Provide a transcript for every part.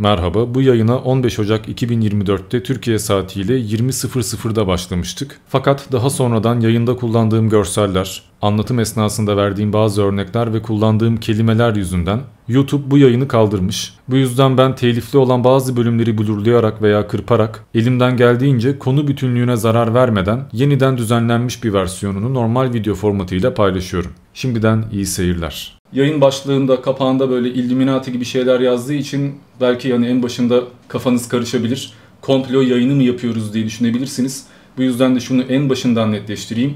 Merhaba, bu yayına 15 Ocak 2024'te Türkiye saatiyle 20.00'da başlamıştık. Fakat daha sonradan yayında kullandığım görseller, anlatım esnasında verdiğim bazı örnekler ve kullandığım kelimeler yüzünden YouTube bu yayını kaldırmış. Bu yüzden ben telifli olan bazı bölümleri blurlayarak veya kırparak elimden geldiğince konu bütünlüğüne zarar vermeden yeniden düzenlenmiş bir versiyonunu normal video formatıyla paylaşıyorum. Şimdiden iyi seyirler. Yayın başlığında, kapağında böyle Illuminati gibi şeyler yazdığı için belki yani en başında kafanız karışabilir. Komplo yayını mı yapıyoruz diye düşünebilirsiniz. Bu yüzden de şunu en başından netleştireyim.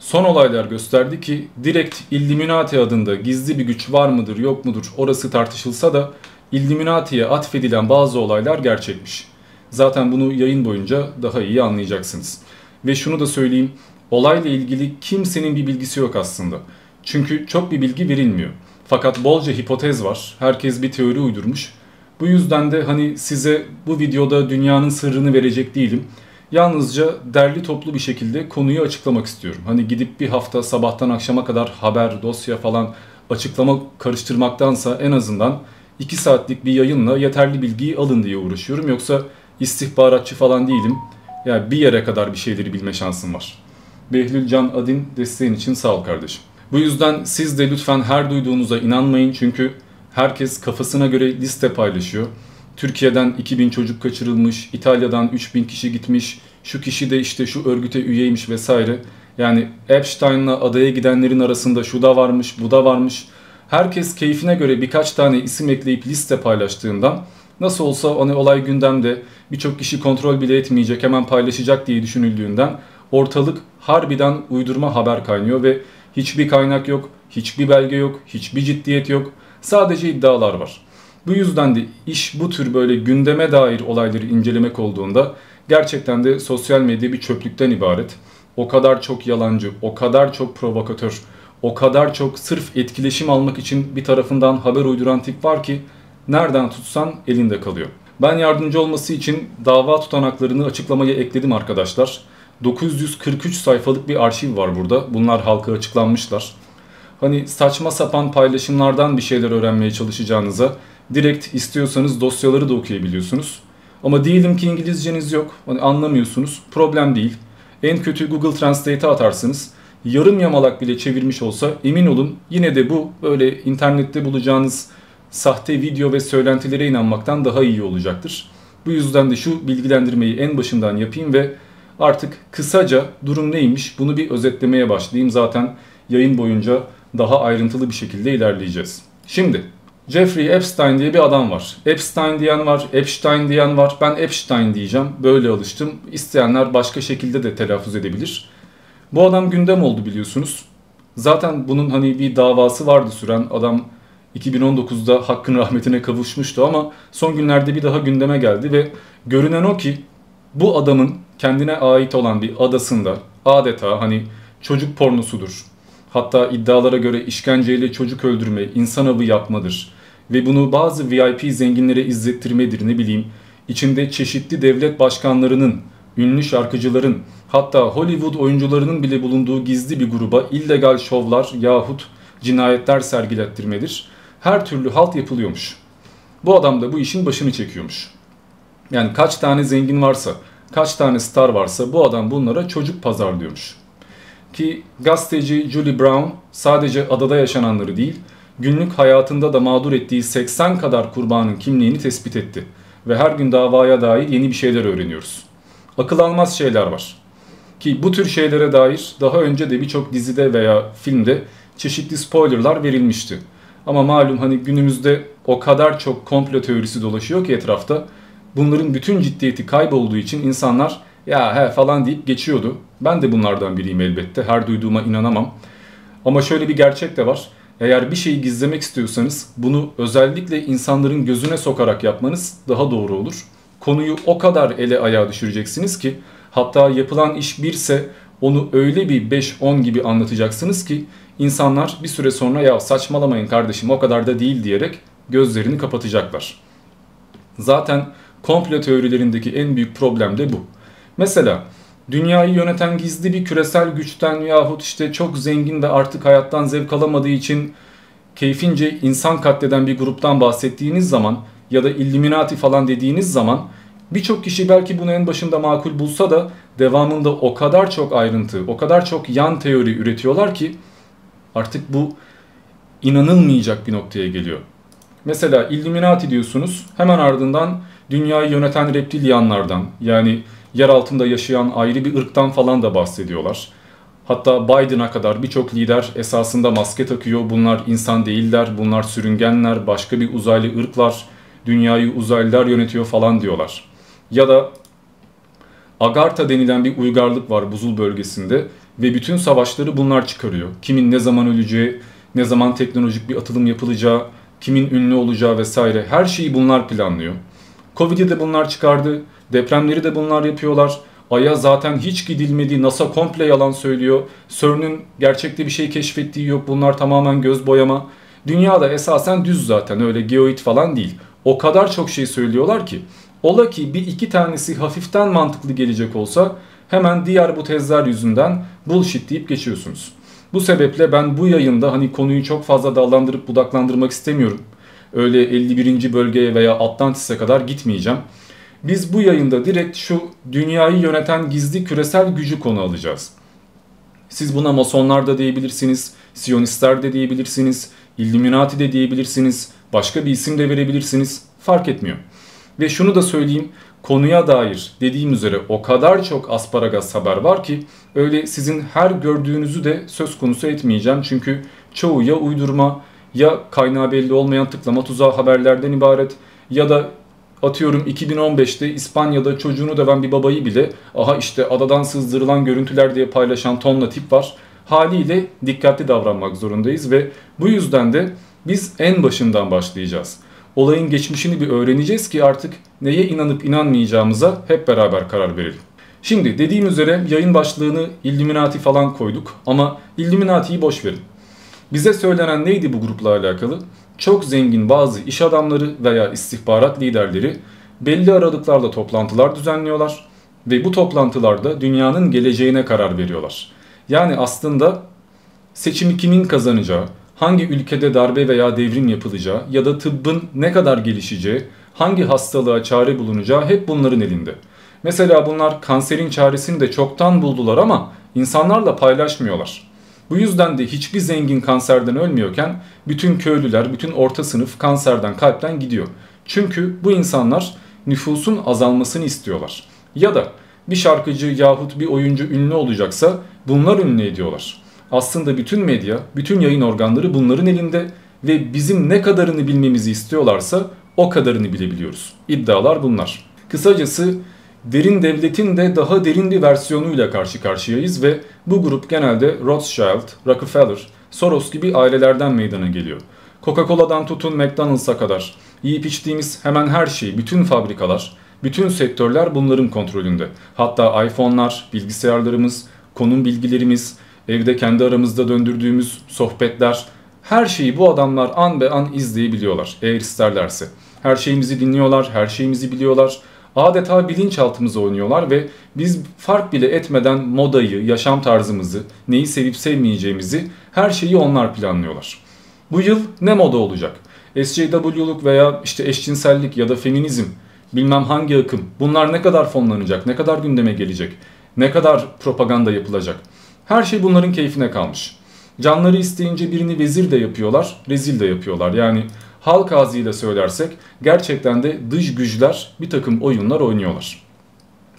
Son olaylar gösterdi ki direkt Illuminati adında gizli bir güç var mıdır yok mudur orası tartışılsa da Illuminati'ye atfedilen bazı olaylar gerçekmiş. Zaten bunu yayın boyunca daha iyi anlayacaksınız. Ve şunu da söyleyeyim olayla ilgili kimsenin bir bilgisi yok aslında. Çünkü çok bir bilgi verilmiyor. Fakat bolca hipotez var. Herkes bir teori uydurmuş. Bu yüzden de hani size bu videoda dünyanın sırrını verecek değilim. Yalnızca derli toplu bir şekilde konuyu açıklamak istiyorum. Hani gidip bir hafta sabahtan akşama kadar haber, dosya falan açıklama karıştırmaktansa en azından 2 saatlik bir yayınla yeterli bilgiyi alın diye uğraşıyorum. Yoksa istihbaratçı falan değilim. Yani bir yere kadar bir şeyleri bilme şansım var. Behlül Can Adin desteğin için sağ ol kardeşim. Bu yüzden siz de lütfen her duyduğunuza inanmayın çünkü herkes kafasına göre liste paylaşıyor. Türkiye'den 2000 çocuk kaçırılmış, İtalya'dan 3000 kişi gitmiş, şu kişi de işte şu örgüte üyeymiş vesaire. Yani Epstein'la adaya gidenlerin arasında şu da varmış, bu da varmış. Herkes keyfine göre birkaç tane isim ekleyip liste paylaştığından nasıl olsa hani olay gündemde birçok kişi kontrol bile etmeyecek hemen paylaşacak diye düşünüldüğünden ortalık harbiden uydurma haber kaynıyor ve hiçbir kaynak yok, hiçbir belge yok, hiçbir ciddiyet yok. Sadece iddialar var. Bu yüzden de iş bu tür böyle gündeme dair olayları incelemek olduğunda gerçekten de sosyal medya bir çöplükten ibaret. O kadar çok yalancı, o kadar çok provokatör, o kadar çok sırf etkileşim almak için bir tarafından haber uyduran tip var ki nereden tutsan elinde kalıyor. Ben yardımcı olması için dava tutanaklarını açıklamaya ekledim arkadaşlar. 943 sayfalık bir arşiv var burada. Bunlar halka açıklanmışlar. Hani saçma sapan paylaşımlardan bir şeyler öğrenmeye çalışacağınıza direkt istiyorsanız dosyaları da okuyabiliyorsunuz. Ama diyelim ki İngilizceniz yok, hani anlamıyorsunuz, problem değil. En kötü Google Translate'e atarsınız. Yarım yamalak bile çevirmiş olsa emin olun yine de bu böyle internette bulacağınız sahte video ve söylentilere inanmaktan daha iyi olacaktır. Bu yüzden de şu bilgilendirmeyi en başından yapayım ve artık kısaca durum neymiş bunu bir özetlemeye başlayayım. Zaten yayın boyunca daha ayrıntılı bir şekilde ilerleyeceğiz. Şimdi Jeffrey Epstein diye bir adam var. Epstein diyen var, Epstein diyen var. Ben Epstein diyeceğim. Böyle alıştım. İsteyenler başka şekilde de telaffuz edebilir. Bu adam gündem oldu biliyorsunuz. Zaten bunun hani bir davası vardı süren. Adam 2019'da hakkın rahmetine kavuşmuştu ama son günlerde bir daha gündeme geldi ve görünen o ki bu adamın kendine ait olan bir adasında adeta hani çocuk pornosudur. Hatta iddialara göre işkenceyle çocuk öldürme, insan avı yapmadır ve bunu bazı VIP zenginlere izlettirmedir ne bileyim. İçinde çeşitli devlet başkanlarının, ünlü şarkıcıların, hatta Hollywood oyuncularının bile bulunduğu gizli bir gruba illegal şovlar yahut cinayetler sergilettirmedir. Her türlü halt yapılıyormuş. Bu adam da bu işin başını çekiyormuş. Yani kaç tane zengin varsa, kaç tane star varsa bu adam bunlara çocuk pazarlıyormuş. Ki gazeteci Julie Brown sadece adada yaşananları değil, günlük hayatında da mağdur ettiği 80 kadar kurbanın kimliğini tespit etti. Ve her gün davaya dair yeni bir şeyler öğreniyoruz. Akıl almaz şeyler var. Ki bu tür şeylere dair daha önce de birçok dizide veya filmde çeşitli spoilerlar verilmişti. Ama malum hani günümüzde o kadar çok komplo teorisi dolaşıyor ki etrafta. Bunların bütün ciddiyeti kaybolduğu için insanlar ya he falan deyip geçiyordu. Ben de bunlardan biriyim elbette. Her duyduğuma inanamam. Ama şöyle bir gerçek de var. Eğer bir şeyi gizlemek istiyorsanız bunu özellikle insanların gözüne sokarak yapmanız daha doğru olur. Konuyu o kadar ele ayağa düşüreceksiniz ki hatta yapılan iş birse onu öyle bir 5-10 gibi anlatacaksınız ki insanlar bir süre sonra ya saçmalamayın kardeşim o kadar da değil diyerek gözlerini kapatacaklar. Zaten komplo teorilerindeki en büyük problem de bu. Mesela dünyayı yöneten gizli bir küresel güçten yahut işte çok zengin ve artık hayattan zevk alamadığı için keyfince insan katleden bir gruptan bahsettiğiniz zaman ya da Illuminati falan dediğiniz zaman birçok kişi belki bunu en başında makul bulsa da devamında o kadar çok ayrıntı, o kadar çok yan teori üretiyorlar ki artık bu inanılmayacak bir noktaya geliyor. Mesela Illuminati diyorsunuz hemen ardından dünyayı yöneten reptilyanlardan yani yer altında yaşayan ayrı bir ırktan falan da bahsediyorlar. Hatta Biden'a kadar birçok lider esasında maske takıyor. Bunlar insan değiller, bunlar sürüngenler, başka bir uzaylı ırklar, dünyayı uzaylılar yönetiyor falan diyorlar. Ya da Agartha denilen bir uygarlık var buzul bölgesinde ve bütün savaşları bunlar çıkarıyor. Kimin ne zaman öleceği, ne zaman teknolojik bir atılım yapılacağı, kimin ünlü olacağı vesaire her şeyi bunlar planlıyor. Covid'i de bunlar çıkardı, depremleri de bunlar yapıyorlar. Ay'a zaten hiç gidilmedi, NASA komple yalan söylüyor. CERN'ün gerçekte bir şey keşfettiği yok, bunlar tamamen göz boyama. Dünyada esasen düz zaten öyle geoid falan değil. O kadar çok şey söylüyorlar ki. Ola ki bir iki tanesi hafiften mantıklı gelecek olsa hemen diğer bu tezler yüzünden bullshit deyip geçiyorsunuz. Bu sebeple ben bu yayında hani konuyu çok fazla dallandırıp budaklandırmak istemiyorum. Öyle 51. bölgeye veya Atlantis'e kadar gitmeyeceğim. Biz bu yayında direkt şu dünyayı yöneten gizli küresel gücü konu alacağız. Siz buna masonlar da diyebilirsiniz, siyonistler de diyebilirsiniz, Illuminati de diyebilirsiniz, başka bir isim de verebilirsiniz. Fark etmiyor. Ve şunu da söyleyeyim, konuya dair dediğim üzere o kadar çok asparagas haber var ki öyle sizin her gördüğünüzü de söz konusu etmeyeceğim. Çünkü çoğu ya uydurma ya kaynağı belli olmayan tıklama tuzağı haberlerden ibaret ya da atıyorum 2015'te İspanya'da çocuğunu döven bir babayı bile aha işte adadan sızdırılan görüntüler diye paylaşan tonla tip var. Haliyle dikkatli davranmak zorundayız ve bu yüzden de biz en başından başlayacağız. Olayın geçmişini bir öğreneceğiz ki artık neye inanıp inanmayacağımıza hep beraber karar verelim. Şimdi dediğim üzere yayın başlığını Illuminati falan koyduk ama Illuminati'yi boş verin. Bize söylenen neydi bu grupla alakalı? Çok zengin bazı iş adamları veya istihbarat liderleri belli aralıklarla toplantılar düzenliyorlar ve bu toplantılarda dünyanın geleceğine karar veriyorlar. Yani aslında seçimi kimin kazanacağı, hangi ülkede darbe veya devrim yapılacağı ya da tıbbın ne kadar gelişeceği, hangi hastalığa çare bulunacağı hep bunların elinde. Mesela bunlar kanserin çaresini de çoktan buldular ama insanlarla paylaşmıyorlar. Bu yüzden de hiçbir zengin kanserden ölmüyorken bütün köylüler, bütün orta sınıf kanserden, kalpten gidiyor. Çünkü bu insanlar nüfusun azalmasını istiyorlar. Ya da bir şarkıcı yahut bir oyuncu ünlü olacaksa bunlar ünlü ediyorlar. Aslında bütün medya, bütün yayın organları bunların elinde ve bizim ne kadarını bilmemizi istiyorlarsa o kadarını bilebiliyoruz. İddialar bunlar. Kısacası derin devletin de daha derin bir versiyonuyla karşı karşıyayız ve bu grup genelde Rothschild, Rockefeller, Soros gibi ailelerden meydana geliyor. Coca-Cola'dan tutun McDonald's'a kadar yiyip içtiğimiz hemen her şey, bütün fabrikalar, bütün sektörler bunların kontrolünde. Hatta iPhone'lar, bilgisayarlarımız, konum bilgilerimiz, evde kendi aramızda döndürdüğümüz sohbetler, her şeyi bu adamlar an be an izleyebiliyorlar eğer isterlerse. Her şeyimizi dinliyorlar, her şeyimizi biliyorlar. Adeta bilinçaltımıza oynuyorlar ve biz fark bile etmeden modayı, yaşam tarzımızı, neyi sevip sevmeyeceğimizi her şeyi onlar planlıyorlar. Bu yıl ne moda olacak? SJW'luk veya işte eşcinsellik ya da feminizm, bilmem hangi akım bunlar ne kadar fonlanacak, ne kadar gündeme gelecek, ne kadar propaganda yapılacak? Her şey bunların keyfine kalmış. Canları isteyince birini vezir de yapıyorlar, rezil de yapıyorlar. Yani halk ağzıyla söylersek gerçekten de dış güçler bir takım oyunlar oynuyorlar.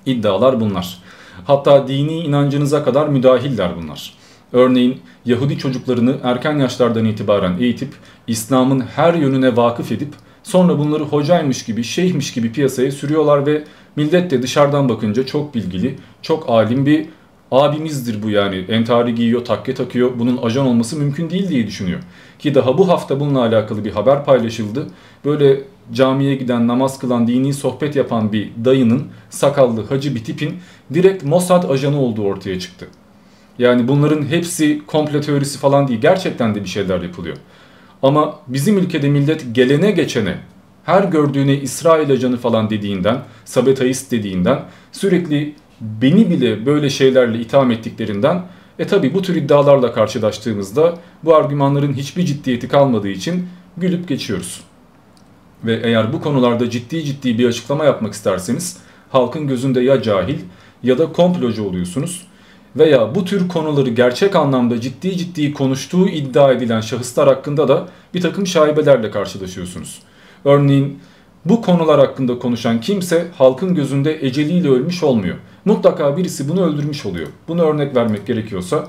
İddialar bunlar. Hatta dini inancınıza kadar müdahiller bunlar. Örneğin Yahudi çocuklarını erken yaşlardan itibaren eğitip İslam'ın her yönüne vakıf edip sonra bunları hocaymış gibi, şeyhmiş gibi piyasaya sürüyorlar ve millet de dışarıdan bakınca çok bilgili, çok alim bir abimizdir bu yani. Entari giyiyor, takke takıyor. Bunun ajan olması mümkün değil diye düşünüyor. Ki daha bu hafta bununla alakalı bir haber paylaşıldı. Böyle camiye giden, namaz kılan, dini sohbet yapan bir dayının, sakallı hacı bir tipin direkt Mossad ajanı olduğu ortaya çıktı. Yani bunların hepsi komple teorisi falan değil. Gerçekten de bir şeyler yapılıyor. Ama bizim ülkede millet gelene geçene her gördüğüne İsrail ajanı falan dediğinden, sabetaist dediğinden sürekli beni bile böyle şeylerle itham ettiklerinden e tabi bu tür iddialarla karşılaştığımızda bu argümanların hiçbir ciddiyeti kalmadığı için gülüp geçiyoruz. ve eğer bu konularda ciddi ciddi bir açıklama yapmak isterseniz halkın gözünde ya cahil ya da komplocu oluyorsunuz veya bu tür konuları gerçek anlamda ciddi ciddi konuştuğu iddia edilen şahıslar hakkında da bir takım şaibelerle karşılaşıyorsunuz. Örneğin bu konular hakkında konuşan kimse halkın gözünde eceliyle ölmüş olmuyor. Mutlaka birisi bunu öldürmüş oluyor. Bunu örnek vermek gerekiyorsa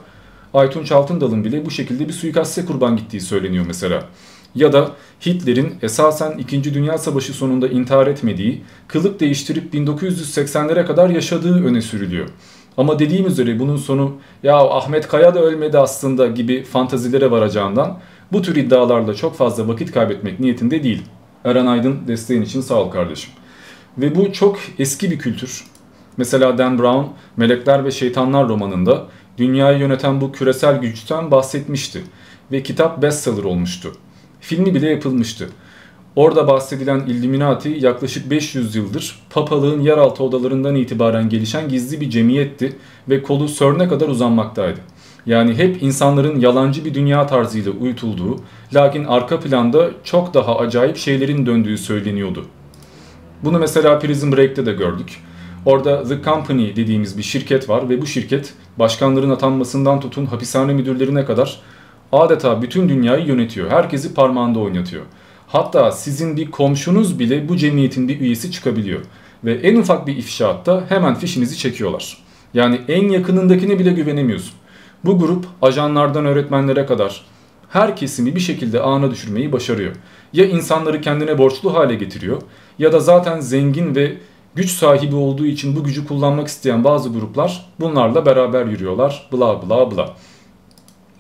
Aytunç Altındal'ın bile bu şekilde bir suikaste kurban gittiği söyleniyor mesela. Ya da Hitler'in esasen 2. Dünya Savaşı sonunda intihar etmediği, kılık değiştirip 1980'lere kadar yaşadığı öne sürülüyor. Ama dediğim üzere bunun sonu ya Ahmet Kaya da ölmedi aslında gibi fantazilere varacağından bu tür iddialarla çok fazla vakit kaybetmek niyetinde değil. Eren Aydın desteğin için sağ ol kardeşim. Ve bu çok eski bir kültür. Mesela Dan Brown Melekler ve Şeytanlar romanında dünyayı yöneten bu küresel güçten bahsetmişti ve kitap bestseller olmuştu. Filmi bile yapılmıştı. Orada bahsedilen Illuminati yaklaşık 500 yıldır papalığın yeraltı odalarından itibaren gelişen gizli bir cemiyetti ve kolu CERN'e kadar uzanmaktaydı. Yani hep insanların yalancı bir dünya tarzıyla uyutulduğu, lakin arka planda çok daha acayip şeylerin döndüğü söyleniyordu. Bunu mesela Prison Break'te de gördük. Orada The Company dediğimiz bir şirket var ve bu şirket başkanların atanmasından tutun hapishane müdürlerine kadar adeta bütün dünyayı yönetiyor. Herkesi parmağında oynatıyor. Hatta sizin bir komşunuz bile bu cemiyetin bir üyesi çıkabiliyor. Ve en ufak bir ifşaatta hemen fişinizi çekiyorlar. Yani en yakınındakine bile güvenemiyorsun. Bu grup ajanlardan öğretmenlere kadar her kesimi bir şekilde ağına düşürmeyi başarıyor. Ya insanları kendine borçlu hale getiriyor ya da zaten zengin ve güç sahibi olduğu için bu gücü kullanmak isteyen bazı gruplar bunlarla beraber yürüyorlar. Bla bla bla.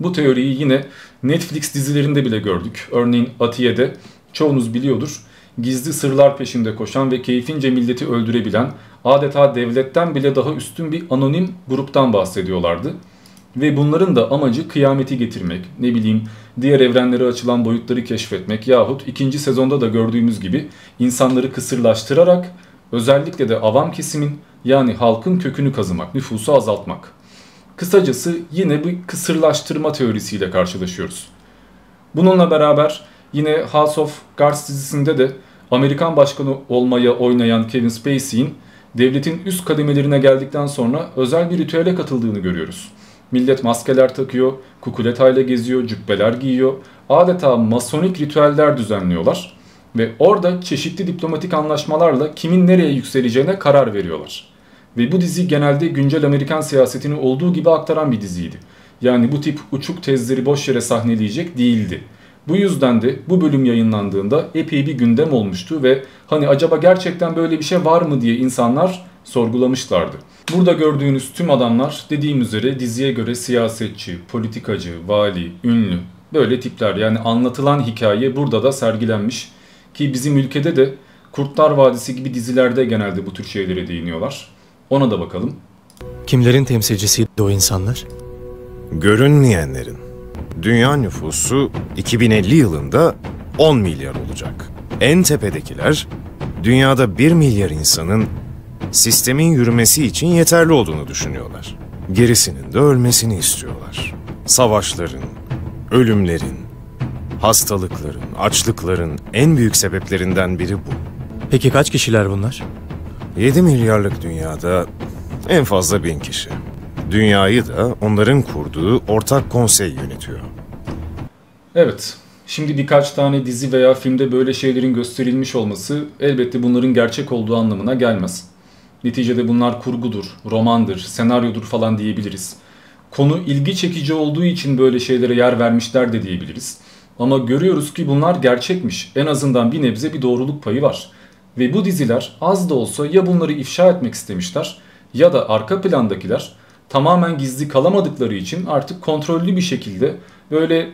Bu teoriyi yine Netflix dizilerinde bile gördük. Örneğin Atiye'de çoğunuz biliyordur. Gizli sırlar peşinde koşan ve keyfince milleti öldürebilen, adeta devletten bile daha üstün bir anonim gruptan bahsediyorlardı. Ve bunların da amacı kıyameti getirmek, ne bileyim diğer evrenlere açılan boyutları keşfetmek yahut ikinci sezonda da gördüğümüz gibi insanları kısırlaştırarak özellikle de avam kesimin yani halkın kökünü kazımak, nüfusu azaltmak. Kısacası yine bir kısırlaştırma teorisiyle karşılaşıyoruz. Bununla beraber yine House of Cards dizisinde de Amerikan başkanı olmaya oynayan Kevin Spacey'in devletin üst kademelerine geldikten sonra özel bir ritüele katıldığını görüyoruz. Millet maskeler takıyor, kukuletayla geziyor, cübbeler giyiyor. Adeta masonik ritüeller düzenliyorlar. Ve orada çeşitli diplomatik anlaşmalarla kimin nereye yükseleceğine karar veriyorlar. Ve bu dizi genelde güncel Amerikan siyasetini olduğu gibi aktaran bir diziydi. Yani bu tip uçuk tezleri boş yere sahneleyecek değildi. Bu yüzden de bu bölüm yayınlandığında epey bir gündem olmuştu ve hani acaba gerçekten böyle bir şey var mı diye insanlar sorgulamışlardı. Burada gördüğünüz tüm adamlar dediğim üzere diziye göre siyasetçi, politikacı, vali, ünlü böyle tipler. Yani anlatılan hikaye burada da sergilenmiş ki bizim ülkede de Kurtlar Vadisi gibi dizilerde genelde bu tür şeylere değiniyorlar. Ona da bakalım. Kimlerin temsilcisiydi o insanlar? Görünmeyenlerin. Dünya nüfusu 2050 yılında 10 milyar olacak. En tepedekiler dünyada 1 milyar insanın sistemin yürümesi için yeterli olduğunu düşünüyorlar. Gerisinin de ölmesini istiyorlar. Savaşların, ölümlerin, hastalıkların, açlıkların en büyük sebeplerinden biri bu. Peki kaç kişiler bunlar? 7 milyarlık dünyada en fazla bin kişi. Dünyayı da onların kurduğu ortak konsey yönetiyor. Evet, şimdi birkaç tane dizi veya filmde böyle şeylerin gösterilmiş olması elbette bunların gerçek olduğu anlamına gelmez. Neticede bunlar kurgudur, romandır, senaryodur falan diyebiliriz. Konu ilgi çekici olduğu için böyle şeylere yer vermişler de diyebiliriz. Ama görüyoruz ki bunlar gerçekmiş. En azından bir nebze bir doğruluk payı var. Ve bu diziler az da olsa ya bunları ifşa etmek istemişler ya da arka plandakiler tamamen gizli kalamadıkları için artık kontrollü bir şekilde böyle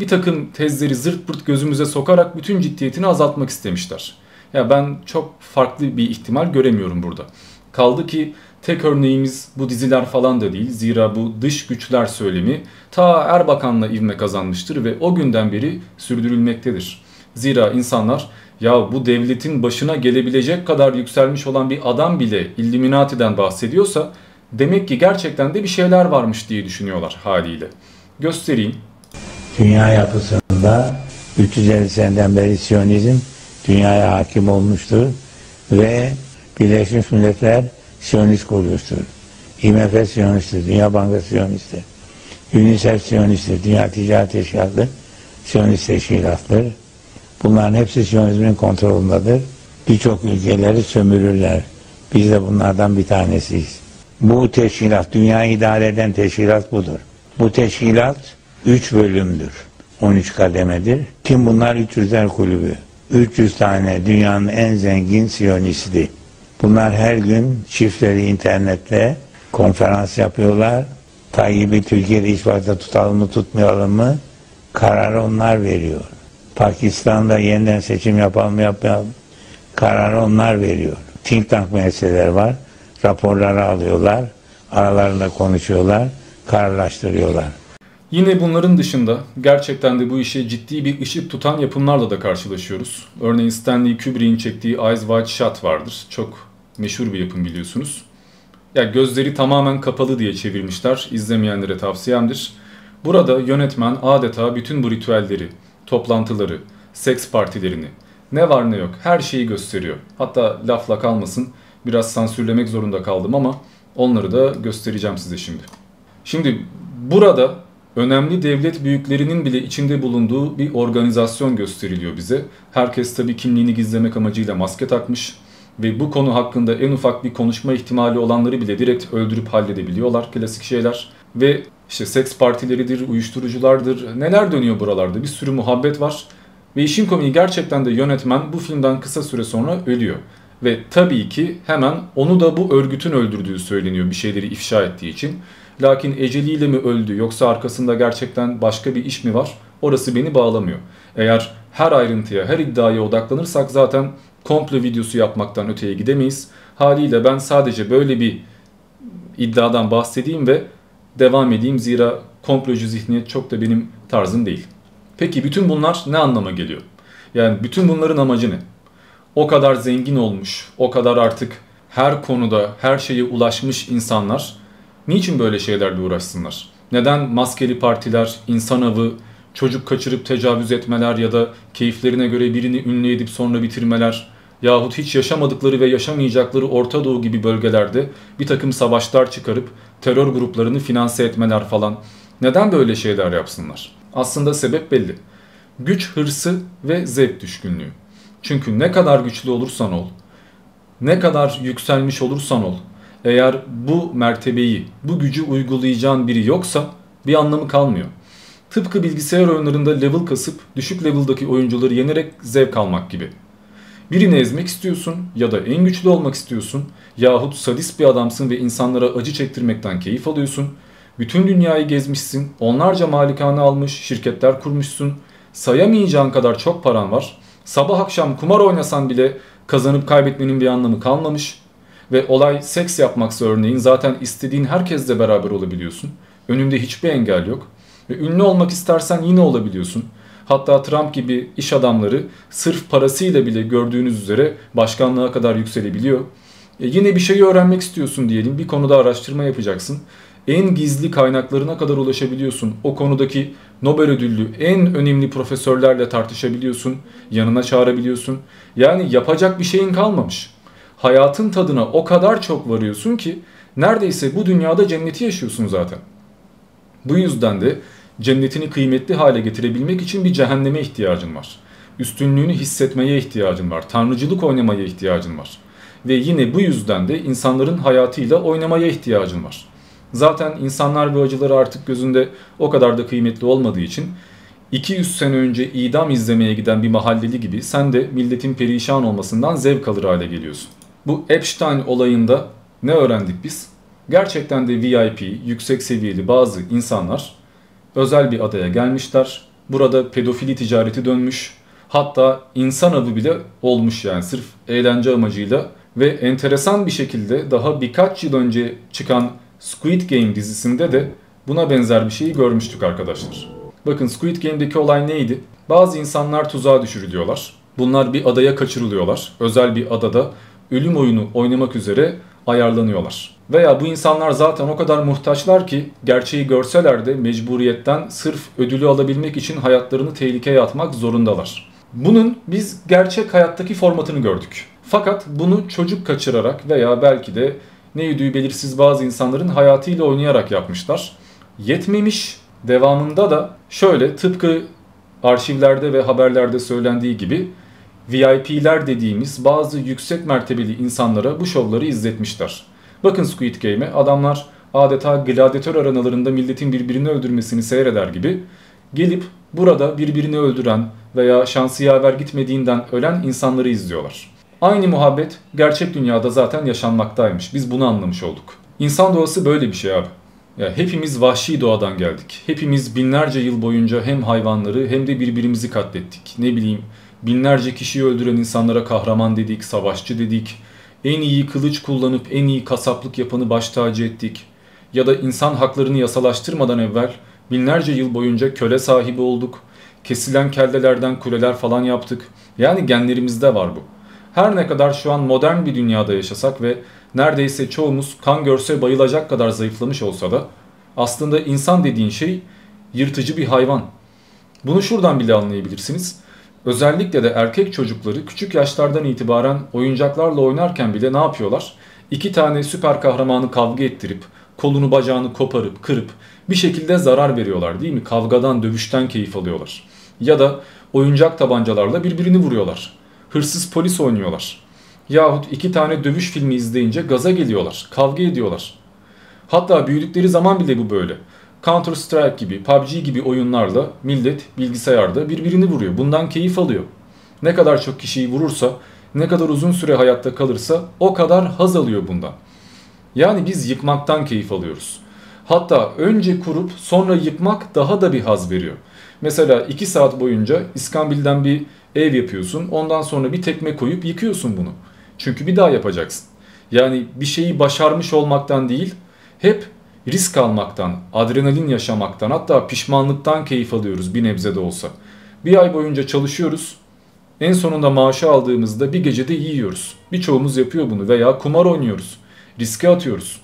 bir takım tezleri zırt pırt gözümüze sokarak bütün ciddiyetini azaltmak istemişler. Ya ben çok farklı bir ihtimal göremiyorum burada. Kaldı ki tek örneğimiz bu diziler falan da değil. Zira bu dış güçler söylemi ta Erbakan'la ivme kazanmıştır ve o günden beri sürdürülmektedir. Zira insanlar ya bu devletin başına gelebilecek kadar yükselmiş olan bir adam bile Illuminati'den bahsediyorsa demek ki gerçekten de bir şeyler varmış diye düşünüyorlar haliyle. Göstereyim. Dünya yapısında 350 seneden beri Siyonizm dünyaya hakim olmuştur ve Birleşmiş Milletler Siyonist kuruluştur. IMF Siyonisttir, Dünya Bankası Siyonisttir. UNICEF Siyonisttir, Dünya Ticaret Teşkilatı Siyonist Teşkilattır. Bunların hepsi Siyonizmin kontrolündedir. Birçok ülkeleri sömürürler. Biz de bunlardan bir tanesiyiz. Bu teşkilat, dünyayı idare eden teşkilat budur. Bu teşkilat 3 bölümdür. 13 kademedir. Kim bunlar? 300'ler kulübü. 300 tane dünyanın en zengin siyonisti. Bunlar her gün çiftleri internette konferans yapıyorlar. Tayyip'i Türkiye'de iş başta tutalım mı tutmayalım mı? Kararı onlar veriyor. Pakistan'da yeniden seçim yapalım mı yapmayalım Kararı onlar veriyor. Think tank meseleleri var. Raporları alıyorlar. Aralarında konuşuyorlar. Kararlaştırıyorlar. Yine bunların dışında gerçekten de bu işe ciddi bir ışık tutan yapımlarla da karşılaşıyoruz. Örneğin Stanley Kubrick'in çektiği Eyes Wide Shut vardır. Çok meşhur bir yapım biliyorsunuz. Ya gözleri tamamen kapalı diye çevirmişler. İzlemeyenlere tavsiyemdir. Burada yönetmen adeta bütün bu ritüelleri, toplantıları, seks partilerini, ne var ne yok her şeyi gösteriyor. Hatta lafla kalmasın biraz sansürlemek zorunda kaldım ama onları da göstereceğim size şimdi. Şimdi burada önemli devlet büyüklerinin bile içinde bulunduğu bir organizasyon gösteriliyor bize. Herkes tabii kimliğini gizlemek amacıyla maske takmış ve bu konu hakkında en ufak bir konuşma ihtimali olanları bile direkt öldürüp halledebiliyorlar. Klasik şeyler. Ve işte seks partileridir, uyuşturuculardır, neler dönüyor buralarda bir sürü muhabbet var. Ve işin komiği gerçekten de yönetmen bu filmden kısa süre sonra ölüyor. Ve tabii ki hemen onu da bu örgütün öldürdüğü söyleniyor bir şeyleri ifşa ettiği için. Lakin eceliyle mi öldü yoksa arkasında gerçekten başka bir iş mi var? Orası beni bağlamıyor. Eğer her ayrıntıya, her iddiaya odaklanırsak zaten komple videosu yapmaktan öteye gidemeyiz. Haliyle ben sadece böyle bir iddiadan bahsedeyim ve devam edeyim zira komplocu zihniyet çok da benim tarzım değil. Peki bütün bunlar ne anlama geliyor? Yani bütün bunların amacı ne? O kadar zengin olmuş, o kadar artık her konuda her şeye ulaşmış insanlar niçin böyle şeylerle uğraşsınlar? Neden maskeli partiler, insan avı, çocuk kaçırıp tecavüz etmeler ya da keyiflerine göre birini ünlü edip sonra bitirmeler yahut hiç yaşamadıkları ve yaşamayacakları Orta Doğu gibi bölgelerde bir takım savaşlar çıkarıp terör gruplarını finanse etmeler falan neden böyle şeyler yapsınlar? Aslında sebep belli. Güç hırsı ve zevk düşkünlüğü. Çünkü ne kadar güçlü olursan ol, ne kadar yükselmiş olursan ol, eğer bu mertebeyi, bu gücü uygulayacağın biri yoksa bir anlamı kalmıyor. Tıpkı bilgisayar oyunlarında level kasıp düşük level'daki oyuncuları yenerek zevk almak gibi. Birini ezmek istiyorsun ya da en güçlü olmak istiyorsun yahut sadist bir adamsın ve insanlara acı çektirmekten keyif alıyorsun bütün dünyayı gezmişsin, onlarca malikane almış, şirketler kurmuşsun, sayamayacağın kadar çok paran var. Sabah akşam kumar oynasan bile kazanıp kaybetmenin bir anlamı kalmamış. Ve olay seks yapmaksa örneğin zaten istediğin herkesle beraber olabiliyorsun. Önünde hiçbir engel yok. Ve ünlü olmak istersen yine olabiliyorsun. Hatta Trump gibi iş adamları sırf parasıyla bile gördüğünüz üzere başkanlığa kadar yükselebiliyor. E yine bir şeyi öğrenmek istiyorsun diyelim. Bir konuda araştırma yapacaksın en gizli kaynaklarına kadar ulaşabiliyorsun. O konudaki Nobel ödüllü en önemli profesörlerle tartışabiliyorsun. Yanına çağırabiliyorsun. Yani yapacak bir şeyin kalmamış. Hayatın tadına o kadar çok varıyorsun ki neredeyse bu dünyada cenneti yaşıyorsun zaten. Bu yüzden de cennetini kıymetli hale getirebilmek için bir cehenneme ihtiyacın var. Üstünlüğünü hissetmeye ihtiyacın var. Tanrıcılık oynamaya ihtiyacın var. Ve yine bu yüzden de insanların hayatıyla oynamaya ihtiyacın var. Zaten insanlar ve acıları artık gözünde o kadar da kıymetli olmadığı için 200 sene önce idam izlemeye giden bir mahalleli gibi sen de milletin perişan olmasından zevk alır hale geliyorsun. Bu Epstein olayında ne öğrendik biz? Gerçekten de VIP, yüksek seviyeli bazı insanlar özel bir adaya gelmişler. Burada pedofili ticareti dönmüş. Hatta insan avı bile olmuş yani sırf eğlence amacıyla. Ve enteresan bir şekilde daha birkaç yıl önce çıkan Squid Game dizisinde de buna benzer bir şeyi görmüştük arkadaşlar. Bakın Squid Game'deki olay neydi? Bazı insanlar tuzağa düşürülüyorlar. Bunlar bir adaya kaçırılıyorlar. Özel bir adada ölüm oyunu oynamak üzere ayarlanıyorlar. Veya bu insanlar zaten o kadar muhtaçlar ki gerçeği görseler de mecburiyetten sırf ödülü alabilmek için hayatlarını tehlikeye atmak zorundalar. Bunun biz gerçek hayattaki formatını gördük. Fakat bunu çocuk kaçırarak veya belki de neydi belirsiz bazı insanların hayatıyla oynayarak yapmışlar. Yetmemiş devamında da şöyle tıpkı arşivlerde ve haberlerde söylendiği gibi VIP'ler dediğimiz bazı yüksek mertebeli insanlara bu şovları izletmişler. Bakın Squid Game'e adamlar adeta gladyatör arenalarında milletin birbirini öldürmesini seyreder gibi gelip burada birbirini öldüren veya şansı yaver gitmediğinden ölen insanları izliyorlar. Aynı muhabbet gerçek dünyada zaten yaşanmaktaymış. Biz bunu anlamış olduk. İnsan doğası böyle bir şey abi. Ya hepimiz vahşi doğadan geldik. Hepimiz binlerce yıl boyunca hem hayvanları hem de birbirimizi katlettik. Ne bileyim binlerce kişiyi öldüren insanlara kahraman dedik, savaşçı dedik. En iyi kılıç kullanıp en iyi kasaplık yapanı baş tacı ettik. Ya da insan haklarını yasalaştırmadan evvel binlerce yıl boyunca köle sahibi olduk. Kesilen kellelerden kuleler falan yaptık. Yani genlerimizde var bu. Her ne kadar şu an modern bir dünyada yaşasak ve neredeyse çoğumuz kan görse bayılacak kadar zayıflamış olsa da aslında insan dediğin şey yırtıcı bir hayvan. Bunu şuradan bile anlayabilirsiniz. Özellikle de erkek çocukları küçük yaşlardan itibaren oyuncaklarla oynarken bile ne yapıyorlar? İki tane süper kahramanı kavga ettirip, kolunu bacağını koparıp, kırıp bir şekilde zarar veriyorlar değil mi? Kavgadan, dövüşten keyif alıyorlar. Ya da oyuncak tabancalarla birbirini vuruyorlar. Hırsız polis oynuyorlar. Yahut iki tane dövüş filmi izleyince gaza geliyorlar, kavga ediyorlar. Hatta büyüdükleri zaman bile bu böyle. Counter Strike gibi, PUBG gibi oyunlarla millet bilgisayarda birbirini vuruyor. Bundan keyif alıyor. Ne kadar çok kişiyi vurursa, ne kadar uzun süre hayatta kalırsa o kadar haz alıyor bundan. Yani biz yıkmaktan keyif alıyoruz. Hatta önce kurup sonra yıkmak daha da bir haz veriyor. Mesela 2 saat boyunca İskambil'den bir ev yapıyorsun. Ondan sonra bir tekme koyup yıkıyorsun bunu. Çünkü bir daha yapacaksın. Yani bir şeyi başarmış olmaktan değil, hep risk almaktan, adrenalin yaşamaktan hatta pişmanlıktan keyif alıyoruz bir nebze de olsa. Bir ay boyunca çalışıyoruz. En sonunda maaşı aldığımızda bir gecede yiyoruz. Birçoğumuz yapıyor bunu veya kumar oynuyoruz. Riske atıyoruz.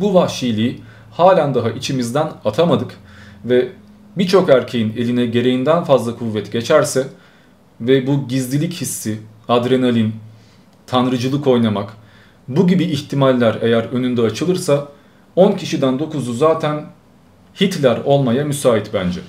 Bu vahşiliği halen daha içimizden atamadık ve birçok erkeğin eline gereğinden fazla kuvvet geçerse ve bu gizlilik hissi, adrenalin, tanrıcılık oynamak bu gibi ihtimaller eğer önünde açılırsa 10 kişiden 9'u zaten Hitler olmaya müsait bence.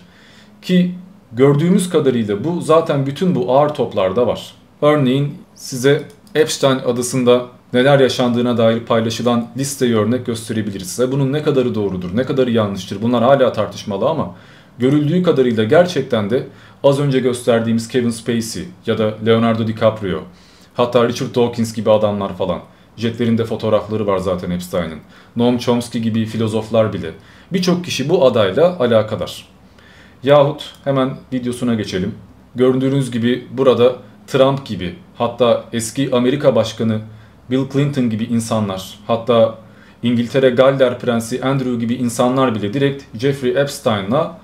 Ki gördüğümüz kadarıyla bu zaten bütün bu ağır toplarda var. Örneğin size Epstein adasında neler yaşandığına dair paylaşılan listeyi örnek gösterebiliriz size. Bunun ne kadarı doğrudur, ne kadarı yanlıştır bunlar hala tartışmalı ama görüldüğü kadarıyla gerçekten de az önce gösterdiğimiz Kevin Spacey ya da Leonardo DiCaprio hatta Richard Dawkins gibi adamlar falan Jetlerinde fotoğrafları var zaten Epstein'in. Noam Chomsky gibi filozoflar bile. Birçok kişi bu adayla alakadar. Yahut hemen videosuna geçelim. Gördüğünüz gibi burada Trump gibi hatta eski Amerika Başkanı Bill Clinton gibi insanlar hatta İngiltere Galler Prensi Andrew gibi insanlar bile direkt Jeffrey Epstein'la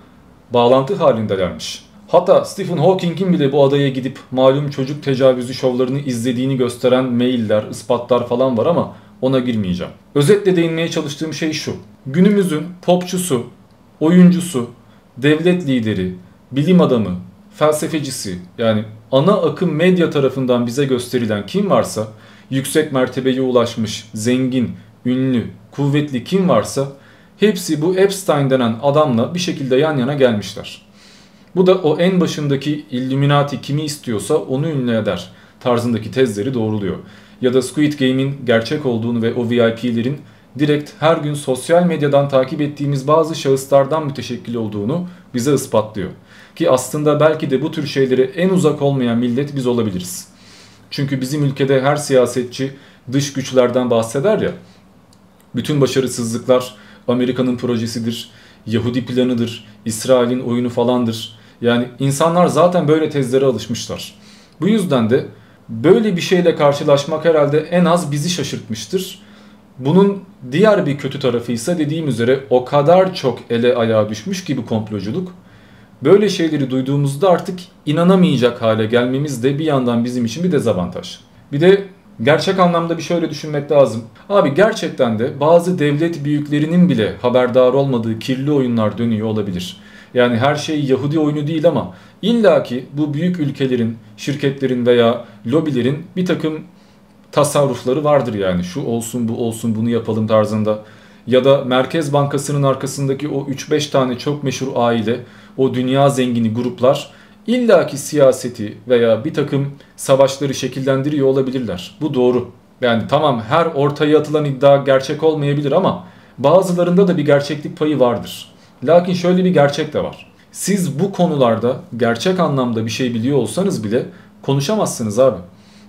bağlantı halindelermiş. Hatta Stephen Hawking'in bile bu adaya gidip malum çocuk tecavüzü şovlarını izlediğini gösteren mailler, ispatlar falan var ama ona girmeyeceğim. Özetle değinmeye çalıştığım şey şu. Günümüzün popçusu, oyuncusu, devlet lideri, bilim adamı, felsefecisi yani ana akım medya tarafından bize gösterilen kim varsa yüksek mertebeye ulaşmış, zengin, ünlü, kuvvetli kim varsa hepsi bu Epstein denen adamla bir şekilde yan yana gelmişler. Bu da o en başındaki Illuminati kimi istiyorsa onu ünlü eder tarzındaki tezleri doğruluyor. Ya da Squid Game'in gerçek olduğunu ve o VIP'lerin direkt her gün sosyal medyadan takip ettiğimiz bazı şahıslardan müteşekkil olduğunu bize ispatlıyor. Ki aslında belki de bu tür şeylere en uzak olmayan millet biz olabiliriz. Çünkü bizim ülkede her siyasetçi dış güçlerden bahseder ya. Bütün başarısızlıklar Amerika'nın projesidir, Yahudi planıdır, İsrail'in oyunu falandır. Yani insanlar zaten böyle tezlere alışmışlar. Bu yüzden de böyle bir şeyle karşılaşmak herhalde en az bizi şaşırtmıştır. Bunun diğer bir kötü tarafı ise dediğim üzere o kadar çok ele ayağa düşmüş gibi komploculuk. Böyle şeyleri duyduğumuzda artık inanamayacak hale gelmemiz de bir yandan bizim için bir dezavantaj. Bir de gerçek anlamda bir şöyle düşünmek lazım. Abi gerçekten de bazı devlet büyüklerinin bile haberdar olmadığı kirli oyunlar dönüyor olabilir. Yani her şey Yahudi oyunu değil ama illaki bu büyük ülkelerin, şirketlerin veya lobilerin bir takım tasarrufları vardır yani. Şu olsun bu olsun bunu yapalım tarzında. Ya da Merkez Bankası'nın arkasındaki o 3-5 tane çok meşhur aile, o dünya zengini gruplar illaki siyaseti veya bir takım savaşları şekillendiriyor olabilirler. Bu doğru. Yani tamam her ortaya atılan iddia gerçek olmayabilir ama bazılarında da bir gerçeklik payı vardır. Lakin şöyle bir gerçek de var. Siz bu konularda gerçek anlamda bir şey biliyor olsanız bile konuşamazsınız abi.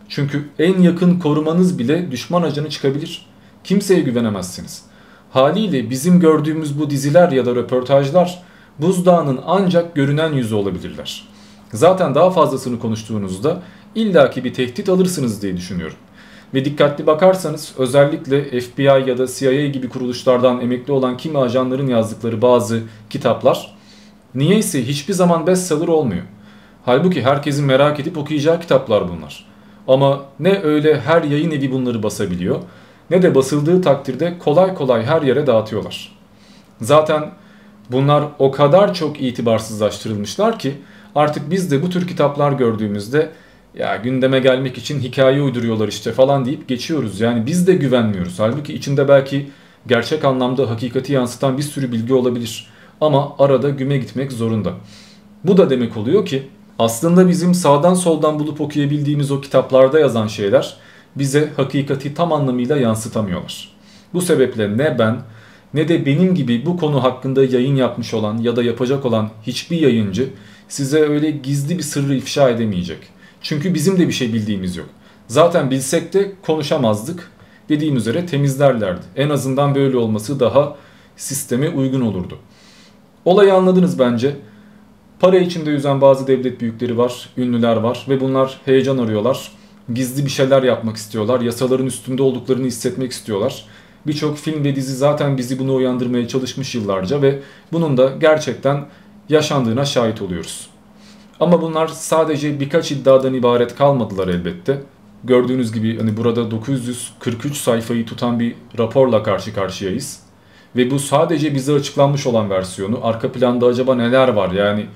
Çünkü en yakın korumanız bile düşman ajanı çıkabilir. Kimseye güvenemezsiniz. Haliyle bizim gördüğümüz bu diziler ya da röportajlar buzdağının ancak görünen yüzü olabilirler. Zaten daha fazlasını konuştuğunuzda illaki bir tehdit alırsınız diye düşünüyorum. Ve dikkatli bakarsanız özellikle FBI ya da CIA gibi kuruluşlardan emekli olan kimi ajanların yazdıkları bazı kitaplar niyeyse hiçbir zaman bestseller olmuyor. Halbuki herkesin merak edip okuyacağı kitaplar bunlar. Ama ne öyle her yayın evi bunları basabiliyor ne de basıldığı takdirde kolay kolay her yere dağıtıyorlar. Zaten bunlar o kadar çok itibarsızlaştırılmışlar ki artık biz de bu tür kitaplar gördüğümüzde ya gündeme gelmek için hikaye uyduruyorlar işte falan deyip geçiyoruz. Yani biz de güvenmiyoruz. Halbuki içinde belki gerçek anlamda hakikati yansıtan bir sürü bilgi olabilir. Ama arada güme gitmek zorunda. Bu da demek oluyor ki aslında bizim sağdan soldan bulup okuyabildiğimiz o kitaplarda yazan şeyler bize hakikati tam anlamıyla yansıtamıyorlar. Bu sebeple ne ben ne de benim gibi bu konu hakkında yayın yapmış olan ya da yapacak olan hiçbir yayıncı size öyle gizli bir sırrı ifşa edemeyecek. Çünkü bizim de bir şey bildiğimiz yok. Zaten bilsek de konuşamazdık. Dediğim üzere temizlerlerdi. En azından böyle olması daha sisteme uygun olurdu. Olayı anladınız bence. Para içinde yüzen bazı devlet büyükleri var, ünlüler var ve bunlar heyecan arıyorlar. Gizli bir şeyler yapmak istiyorlar, yasaların üstünde olduklarını hissetmek istiyorlar. Birçok film ve dizi zaten bizi bunu uyandırmaya çalışmış yıllarca ve bunun da gerçekten yaşandığına şahit oluyoruz. Ama bunlar sadece birkaç iddiadan ibaret kalmadılar elbette. Gördüğünüz gibi hani burada 943 sayfayı tutan bir raporla karşı karşıyayız. Ve bu sadece bize açıklanmış olan versiyonu. Arka planda acaba neler var? Yani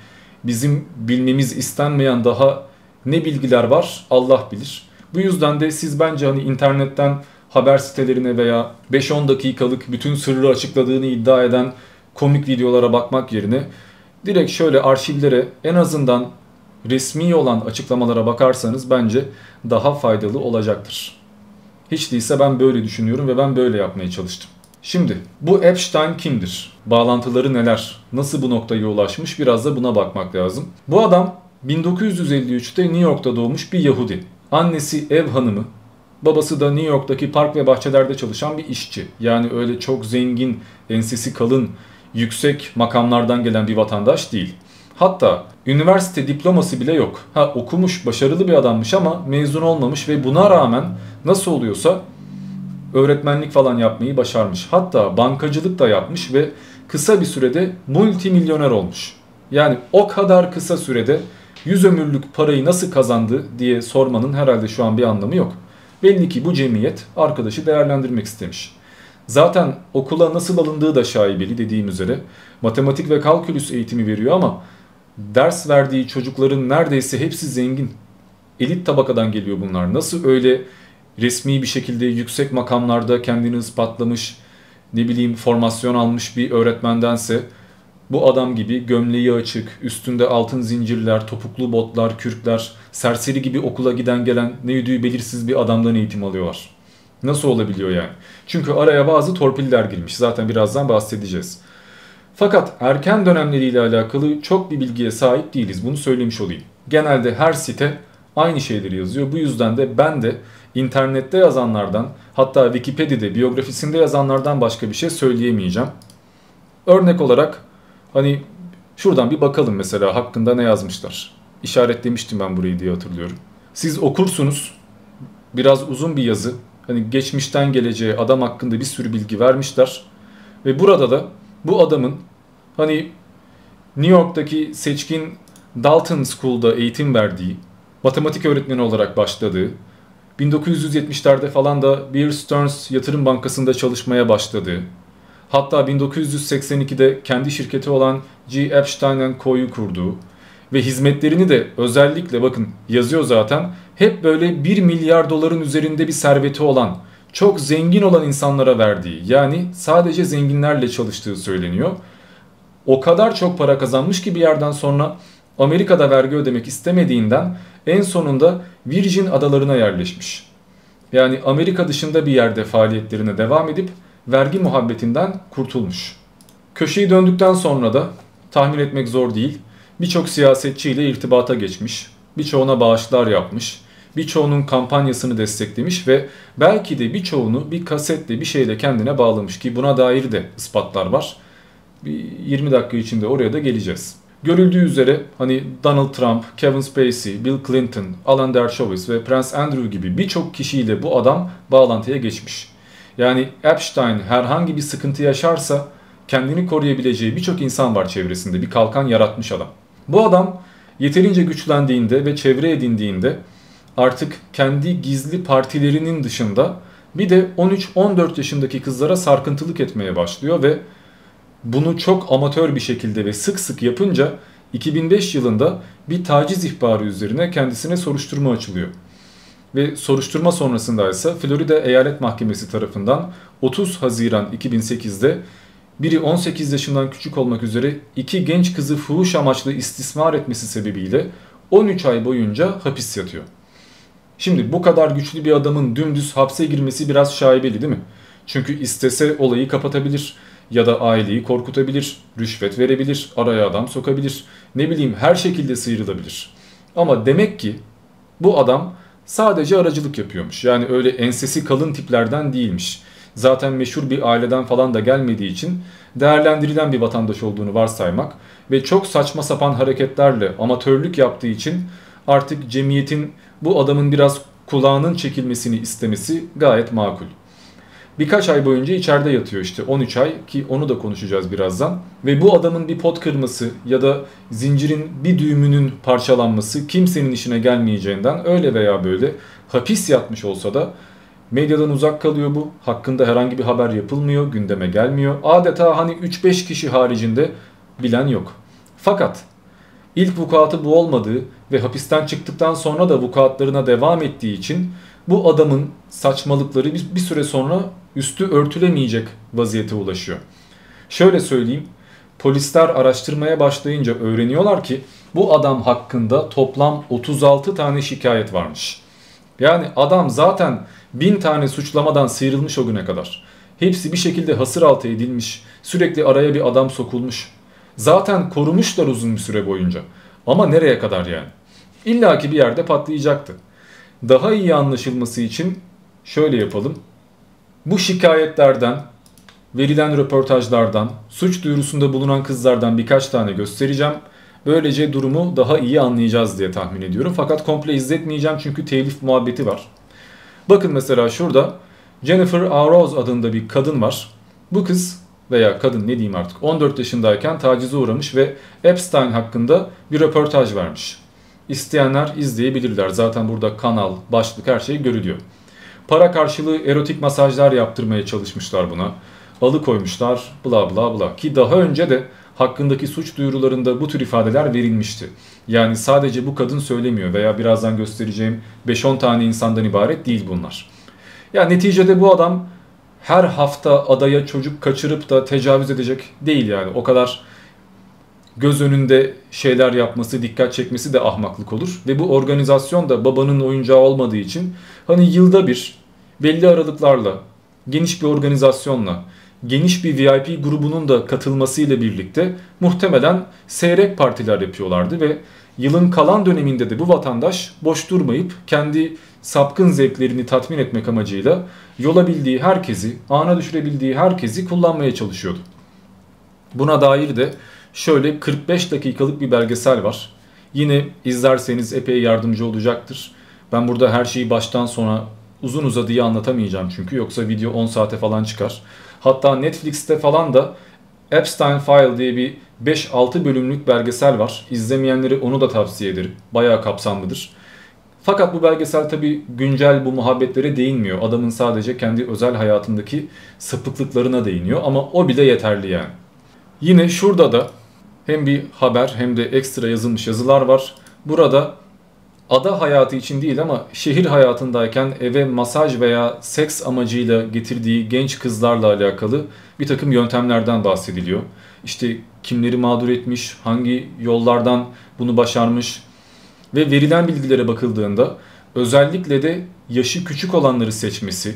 bizim bilmemiz istenmeyen daha ne bilgiler var Allah bilir. Bu yüzden de siz bence hani internetten haber sitelerine veya 5-10 dakikalık bütün sırrı açıkladığını iddia eden komik videolara bakmak yerine direkt şöyle arşivlere en azından resmi olan açıklamalara bakarsanız bence daha faydalı olacaktır. Hiç değilse ben böyle düşünüyorum ve ben böyle yapmaya çalıştım. Şimdi bu Epstein kimdir? Bağlantıları neler? Nasıl bu noktaya ulaşmış? Biraz da buna bakmak lazım. Bu adam 1953'te New York'ta doğmuş bir Yahudi. Annesi ev hanımı, babası da New York'taki park ve bahçelerde çalışan bir işçi. Yani öyle çok zengin, ensesi kalın, yüksek makamlardan gelen bir vatandaş değil. Hatta üniversite diploması bile yok. Ha okumuş, başarılı bir adammış ama mezun olmamış ve buna rağmen nasıl oluyorsa öğretmenlik falan yapmayı başarmış. Hatta bankacılık da yapmış ve kısa bir sürede multimilyoner olmuş. Yani o kadar kısa sürede yüz ömürlük parayı nasıl kazandı diye sormanın herhalde şu an bir anlamı yok. Belli ki bu cemiyet arkadaşı değerlendirmek istemiş. Zaten okula nasıl alındığı da şaibeli dediğim üzere. Matematik ve kalkülüs eğitimi veriyor ama ders verdiği çocukların neredeyse hepsi zengin. Elit tabakadan geliyor bunlar. Nasıl öyle resmi bir şekilde yüksek makamlarda kendini ispatlamış, ne bileyim formasyon almış bir öğretmendense bu adam gibi gömleği açık, üstünde altın zincirler, topuklu botlar, kürkler, serseri gibi okula giden gelen ne yüdüğü belirsiz bir adamdan eğitim alıyorlar. Nasıl olabiliyor yani? Çünkü araya bazı torpiller girmiş. Zaten birazdan bahsedeceğiz. Fakat erken dönemleriyle alakalı çok bir bilgiye sahip değiliz. Bunu söylemiş olayım. Genelde her site aynı şeyleri yazıyor. Bu yüzden de ben de internette yazanlardan hatta Wikipedia'da biyografisinde yazanlardan başka bir şey söyleyemeyeceğim. Örnek olarak hani şuradan bir bakalım mesela hakkında ne yazmışlar. İşaretlemiştim ben burayı diye hatırlıyorum. Siz okursunuz biraz uzun bir yazı. Hani geçmişten geleceğe adam hakkında bir sürü bilgi vermişler. Ve burada da bu adamın hani New York'taki seçkin Dalton School'da eğitim verdiği, matematik öğretmeni olarak başladığı, 1970'lerde falan da Bear Stearns Yatırım Bankası'nda çalışmaya başladığı, Hatta 1982'de kendi şirketi olan G. Epstein Co.'yu kurduğu ve hizmetlerini de özellikle bakın yazıyor zaten hep böyle 1 milyar doların üzerinde bir serveti olan çok zengin olan insanlara verdiği yani sadece zenginlerle çalıştığı söyleniyor. O kadar çok para kazanmış ki bir yerden sonra Amerika'da vergi ödemek istemediğinden en sonunda Virgin adalarına yerleşmiş. Yani Amerika dışında bir yerde faaliyetlerine devam edip vergi muhabbetinden kurtulmuş. Köşeyi döndükten sonra da tahmin etmek zor değil birçok siyasetçiyle irtibata geçmiş, birçoğuna bağışlar yapmış, birçoğunun kampanyasını desteklemiş ve belki de birçoğunu bir kasetle bir şeyle kendine bağlamış ki buna dair de ispatlar var. Bir 20 dakika içinde oraya da geleceğiz. Görüldüğü üzere hani Donald Trump, Kevin Spacey, Bill Clinton, Alan Dershowitz ve Prince Andrew gibi birçok kişiyle bu adam bağlantıya geçmiş. Yani Epstein herhangi bir sıkıntı yaşarsa kendini koruyabileceği birçok insan var çevresinde. Bir kalkan yaratmış adam. Bu adam yeterince güçlendiğinde ve çevre edindiğinde artık kendi gizli partilerinin dışında bir de 13-14 yaşındaki kızlara sarkıntılık etmeye başlıyor ve bunu çok amatör bir şekilde ve sık sık yapınca 2005 yılında bir taciz ihbarı üzerine kendisine soruşturma açılıyor. Ve soruşturma sonrasında ise Florida Eyalet Mahkemesi tarafından 30 Haziran 2008'de biri 18 yaşından küçük olmak üzere iki genç kızı fuhuş amaçlı istismar etmesi sebebiyle 13 ay boyunca hapis yatıyor. Şimdi bu kadar güçlü bir adamın dümdüz hapse girmesi biraz şaibeli değil mi? Çünkü istese olayı kapatabilir ya da aileyi korkutabilir, rüşvet verebilir, araya adam sokabilir, ne bileyim her şekilde sıyrılabilir. Ama demek ki bu adam sadece aracılık yapıyormuş. Yani öyle ensesi kalın tiplerden değilmiş. Zaten meşhur bir aileden falan da gelmediği için değerlendirilen bir vatandaş olduğunu varsaymak ve çok saçma sapan hareketlerle amatörlük yaptığı için artık cemiyetin bu adamın biraz kulağının çekilmesini istemesi gayet makul. Birkaç ay boyunca içeride yatıyor işte 13 ay ki onu da konuşacağız birazdan. Ve bu adamın bir pot kırması ya da zincirin bir düğümünün parçalanması kimsenin işine gelmeyeceğinden öyle veya böyle hapis yatmış olsa da medyadan uzak kalıyor bu. Hakkında herhangi bir haber yapılmıyor, gündeme gelmiyor. Adeta hani 3-5 kişi haricinde bilen yok. Fakat ilk vukuatı bu olmadığı ve hapisten çıktıktan sonra da vukuatlarına devam ettiği için bu adamın saçmalıkları bir süre sonra üstü örtülemeyecek vaziyete ulaşıyor. Şöyle söyleyeyim. Polisler araştırmaya başlayınca öğreniyorlar ki bu adam hakkında toplam 36 tane şikayet varmış. Yani adam zaten bin tane suçlamadan sıyrılmış o güne kadar. Hepsi bir şekilde hasır altı edilmiş. Sürekli araya bir adam sokulmuş. Zaten korumuşlar uzun bir süre boyunca. Ama nereye kadar yani? İlla ki bir yerde patlayacaktı. Daha iyi anlaşılması için şöyle yapalım. Bu şikayetlerden, verilen röportajlardan, suç duyurusunda bulunan kızlardan birkaç tane göstereceğim. Böylece durumu daha iyi anlayacağız diye tahmin ediyorum. Fakat komple izletmeyeceğim çünkü telif muhabbeti var. Bakın mesela şurada Jennifer Aroz adında bir kadın var. Bu kız veya kadın ne diyeyim artık 14 yaşındayken tacize uğramış ve Epstein hakkında bir röportaj vermiş. İsteyenler izleyebilirler. Zaten burada kanal, başlık her şey görülüyor. Para karşılığı erotik masajlar yaptırmaya çalışmışlar buna. Alıkoymuşlar bla bla bla. Ki daha önce de hakkındaki suç duyurularında bu tür ifadeler verilmişti. Yani sadece bu kadın söylemiyor veya birazdan göstereceğim 5-10 tane insandan ibaret değil bunlar. Ya neticede bu adam her hafta adaya çocuk kaçırıp da tecavüz edecek değil yani. O kadar göz önünde şeyler yapması, dikkat çekmesi de ahmaklık olur. Ve bu organizasyon da babanın oyuncağı olmadığı için hani yılda bir belli aralıklarla geniş bir organizasyonla geniş bir VIP grubunun da katılmasıyla birlikte muhtemelen seyrek partiler yapıyorlardı ve yılın kalan döneminde de bu vatandaş boş durmayıp kendi sapkın zevklerini tatmin etmek amacıyla yola bildiği herkesi, ana düşürebildiği herkesi kullanmaya çalışıyordu. Buna dair de şöyle 45 dakikalık bir belgesel var. Yine izlerseniz epey yardımcı olacaktır. Ben burada her şeyi baştan sona uzun uzadıya anlatamayacağım çünkü yoksa video 10 saate falan çıkar. Hatta Netflix'te falan da Epstein File diye bir 5-6 bölümlük belgesel var. İzlemeyenleri onu da tavsiye ederim. Bayağı kapsamlıdır. Fakat bu belgesel tabi güncel bu muhabbetlere değinmiyor. Adamın sadece kendi özel hayatındaki sapıklıklarına değiniyor ama o bile yeterli yani. Yine şurada da hem bir haber hem de ekstra yazılmış yazılar var. Burada ada hayatı için değil ama şehir hayatındayken eve masaj veya seks amacıyla getirdiği genç kızlarla alakalı bir takım yöntemlerden bahsediliyor. İşte kimleri mağdur etmiş, hangi yollardan bunu başarmış ve verilen bilgilere bakıldığında özellikle de yaşı küçük olanları seçmesi,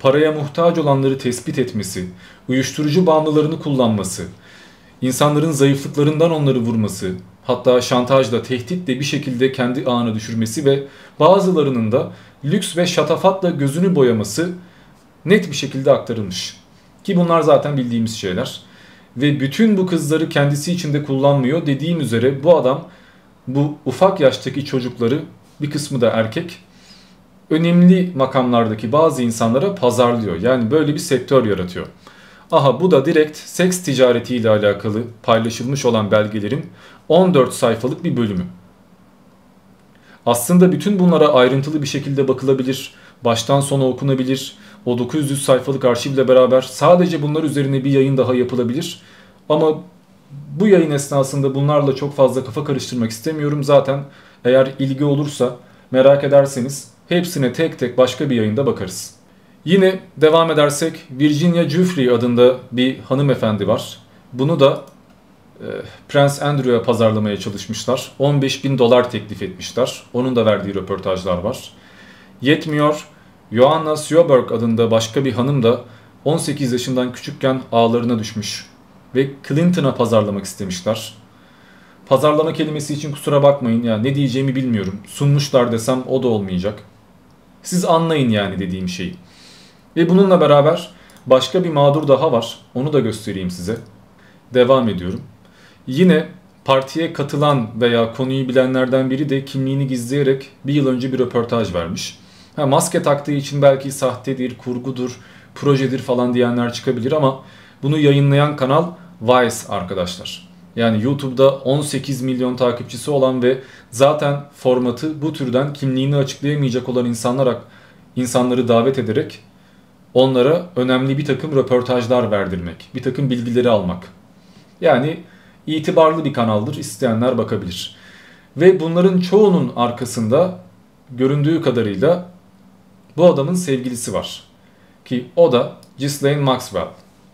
paraya muhtaç olanları tespit etmesi, uyuşturucu bağımlılarını kullanması, insanların zayıflıklarından onları vurması, hatta şantajla, tehditle bir şekilde kendi ağına düşürmesi ve bazılarının da lüks ve şatafatla gözünü boyaması net bir şekilde aktarılmış. Ki bunlar zaten bildiğimiz şeyler. Ve bütün bu kızları kendisi içinde kullanmıyor. Dediğim üzere bu adam bu ufak yaştaki çocukları bir kısmı da erkek önemli makamlardaki bazı insanlara pazarlıyor. Yani böyle bir sektör yaratıyor. Aha bu da direkt seks ticaretiyle alakalı paylaşılmış olan belgelerin 14 sayfalık bir bölümü. Aslında bütün bunlara ayrıntılı bir şekilde bakılabilir, baştan sona okunabilir. O 900 sayfalık arşivle beraber sadece bunlar üzerine bir yayın daha yapılabilir. Ama bu yayın esnasında bunlarla çok fazla kafa karıştırmak istemiyorum. Zaten eğer ilgi olursa merak ederseniz hepsine tek tek başka bir yayında bakarız. Yine devam edersek Virginia Giuffre adında bir hanımefendi var. Bunu da e, Prince Andrew'a pazarlamaya çalışmışlar. 15 bin dolar teklif etmişler. Onun da verdiği röportajlar var. Yetmiyor. Joanna Sjöberg adında başka bir hanım da 18 yaşından küçükken ağlarına düşmüş. Ve Clinton'a pazarlamak istemişler. Pazarlama kelimesi için kusura bakmayın ya ne diyeceğimi bilmiyorum. Sunmuşlar desem o da olmayacak. Siz anlayın yani dediğim şeyi. Ve bununla beraber başka bir mağdur daha var. Onu da göstereyim size. Devam ediyorum. Yine partiye katılan veya konuyu bilenlerden biri de kimliğini gizleyerek bir yıl önce bir röportaj vermiş. Ha, maske taktığı için belki sahtedir, kurgudur, projedir falan diyenler çıkabilir ama bunu yayınlayan kanal Vice arkadaşlar. Yani YouTube'da 18 milyon takipçisi olan ve zaten formatı bu türden kimliğini açıklayamayacak olan insanlara insanları davet ederek onlara önemli bir takım röportajlar verdirmek, bir takım bilgileri almak. Yani itibarlı bir kanaldır, isteyenler bakabilir. Ve bunların çoğunun arkasında göründüğü kadarıyla bu adamın sevgilisi var. Ki o da Ghislaine Maxwell.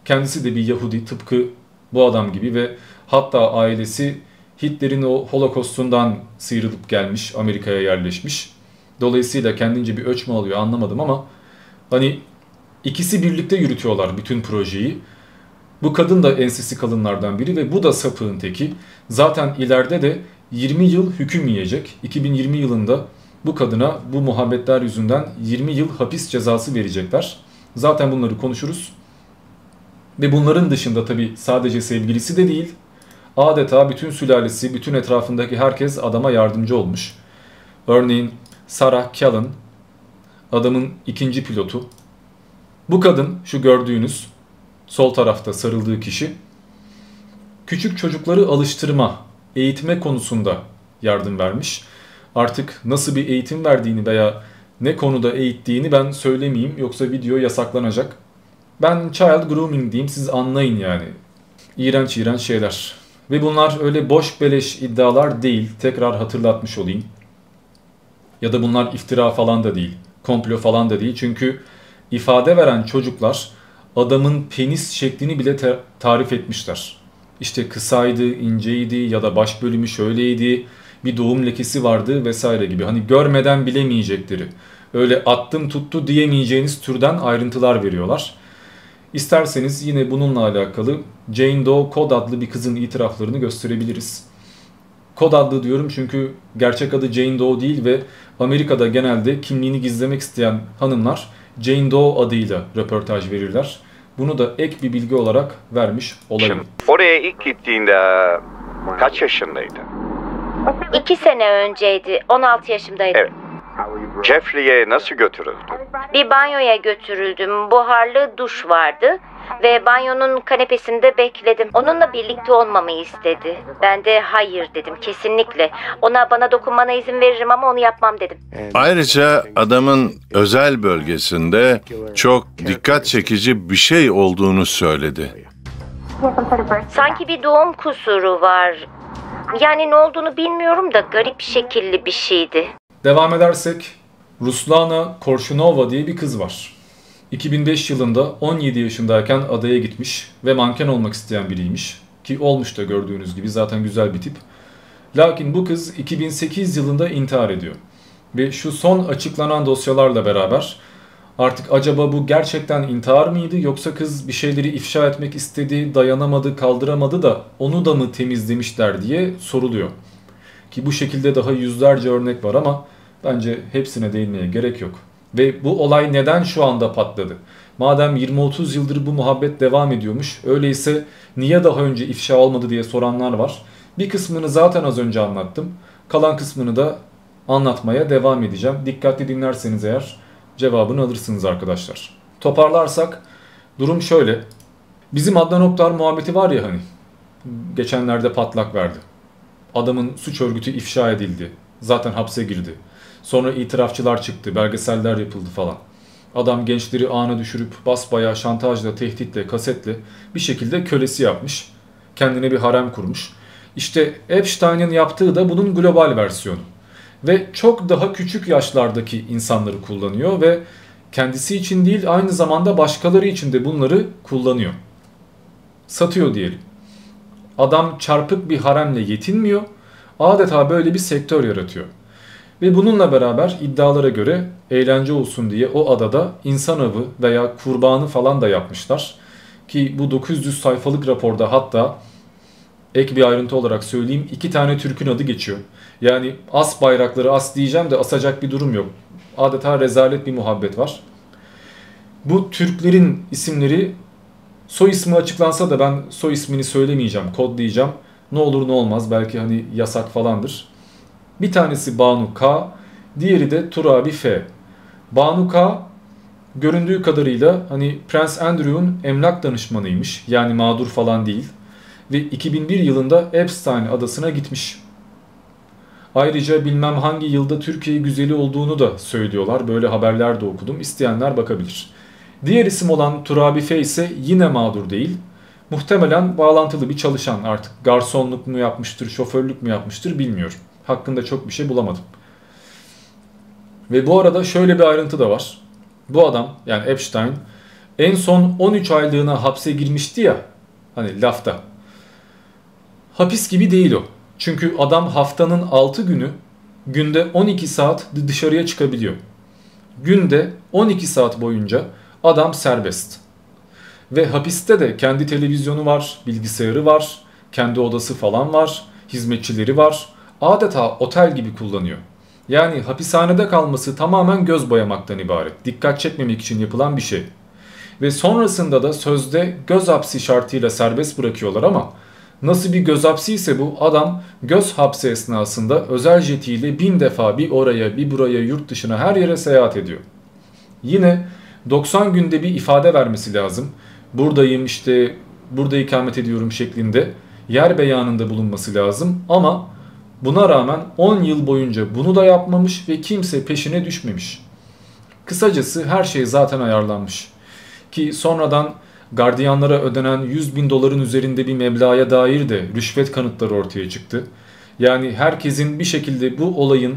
Kendisi de bir Yahudi tıpkı bu adam gibi ve hatta ailesi Hitler'in o holokostundan sıyrılıp gelmiş, Amerika'ya yerleşmiş. Dolayısıyla kendince bir ölçme alıyor anlamadım ama hani İkisi birlikte yürütüyorlar bütün projeyi. Bu kadın da ensesi kalınlardan biri ve bu da sapığın teki. Zaten ileride de 20 yıl hüküm yiyecek. 2020 yılında bu kadına bu muhabbetler yüzünden 20 yıl hapis cezası verecekler. Zaten bunları konuşuruz. Ve bunların dışında tabi sadece sevgilisi de değil. Adeta bütün sülalesi, bütün etrafındaki herkes adama yardımcı olmuş. Örneğin Sarah Callan adamın ikinci pilotu. Bu kadın şu gördüğünüz sol tarafta sarıldığı kişi küçük çocukları alıştırma, eğitme konusunda yardım vermiş. Artık nasıl bir eğitim verdiğini veya ne konuda eğittiğini ben söylemeyeyim yoksa video yasaklanacak. Ben child grooming diyeyim siz anlayın yani. İğrenç iğrenç şeyler. Ve bunlar öyle boş beleş iddialar değil. Tekrar hatırlatmış olayım. Ya da bunlar iftira falan da değil. Komplo falan da değil. Çünkü ifade veren çocuklar adamın penis şeklini bile tarif etmişler. İşte kısaydı, inceydi ya da baş bölümü şöyleydi, bir doğum lekesi vardı vesaire gibi. Hani görmeden bilemeyecekleri, öyle attım tuttu diyemeyeceğiniz türden ayrıntılar veriyorlar. İsterseniz yine bununla alakalı Jane Doe Code adlı bir kızın itiraflarını gösterebiliriz. Code adlı diyorum çünkü gerçek adı Jane Doe değil ve Amerika'da genelde kimliğini gizlemek isteyen hanımlar Jane Doe adıyla röportaj verirler. Bunu da ek bir bilgi olarak vermiş olayım. Oraya ilk gittiğinde kaç yaşındaydı? İki sene önceydi. 16 yaşındaydım. Evet. Jeffrey'e nasıl götürüldü? Bir banyoya götürüldüm. Buharlı duş vardı. Ve banyonun kanepesinde bekledim. Onunla birlikte olmamı istedi. Ben de hayır dedim kesinlikle. Ona bana dokunmana izin veririm ama onu yapmam dedim. Ayrıca adamın özel bölgesinde çok dikkat çekici bir şey olduğunu söyledi. Sanki bir doğum kusuru var. Yani ne olduğunu bilmiyorum da garip şekilli bir şeydi. Devam edersek Ruslana Korshunova diye bir kız var. 2005 yılında 17 yaşındayken adaya gitmiş ve manken olmak isteyen biriymiş. Ki olmuş da gördüğünüz gibi zaten güzel bir tip. Lakin bu kız 2008 yılında intihar ediyor. Ve şu son açıklanan dosyalarla beraber artık acaba bu gerçekten intihar mıydı yoksa kız bir şeyleri ifşa etmek istedi, dayanamadı, kaldıramadı da onu da mı temizlemişler diye soruluyor. Ki bu şekilde daha yüzlerce örnek var ama bence hepsine değinmeye gerek yok. Ve bu olay neden şu anda patladı? Madem 20-30 yıldır bu muhabbet devam ediyormuş, öyleyse niye daha önce ifşa olmadı diye soranlar var. Bir kısmını zaten az önce anlattım. Kalan kısmını da anlatmaya devam edeceğim. Dikkatli dinlerseniz eğer cevabını alırsınız arkadaşlar. Toparlarsak durum şöyle. Bizim Adnan Oktar muhabbeti var ya hani. Geçenlerde patlak verdi. Adamın suç örgütü ifşa edildi. Zaten hapse girdi. Sonra itirafçılar çıktı, belgeseller yapıldı falan. Adam gençleri ana düşürüp basbayağı şantajla, tehditle, kasetle bir şekilde kölesi yapmış. Kendine bir harem kurmuş. İşte Epstein'in yaptığı da bunun global versiyonu. Ve çok daha küçük yaşlardaki insanları kullanıyor ve kendisi için değil aynı zamanda başkaları için de bunları kullanıyor. Satıyor diyelim. Adam çarpık bir haremle yetinmiyor. Adeta böyle bir sektör yaratıyor. Ve bununla beraber iddialara göre eğlence olsun diye o adada insan avı veya kurbanı falan da yapmışlar. Ki bu 900 sayfalık raporda hatta ek bir ayrıntı olarak söyleyeyim iki tane Türk'ün adı geçiyor. Yani as bayrakları as diyeceğim de asacak bir durum yok. Adeta rezalet bir muhabbet var. Bu Türklerin isimleri soy ismi açıklansa da ben soy ismini söylemeyeceğim, kod diyeceğim. Ne olur ne olmaz belki hani yasak falandır. Bir tanesi Banu K, diğeri de Turabi F. Banu K göründüğü kadarıyla hani Prens Andrew'un emlak danışmanıymış. Yani mağdur falan değil. Ve 2001 yılında Epstein adasına gitmiş. Ayrıca bilmem hangi yılda Türkiye güzeli olduğunu da söylüyorlar. Böyle haberler de okudum. İsteyenler bakabilir. Diğer isim olan Turabi F ise yine mağdur değil. Muhtemelen bağlantılı bir çalışan artık garsonluk mu yapmıştır, şoförlük mü yapmıştır bilmiyorum hakkında çok bir şey bulamadım. Ve bu arada şöyle bir ayrıntı da var. Bu adam yani Epstein en son 13 aylığına hapse girmişti ya hani lafta. Hapis gibi değil o. Çünkü adam haftanın 6 günü günde 12 saat dışarıya çıkabiliyor. Günde 12 saat boyunca adam serbest. Ve hapiste de kendi televizyonu var, bilgisayarı var, kendi odası falan var, hizmetçileri var adeta otel gibi kullanıyor. Yani hapishanede kalması tamamen göz boyamaktan ibaret. Dikkat çekmemek için yapılan bir şey. Ve sonrasında da sözde göz hapsi şartıyla serbest bırakıyorlar ama nasıl bir göz hapsi ise bu adam göz hapsi esnasında özel jetiyle bin defa bir oraya bir buraya yurt dışına her yere seyahat ediyor. Yine 90 günde bir ifade vermesi lazım. Buradayım işte burada ikamet ediyorum şeklinde yer beyanında bulunması lazım ama Buna rağmen 10 yıl boyunca bunu da yapmamış ve kimse peşine düşmemiş. Kısacası her şey zaten ayarlanmış. Ki sonradan gardiyanlara ödenen 100 bin doların üzerinde bir meblağa dair de rüşvet kanıtları ortaya çıktı. Yani herkesin bir şekilde bu olayın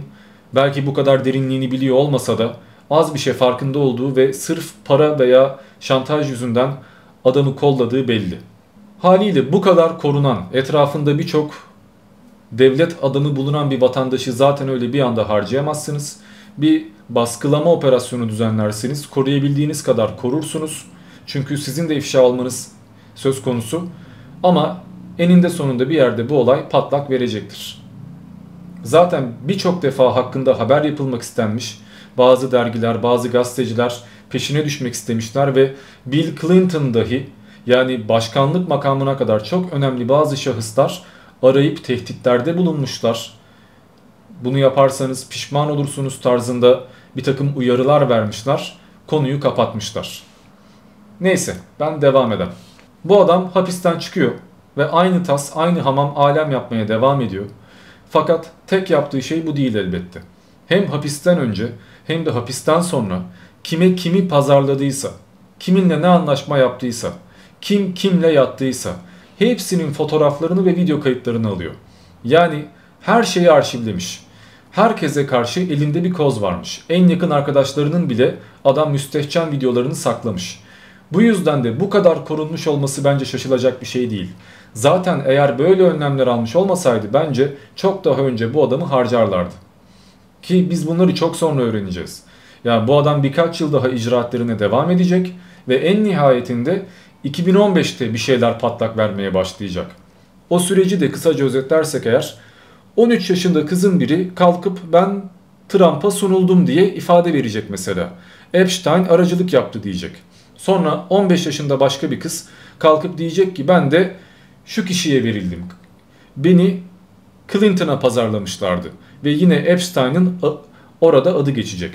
belki bu kadar derinliğini biliyor olmasa da az bir şey farkında olduğu ve sırf para veya şantaj yüzünden adamı kolladığı belli. Haliyle bu kadar korunan, etrafında birçok devlet adamı bulunan bir vatandaşı zaten öyle bir anda harcayamazsınız. Bir baskılama operasyonu düzenlersiniz. Koruyabildiğiniz kadar korursunuz. Çünkü sizin de ifşa olmanız söz konusu. Ama eninde sonunda bir yerde bu olay patlak verecektir. Zaten birçok defa hakkında haber yapılmak istenmiş. Bazı dergiler, bazı gazeteciler peşine düşmek istemişler ve Bill Clinton dahi yani başkanlık makamına kadar çok önemli bazı şahıslar arayıp tehditlerde bulunmuşlar. Bunu yaparsanız pişman olursunuz tarzında bir takım uyarılar vermişler. Konuyu kapatmışlar. Neyse ben devam edem. Bu adam hapisten çıkıyor ve aynı tas aynı hamam alem yapmaya devam ediyor. Fakat tek yaptığı şey bu değil elbette. Hem hapisten önce hem de hapisten sonra kime kimi pazarladıysa, kiminle ne anlaşma yaptıysa, kim kimle yattıysa hepsinin fotoğraflarını ve video kayıtlarını alıyor. Yani her şeyi arşivlemiş. Herkese karşı elinde bir koz varmış. En yakın arkadaşlarının bile adam müstehcen videolarını saklamış. Bu yüzden de bu kadar korunmuş olması bence şaşılacak bir şey değil. Zaten eğer böyle önlemler almış olmasaydı bence çok daha önce bu adamı harcarlardı. Ki biz bunları çok sonra öğreneceğiz. Yani bu adam birkaç yıl daha icraatlerine devam edecek ve en nihayetinde 2015'te bir şeyler patlak vermeye başlayacak. O süreci de kısaca özetlersek eğer 13 yaşında kızın biri kalkıp ben Trump'a sunuldum diye ifade verecek mesela. Epstein aracılık yaptı diyecek. Sonra 15 yaşında başka bir kız kalkıp diyecek ki ben de şu kişiye verildim. Beni Clinton'a pazarlamışlardı ve yine Epstein'ın orada adı geçecek.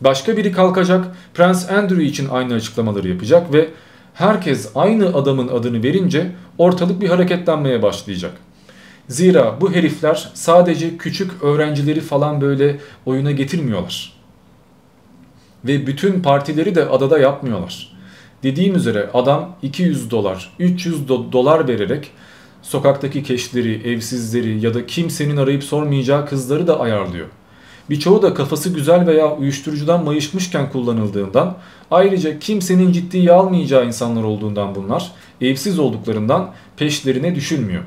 Başka biri kalkacak Prince Andrew için aynı açıklamaları yapacak ve herkes aynı adamın adını verince ortalık bir hareketlenmeye başlayacak. Zira bu herifler sadece küçük öğrencileri falan böyle oyuna getirmiyorlar. Ve bütün partileri de adada yapmıyorlar. Dediğim üzere adam 200 dolar, 300 do dolar vererek sokaktaki keşleri, evsizleri ya da kimsenin arayıp sormayacağı kızları da ayarlıyor. Birçoğu da kafası güzel veya uyuşturucudan mayışmışken kullanıldığından ayrıca kimsenin ciddiye almayacağı insanlar olduğundan bunlar evsiz olduklarından peşlerine düşülmüyor.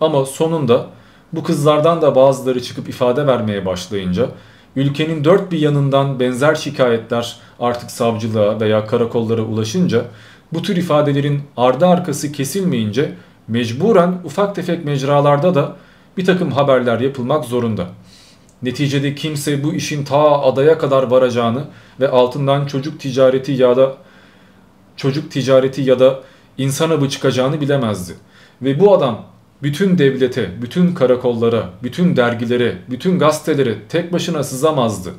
Ama sonunda bu kızlardan da bazıları çıkıp ifade vermeye başlayınca ülkenin dört bir yanından benzer şikayetler artık savcılığa veya karakollara ulaşınca bu tür ifadelerin ardı arkası kesilmeyince mecburen ufak tefek mecralarda da bir takım haberler yapılmak zorunda. Neticede kimse bu işin ta adaya kadar varacağını ve altından çocuk ticareti ya da çocuk ticareti ya da insan avı çıkacağını bilemezdi. Ve bu adam bütün devlete, bütün karakollara, bütün dergilere, bütün gazetelere tek başına sızamazdı.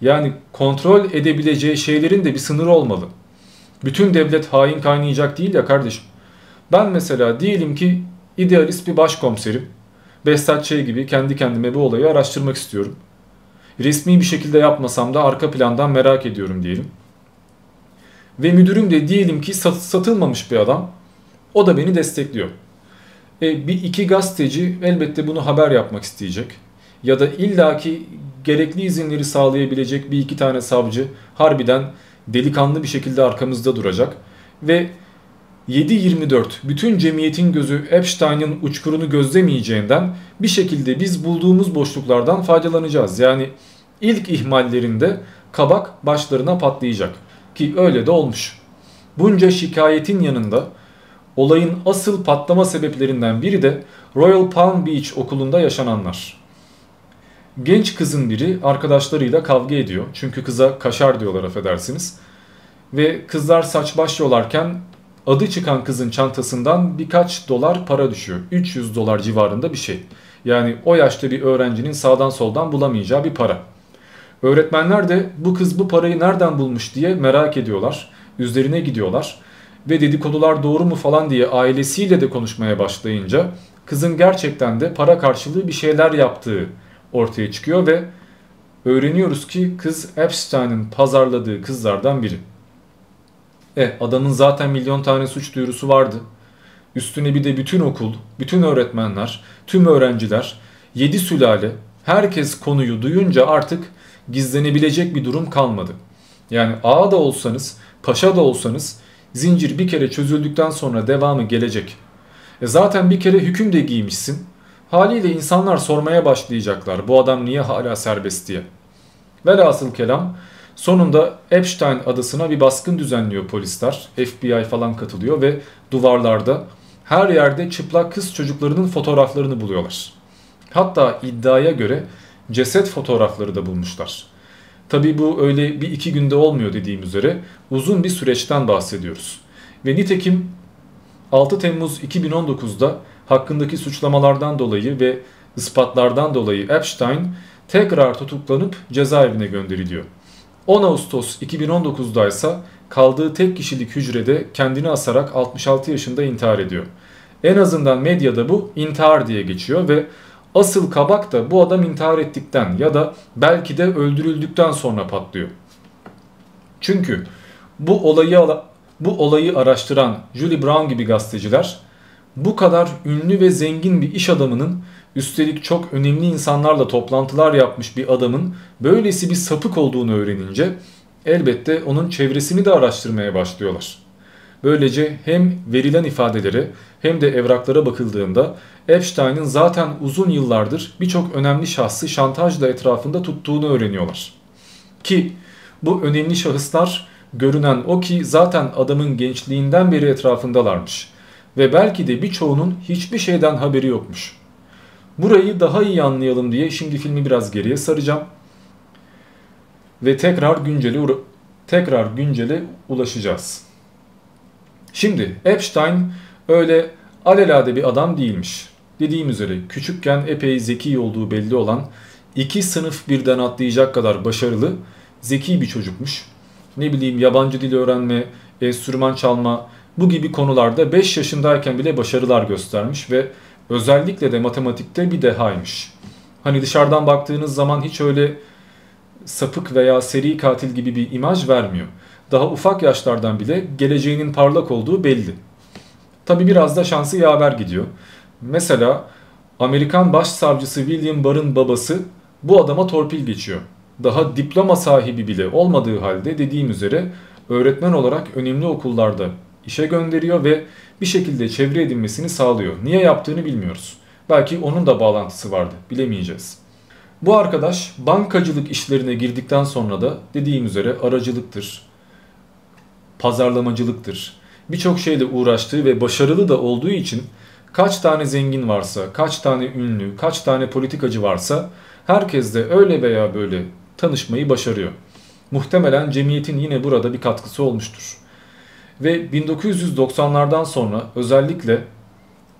Yani kontrol edebileceği şeylerin de bir sınırı olmalı. Bütün devlet hain kaynayacak değil ya kardeşim. Ben mesela diyelim ki idealist bir başkomiserim. Behzat Ç. gibi kendi kendime bu olayı araştırmak istiyorum. Resmi bir şekilde yapmasam da arka plandan merak ediyorum diyelim. Ve müdürüm de diyelim ki satılmamış bir adam. O da beni destekliyor. E, bir iki gazeteci elbette bunu haber yapmak isteyecek. Ya da illaki gerekli izinleri sağlayabilecek bir iki tane savcı harbiden delikanlı bir şekilde arkamızda duracak. Ve 7-24 bütün cemiyetin gözü Epstein'ın uçkurunu gözlemeyeceğinden bir şekilde biz bulduğumuz boşluklardan faydalanacağız. Yani ilk ihmallerinde kabak başlarına patlayacak ki öyle de olmuş. Bunca şikayetin yanında olayın asıl patlama sebeplerinden biri de Royal Palm Beach okulunda yaşananlar. Genç kızın biri arkadaşlarıyla kavga ediyor. Çünkü kıza kaşar diyorlar affedersiniz. Ve kızlar saç baş yolarken adı çıkan kızın çantasından birkaç dolar para düşüyor. 300 dolar civarında bir şey. Yani o yaşta bir öğrencinin sağdan soldan bulamayacağı bir para. Öğretmenler de bu kız bu parayı nereden bulmuş diye merak ediyorlar. Üzerine gidiyorlar. Ve dedikodular doğru mu falan diye ailesiyle de konuşmaya başlayınca kızın gerçekten de para karşılığı bir şeyler yaptığı ortaya çıkıyor ve öğreniyoruz ki kız Epstein'in pazarladığı kızlardan biri. E adamın zaten milyon tane suç duyurusu vardı. Üstüne bir de bütün okul, bütün öğretmenler, tüm öğrenciler, yedi sülale, herkes konuyu duyunca artık gizlenebilecek bir durum kalmadı. Yani ağa da olsanız, paşa da olsanız zincir bir kere çözüldükten sonra devamı gelecek. E zaten bir kere hüküm de giymişsin. Haliyle insanlar sormaya başlayacaklar bu adam niye hala serbest diye. Velhasıl kelam sonunda Epstein adasına bir baskın düzenliyor polisler. FBI falan katılıyor ve duvarlarda her yerde çıplak kız çocuklarının fotoğraflarını buluyorlar. Hatta iddiaya göre ceset fotoğrafları da bulmuşlar. Tabi bu öyle bir iki günde olmuyor dediğim üzere uzun bir süreçten bahsediyoruz. Ve nitekim 6 Temmuz 2019'da hakkındaki suçlamalardan dolayı ve ispatlardan dolayı Epstein tekrar tutuklanıp cezaevine gönderiliyor. 10 Ağustos 2019'da ise kaldığı tek kişilik hücrede kendini asarak 66 yaşında intihar ediyor. En azından medyada bu intihar diye geçiyor ve asıl kabak da bu adam intihar ettikten ya da belki de öldürüldükten sonra patlıyor. Çünkü bu olayı bu olayı araştıran Julie Brown gibi gazeteciler bu kadar ünlü ve zengin bir iş adamının üstelik çok önemli insanlarla toplantılar yapmış bir adamın böylesi bir sapık olduğunu öğrenince elbette onun çevresini de araştırmaya başlıyorlar. Böylece hem verilen ifadelere hem de evraklara bakıldığında Epstein'ın zaten uzun yıllardır birçok önemli şahsı şantajla etrafında tuttuğunu öğreniyorlar. Ki bu önemli şahıslar görünen o ki zaten adamın gençliğinden beri etrafındalarmış ve belki de birçoğunun hiçbir şeyden haberi yokmuş. Burayı daha iyi anlayalım diye şimdi filmi biraz geriye saracağım ve tekrar güncele tekrar güncele ulaşacağız. Şimdi Epstein öyle alelade bir adam değilmiş. Dediğim üzere küçükken epey zeki olduğu belli olan iki sınıf birden atlayacak kadar başarılı, zeki bir çocukmuş. Ne bileyim yabancı dil öğrenme, enstrüman çalma bu gibi konularda 5 yaşındayken bile başarılar göstermiş ve özellikle de matematikte bir dehaymış. Hani dışarıdan baktığınız zaman hiç öyle sapık veya seri katil gibi bir imaj vermiyor. Daha ufak yaşlardan bile geleceğinin parlak olduğu belli. Tabi biraz da şansı yaver gidiyor. Mesela Amerikan Başsavcısı William Barr'ın babası bu adama torpil geçiyor. Daha diploma sahibi bile olmadığı halde dediğim üzere öğretmen olarak önemli okullarda işe gönderiyor ve bir şekilde çevre edinmesini sağlıyor. Niye yaptığını bilmiyoruz. Belki onun da bağlantısı vardı bilemeyeceğiz. Bu arkadaş bankacılık işlerine girdikten sonra da dediğim üzere aracılıktır, pazarlamacılıktır. Birçok şeyle uğraştığı ve başarılı da olduğu için kaç tane zengin varsa, kaç tane ünlü, kaç tane politikacı varsa herkes de öyle veya böyle tanışmayı başarıyor. Muhtemelen cemiyetin yine burada bir katkısı olmuştur. Ve 1990'lardan sonra özellikle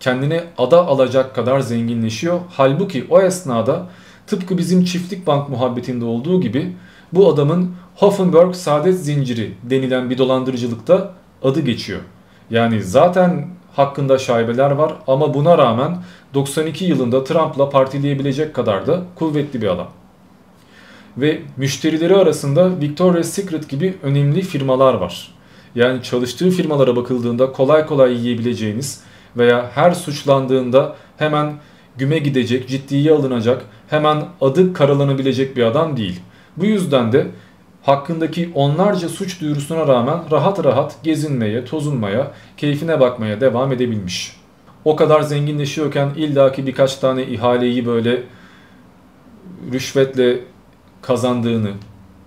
kendine ada alacak kadar zenginleşiyor. Halbuki o esnada tıpkı bizim çiftlik bank muhabbetinde olduğu gibi bu adamın Hoffenberg saadet zinciri denilen bir dolandırıcılıkta adı geçiyor. Yani zaten hakkında şaibeler var ama buna rağmen 92 yılında Trump'la partileyebilecek kadar da kuvvetli bir adam. Ve müşterileri arasında Victoria's Secret gibi önemli firmalar var. Yani çalıştığı firmalara bakıldığında kolay kolay yiyebileceğiniz veya her suçlandığında hemen güme gidecek, ciddiye alınacak, hemen adı karalanabilecek bir adam değil. Bu yüzden de hakkındaki onlarca suç duyurusuna rağmen rahat rahat gezinmeye, tozunmaya, keyfine bakmaya devam edebilmiş. O kadar zenginleşiyorken illaki birkaç tane ihaleyi böyle rüşvetle kazandığını,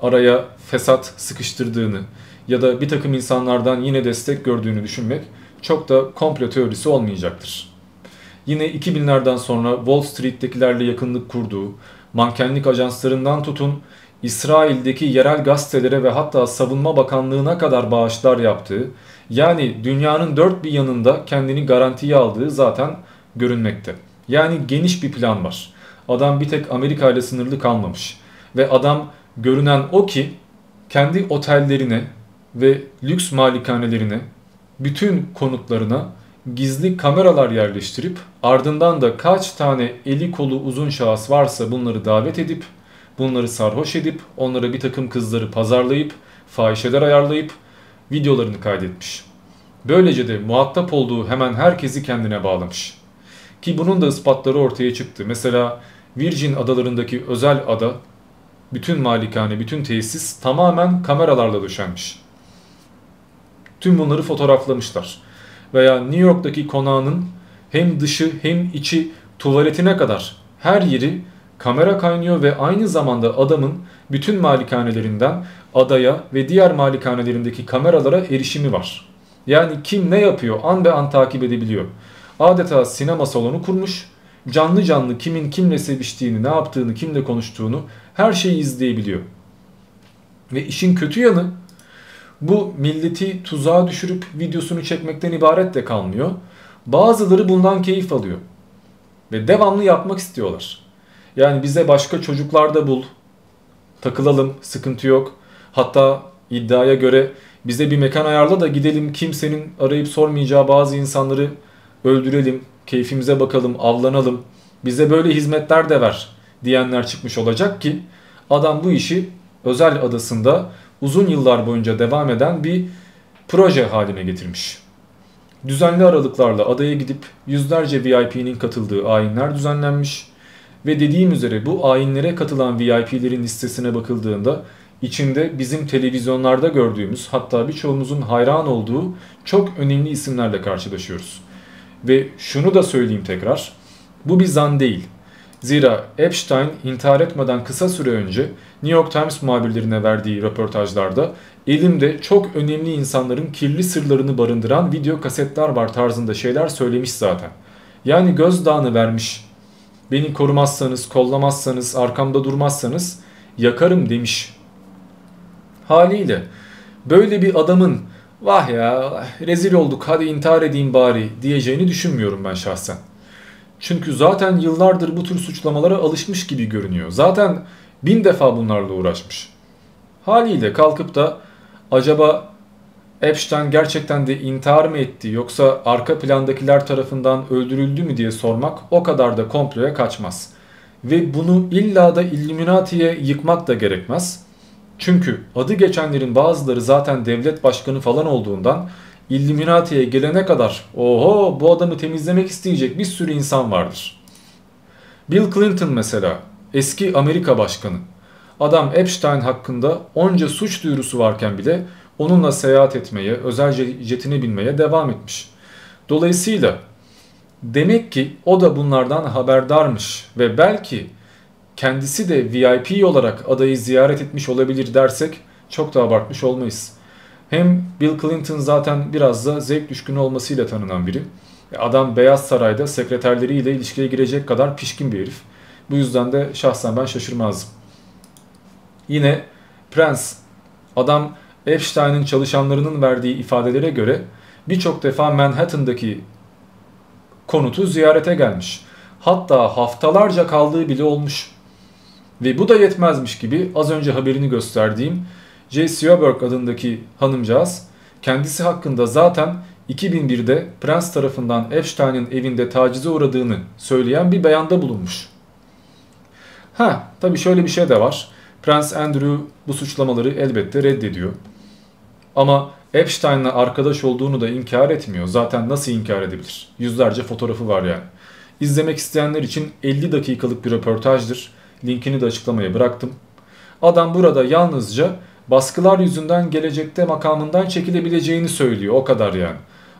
araya fesat sıkıştırdığını ya da bir takım insanlardan yine destek gördüğünü düşünmek çok da komplo teorisi olmayacaktır. Yine 2000'lerden sonra Wall Street'tekilerle yakınlık kurduğu, mankenlik ajanslarından tutun İsrail'deki yerel gazetelere ve hatta Savunma Bakanlığı'na kadar bağışlar yaptığı, yani dünyanın dört bir yanında kendini garantiye aldığı zaten görünmekte. Yani geniş bir plan var. Adam bir tek Amerika ile sınırlı kalmamış. Ve adam görünen o ki kendi otellerine ve lüks malikanelerine, bütün konutlarına gizli kameralar yerleştirip ardından da kaç tane eli kolu uzun şahıs varsa bunları davet edip bunları sarhoş edip onlara bir takım kızları pazarlayıp fahişeler ayarlayıp videolarını kaydetmiş. Böylece de muhatap olduğu hemen herkesi kendine bağlamış. Ki bunun da ispatları ortaya çıktı. Mesela Virgin adalarındaki özel ada, bütün malikane, bütün tesis tamamen kameralarla döşenmiş. Tüm bunları fotoğraflamışlar. Veya New York'taki konağının hem dışı hem içi tuvaletine kadar her yeri kamera kaynıyor ve aynı zamanda adamın bütün malikanelerinden adaya ve diğer malikanelerindeki kameralara erişimi var. Yani kim ne yapıyor an be an takip edebiliyor. Adeta sinema salonu kurmuş, canlı canlı kimin kimle seviştiğini, ne yaptığını, kimle konuştuğunu her şeyi izleyebiliyor. Ve işin kötü yanı bu milleti tuzağa düşürüp videosunu çekmekten ibaret de kalmıyor. Bazıları bundan keyif alıyor. Ve devamlı yapmak istiyorlar. Yani bize başka çocuklar da bul. Takılalım, sıkıntı yok. Hatta iddiaya göre Bize bir mekan ayarla da gidelim kimsenin arayıp sormayacağı bazı insanları öldürelim, keyfimize bakalım, avlanalım. Bize böyle hizmetler de ver diyenler çıkmış olacak ki adam bu işi özel adasında uzun yıllar boyunca devam eden bir proje haline getirmiş. Düzenli aralıklarla adaya gidip yüzlerce VIP'nin katıldığı ayinler düzenlenmiş ve dediğim üzere bu ayinlere katılan VIP'lerin listesine bakıldığında içinde bizim televizyonlarda gördüğümüz hatta birçoğumuzun hayran olduğu çok önemli isimlerle karşılaşıyoruz. Ve şunu da söyleyeyim tekrar. Bu bir zan değil. Zira Epstein intihar etmeden kısa süre önce New York Times muhabirlerine verdiği röportajlarda elimde çok önemli insanların kirli sırlarını barındıran video kasetler var tarzında şeyler söylemiş zaten. Yani gözdağını vermiş. Beni korumazsanız, kollamazsanız, arkamda durmazsanız yakarım demiş. Haliyle böyle bir adamın vah ya rezil olduk hadi intihar edeyim bari diyeceğini düşünmüyorum ben şahsen. Çünkü zaten yıllardır bu tür suçlamalara alışmış gibi görünüyor. Zaten bin defa bunlarla uğraşmış. Haliyle kalkıp da acaba Epstein gerçekten de intihar mı etti yoksa arka plandakiler tarafından öldürüldü mü diye sormak o kadar da komploya kaçmaz. Ve bunu illa da Illuminati'ye yıkmak da gerekmez. Çünkü adı geçenlerin bazıları zaten devlet başkanı falan olduğundan Illuminati'ye gelene kadar oho bu adamı temizlemek isteyecek bir sürü insan vardır. Bill Clinton mesela eski Amerika başkanı. Adam Epstein hakkında onca suç duyurusu varken bile onunla seyahat etmeye, özel jetine binmeye devam etmiş. Dolayısıyla demek ki o da bunlardan haberdarmış ve belki kendisi de VIP olarak adayı ziyaret etmiş olabilir dersek çok da abartmış olmayız. Hem Bill Clinton zaten biraz da zevk düşkünü olmasıyla tanınan biri. Adam Beyaz Saray'da sekreterleriyle ilişkiye girecek kadar pişkin bir herif. Bu yüzden de şahsen ben şaşırmazdım. Yine Prince, adam Epstein'in çalışanlarının verdiği ifadelere göre birçok defa Manhattan'daki konutu ziyarete gelmiş. Hatta haftalarca kaldığı bile olmuş. Ve bu da yetmezmiş gibi az önce haberini gösterdiğim J. Sjöberg adındaki hanımcağız kendisi hakkında zaten 2001'de Prens tarafından Epstein'in evinde tacize uğradığını söyleyen bir beyanda bulunmuş. Ha, tabi şöyle bir şey de var. Prens Andrew bu suçlamaları elbette reddediyor. Ama Epstein'la arkadaş olduğunu da inkar etmiyor. Zaten nasıl inkar edebilir? Yüzlerce fotoğrafı var yani. İzlemek isteyenler için 50 dakikalık bir röportajdır. Linkini de açıklamaya bıraktım. Adam burada yalnızca baskılar yüzünden gelecekte makamından çekilebileceğini söylüyor. O kadar yani.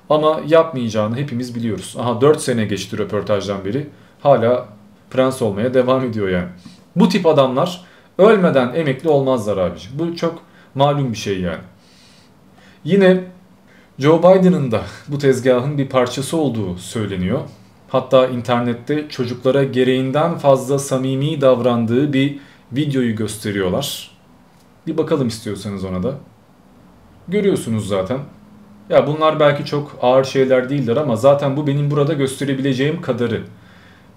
Ama yapmayacağını hepimiz biliyoruz. Aha 4 sene geçti röportajdan beri. Hala prens olmaya devam ediyor yani. Bu tip adamlar ölmeden emekli olmazlar abici. Bu çok malum bir şey yani. Yine Joe Biden'ın da bu tezgahın bir parçası olduğu söyleniyor. Hatta internette çocuklara gereğinden fazla samimi davrandığı bir videoyu gösteriyorlar. Bir bakalım istiyorsanız ona da. Görüyorsunuz zaten. Ya bunlar belki çok ağır şeyler değiller ama zaten bu benim burada gösterebileceğim kadarı.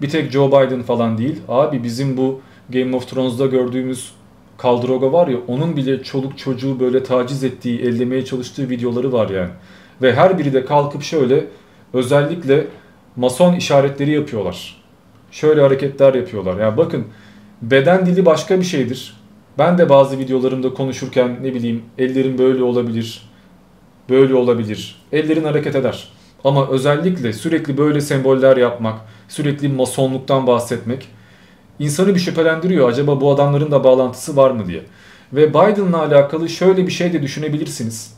Bir tek Joe Biden falan değil. Abi bizim bu Game of Thrones'da gördüğümüz Kaldrogo var ya onun bile çoluk çocuğu böyle taciz ettiği, ellemeye çalıştığı videoları var yani. Ve her biri de kalkıp şöyle özellikle mason işaretleri yapıyorlar. Şöyle hareketler yapıyorlar. Yani bakın beden dili başka bir şeydir. Ben de bazı videolarımda konuşurken ne bileyim ellerim böyle olabilir, böyle olabilir. Ellerin hareket eder. Ama özellikle sürekli böyle semboller yapmak, sürekli masonluktan bahsetmek insanı bir şüphelendiriyor. Acaba bu adamların da bağlantısı var mı diye. Ve Biden'la alakalı şöyle bir şey de düşünebilirsiniz.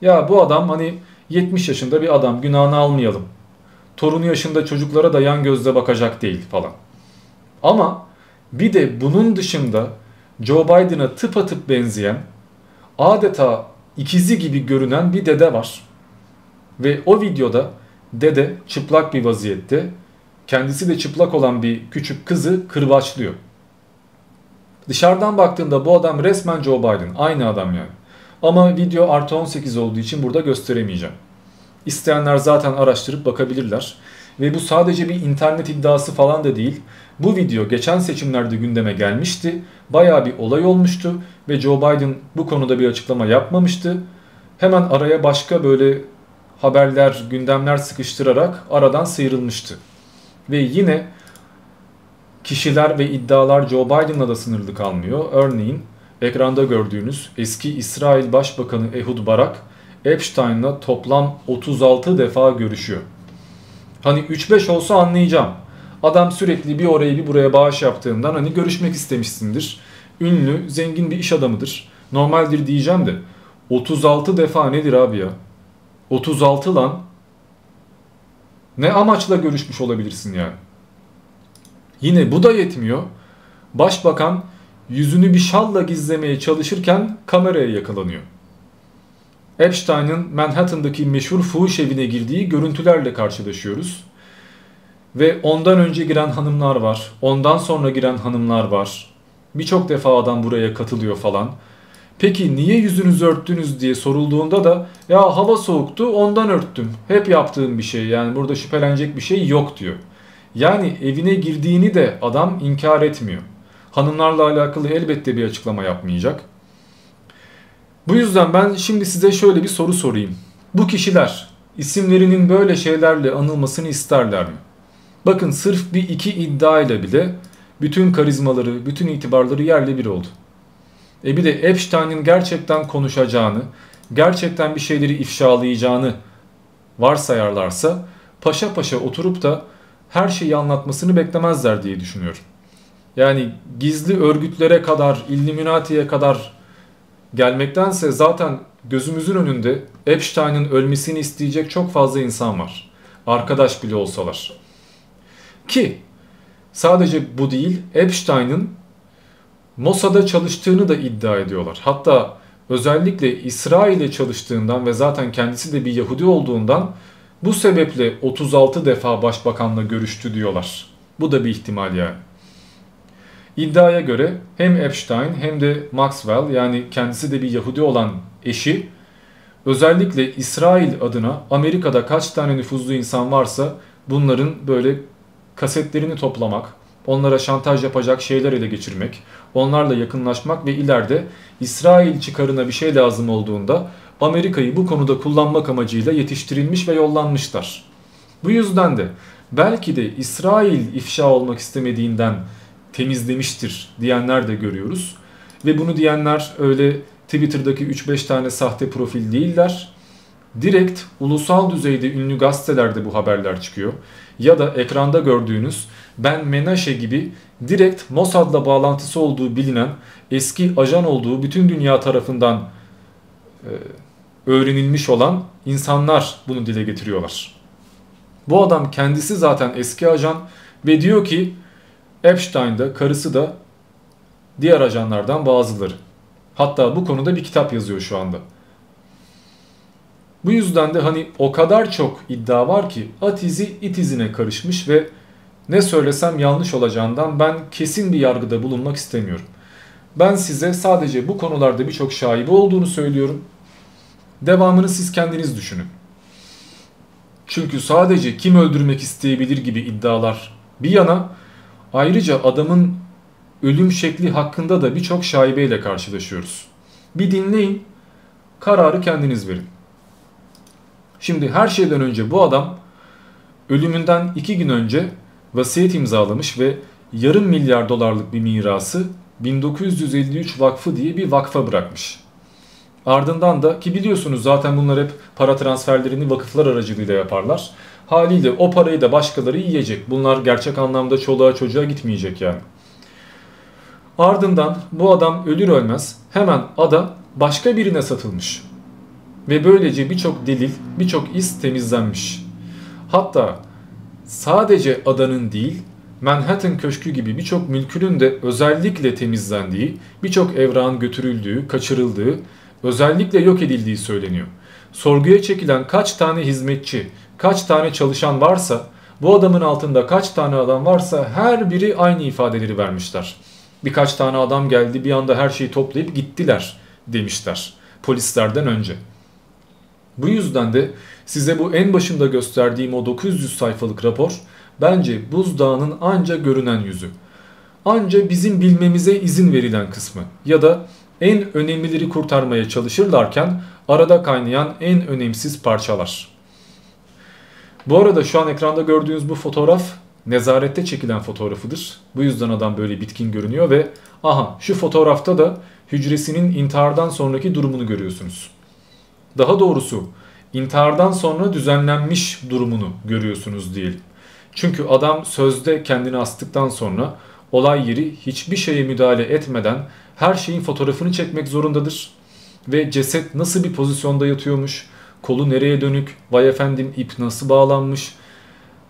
Ya bu adam hani 70 yaşında bir adam günahını almayalım. Torunu yaşında çocuklara da yan gözle bakacak değil falan. Ama bir de bunun dışında Joe Biden'a tıpatıp benzeyen adeta ikizi gibi görünen bir dede var. Ve o videoda dede çıplak bir vaziyette kendisi de çıplak olan bir küçük kızı kırbaçlıyor. Dışarıdan baktığında bu adam resmen Joe Biden. Aynı adam yani. Ama video artı 18 olduğu için burada gösteremeyeceğim. İsteyenler zaten araştırıp bakabilirler. Ve bu sadece bir internet iddiası falan da değil. Bu video geçen seçimlerde gündeme gelmişti. Baya bir olay olmuştu ve Joe Biden bu konuda bir açıklama yapmamıştı. Hemen araya başka böyle haberler, gündemler sıkıştırarak aradan sıyrılmıştı. Ve yine kişiler ve iddialar Joe Biden'la da sınırlı kalmıyor. Örneğin ekranda gördüğünüz eski İsrail Başbakanı Ehud Barak Epstein'la toplam 36 defa görüşüyor. Hani 3-5 olsa anlayacağım. Adam sürekli bir oraya bir buraya bağış yaptığından hani görüşmek istemişsindir. Ünlü, zengin bir iş adamıdır. Normaldir diyeceğim de 36 defa nedir abi ya? 36 lan. Ne amaçla görüşmüş olabilirsin yani? Yine bu da yetmiyor. Başbakan yüzünü bir şalla gizlemeye çalışırken kameraya yakalanıyor. Epstein'ın Manhattan'daki meşhur fuhuş evine girdiği görüntülerle karşılaşıyoruz. Ve ondan önce giren hanımlar var, ondan sonra giren hanımlar var. Birçok defa adam buraya katılıyor falan. Peki niye yüzünüzü örttünüz diye sorulduğunda da ya hava soğuktu ondan örttüm. Hep yaptığım bir şey yani burada şüphelenecek bir şey yok diyor. Yani evine girdiğini de adam inkar etmiyor. Hanımlarla alakalı elbette bir açıklama yapmayacak. Bu yüzden ben şimdi size şöyle bir soru sorayım. Bu kişiler isimlerinin böyle şeylerle anılmasını isterler mi? Bakın sırf bir iki iddia ile bile bütün karizmaları, bütün itibarları yerle bir oldu. E bir de Epstein'in gerçekten konuşacağını, gerçekten bir şeyleri ifşalayacağını varsayarlarsa paşa paşa oturup da her şeyi anlatmasını beklemezler diye düşünüyorum. Yani gizli örgütlere kadar, Illuminati'ye kadar gelmektense zaten gözümüzün önünde Epstein'in ölmesini isteyecek çok fazla insan var. Arkadaş bile olsalar. Ki sadece bu değil Epstein'in Mossad'a çalıştığını da iddia ediyorlar. Hatta özellikle İsrail'e çalıştığından ve zaten kendisi de bir Yahudi olduğundan bu sebeple 36 defa başbakanla görüştü diyorlar. Bu da bir ihtimal yani. İddiaya göre hem Epstein hem de Maxwell yani kendisi de bir Yahudi olan eşi özellikle İsrail adına Amerika'da kaç tane nüfuzlu insan varsa bunların böyle kasetlerini toplamak, onlara şantaj yapacak şeyler ele geçirmek, onlarla yakınlaşmak ve ileride İsrail çıkarına bir şey lazım olduğunda Amerika'yı bu konuda kullanmak amacıyla yetiştirilmiş ve yollanmışlar. Bu yüzden de belki de İsrail ifşa olmak istemediğinden temizlemiştir diyenler de görüyoruz. Ve bunu diyenler öyle Twitter'daki 3-5 tane sahte profil değiller. Direkt ulusal düzeyde ünlü gazetelerde bu haberler çıkıyor. Ya da ekranda gördüğünüz Ben Menaşe gibi direkt Mossad'la bağlantısı olduğu bilinen eski ajan olduğu bütün dünya tarafından e, öğrenilmiş olan insanlar bunu dile getiriyorlar. Bu adam kendisi zaten eski ajan ve diyor ki Epstein de karısı da diğer ajanlardan bazıları. Hatta bu konuda bir kitap yazıyor şu anda. Bu yüzden de hani o kadar çok iddia var ki at izi it izine karışmış ve ne söylesem yanlış olacağından ben kesin bir yargıda bulunmak istemiyorum. Ben size sadece bu konularda birçok şaibe olduğunu söylüyorum. Devamını siz kendiniz düşünün. Çünkü sadece kim öldürmek isteyebilir gibi iddialar bir yana ayrıca adamın ölüm şekli hakkında da birçok şaibeyle karşılaşıyoruz. Bir dinleyin, kararı kendiniz verin. Şimdi her şeyden önce bu adam ölümünden iki gün önce vasiyet imzalamış ve yarım milyar dolarlık bir mirası 1953 Vakfı diye bir vakfa bırakmış. Ardından da ki biliyorsunuz zaten bunlar hep para transferlerini vakıflar aracılığıyla yaparlar. Haliyle o parayı da başkaları yiyecek. Bunlar gerçek anlamda çoluğa çocuğa gitmeyecek yani. Ardından bu adam ölür ölmez hemen ada başka birine satılmış. Ve böylece birçok delil, birçok iz temizlenmiş. Hatta sadece adanın değil, Manhattan Köşkü gibi birçok mülkünün de özellikle temizlendiği, birçok evrağın götürüldüğü, kaçırıldığı, özellikle yok edildiği söyleniyor. Sorguya çekilen kaç tane hizmetçi, kaç tane çalışan varsa, bu adamın altında kaç tane adam varsa her biri aynı ifadeleri vermişler. Birkaç tane adam geldi bir anda her şeyi toplayıp gittiler demişler polislerden önce. Bu yüzden de size bu en başında gösterdiğim o 900 sayfalık rapor bence buzdağının anca görünen yüzü. Anca bizim bilmemize izin verilen kısmı ya da en önemlileri kurtarmaya çalışırlarken arada kaynayan en önemsiz parçalar. Bu arada şu an ekranda gördüğünüz bu fotoğraf nezarette çekilen fotoğrafıdır. Bu yüzden adam böyle bitkin görünüyor ve aha şu fotoğrafta da hücresinin intihardan sonraki durumunu görüyorsunuz. Daha doğrusu intihardan sonra düzenlenmiş durumunu görüyorsunuz diyelim. Çünkü adam sözde kendini astıktan sonra olay yeri hiçbir şeye müdahale etmeden her şeyin fotoğrafını çekmek zorundadır. Ve ceset nasıl bir pozisyonda yatıyormuş, kolu nereye dönük, vay efendim ip nasıl bağlanmış,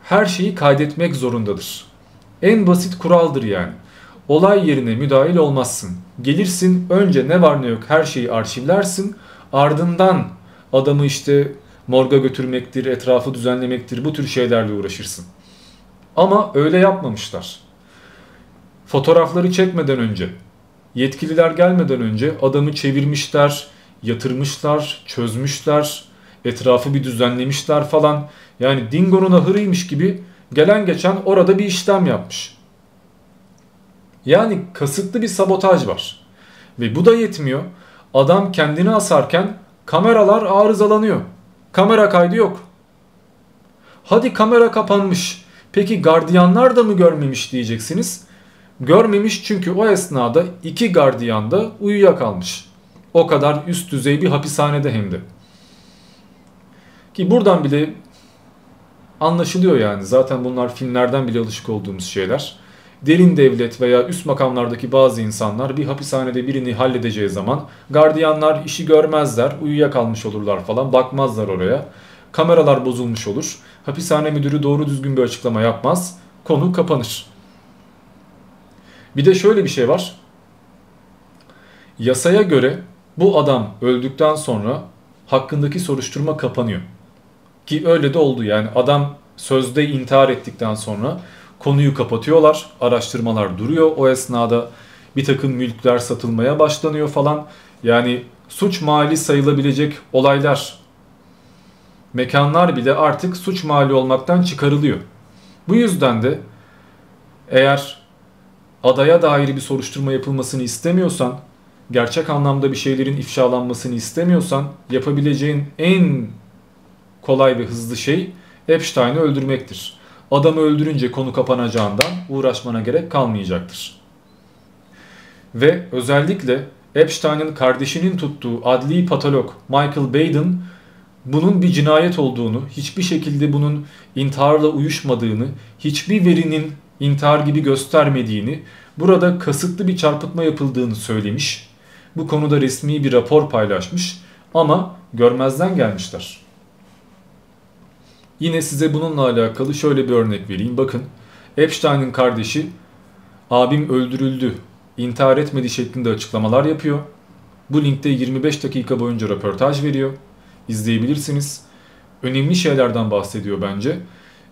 her şeyi kaydetmek zorundadır. En basit kuraldır yani. Olay yerine müdahil olmazsın. Gelirsin önce ne var ne yok her şeyi arşivlersin. Ardından adamı işte morga götürmektir, etrafı düzenlemektir bu tür şeylerle uğraşırsın. Ama öyle yapmamışlar. Fotoğrafları çekmeden önce, yetkililer gelmeden önce adamı çevirmişler, yatırmışlar, çözmüşler, etrafı bir düzenlemişler falan. Yani Dingo'nun ahırıymış gibi gelen geçen orada bir işlem yapmış. Yani kasıtlı bir sabotaj var. Ve bu da yetmiyor. Adam kendini asarken kameralar arızalanıyor. Kamera kaydı yok. Hadi kamera kapanmış. Peki gardiyanlar da mı görmemiş diyeceksiniz. Görmemiş çünkü o esnada iki gardiyan da uyuyakalmış. O kadar üst düzey bir hapishanede hem de. Ki buradan bile anlaşılıyor yani. Zaten bunlar filmlerden bile alışık olduğumuz şeyler. Derin devlet veya üst makamlardaki bazı insanlar bir hapishanede birini halledeceği zaman gardiyanlar işi görmezler, uyuyakalmış olurlar falan, bakmazlar oraya. Kameralar bozulmuş olur. Hapishane müdürü doğru düzgün bir açıklama yapmaz. Konu kapanır. Bir de şöyle bir şey var. Yasaya göre bu adam öldükten sonra hakkındaki soruşturma kapanıyor. Ki öyle de oldu yani adam sözde intihar ettikten sonra konuyu kapatıyorlar. Araştırmalar duruyor. O esnada bir takım mülkler satılmaya başlanıyor falan. Yani suç mali sayılabilecek olaylar, mekanlar bile artık suç mali olmaktan çıkarılıyor. Bu yüzden de eğer adaya dair bir soruşturma yapılmasını istemiyorsan, gerçek anlamda bir şeylerin ifşalanmasını istemiyorsan yapabileceğin en kolay ve hızlı şey Epstein'i öldürmektir. Adamı öldürünce konu kapanacağından uğraşmana gerek kalmayacaktır. Ve özellikle Epstein'in kardeşinin tuttuğu adli patolog Michael Baden bunun bir cinayet olduğunu, hiçbir şekilde bunun intiharla uyuşmadığını, hiçbir verinin intihar gibi göstermediğini, burada kasıtlı bir çarpıtma yapıldığını söylemiş. Bu konuda resmi bir rapor paylaşmış ama görmezden gelmişler. Yine size bununla alakalı şöyle bir örnek vereyim. Bakın Epstein'in kardeşi abim öldürüldü, intihar etmedi şeklinde açıklamalar yapıyor. Bu linkte 25 dakika boyunca röportaj veriyor. İzleyebilirsiniz. Önemli şeylerden bahsediyor bence.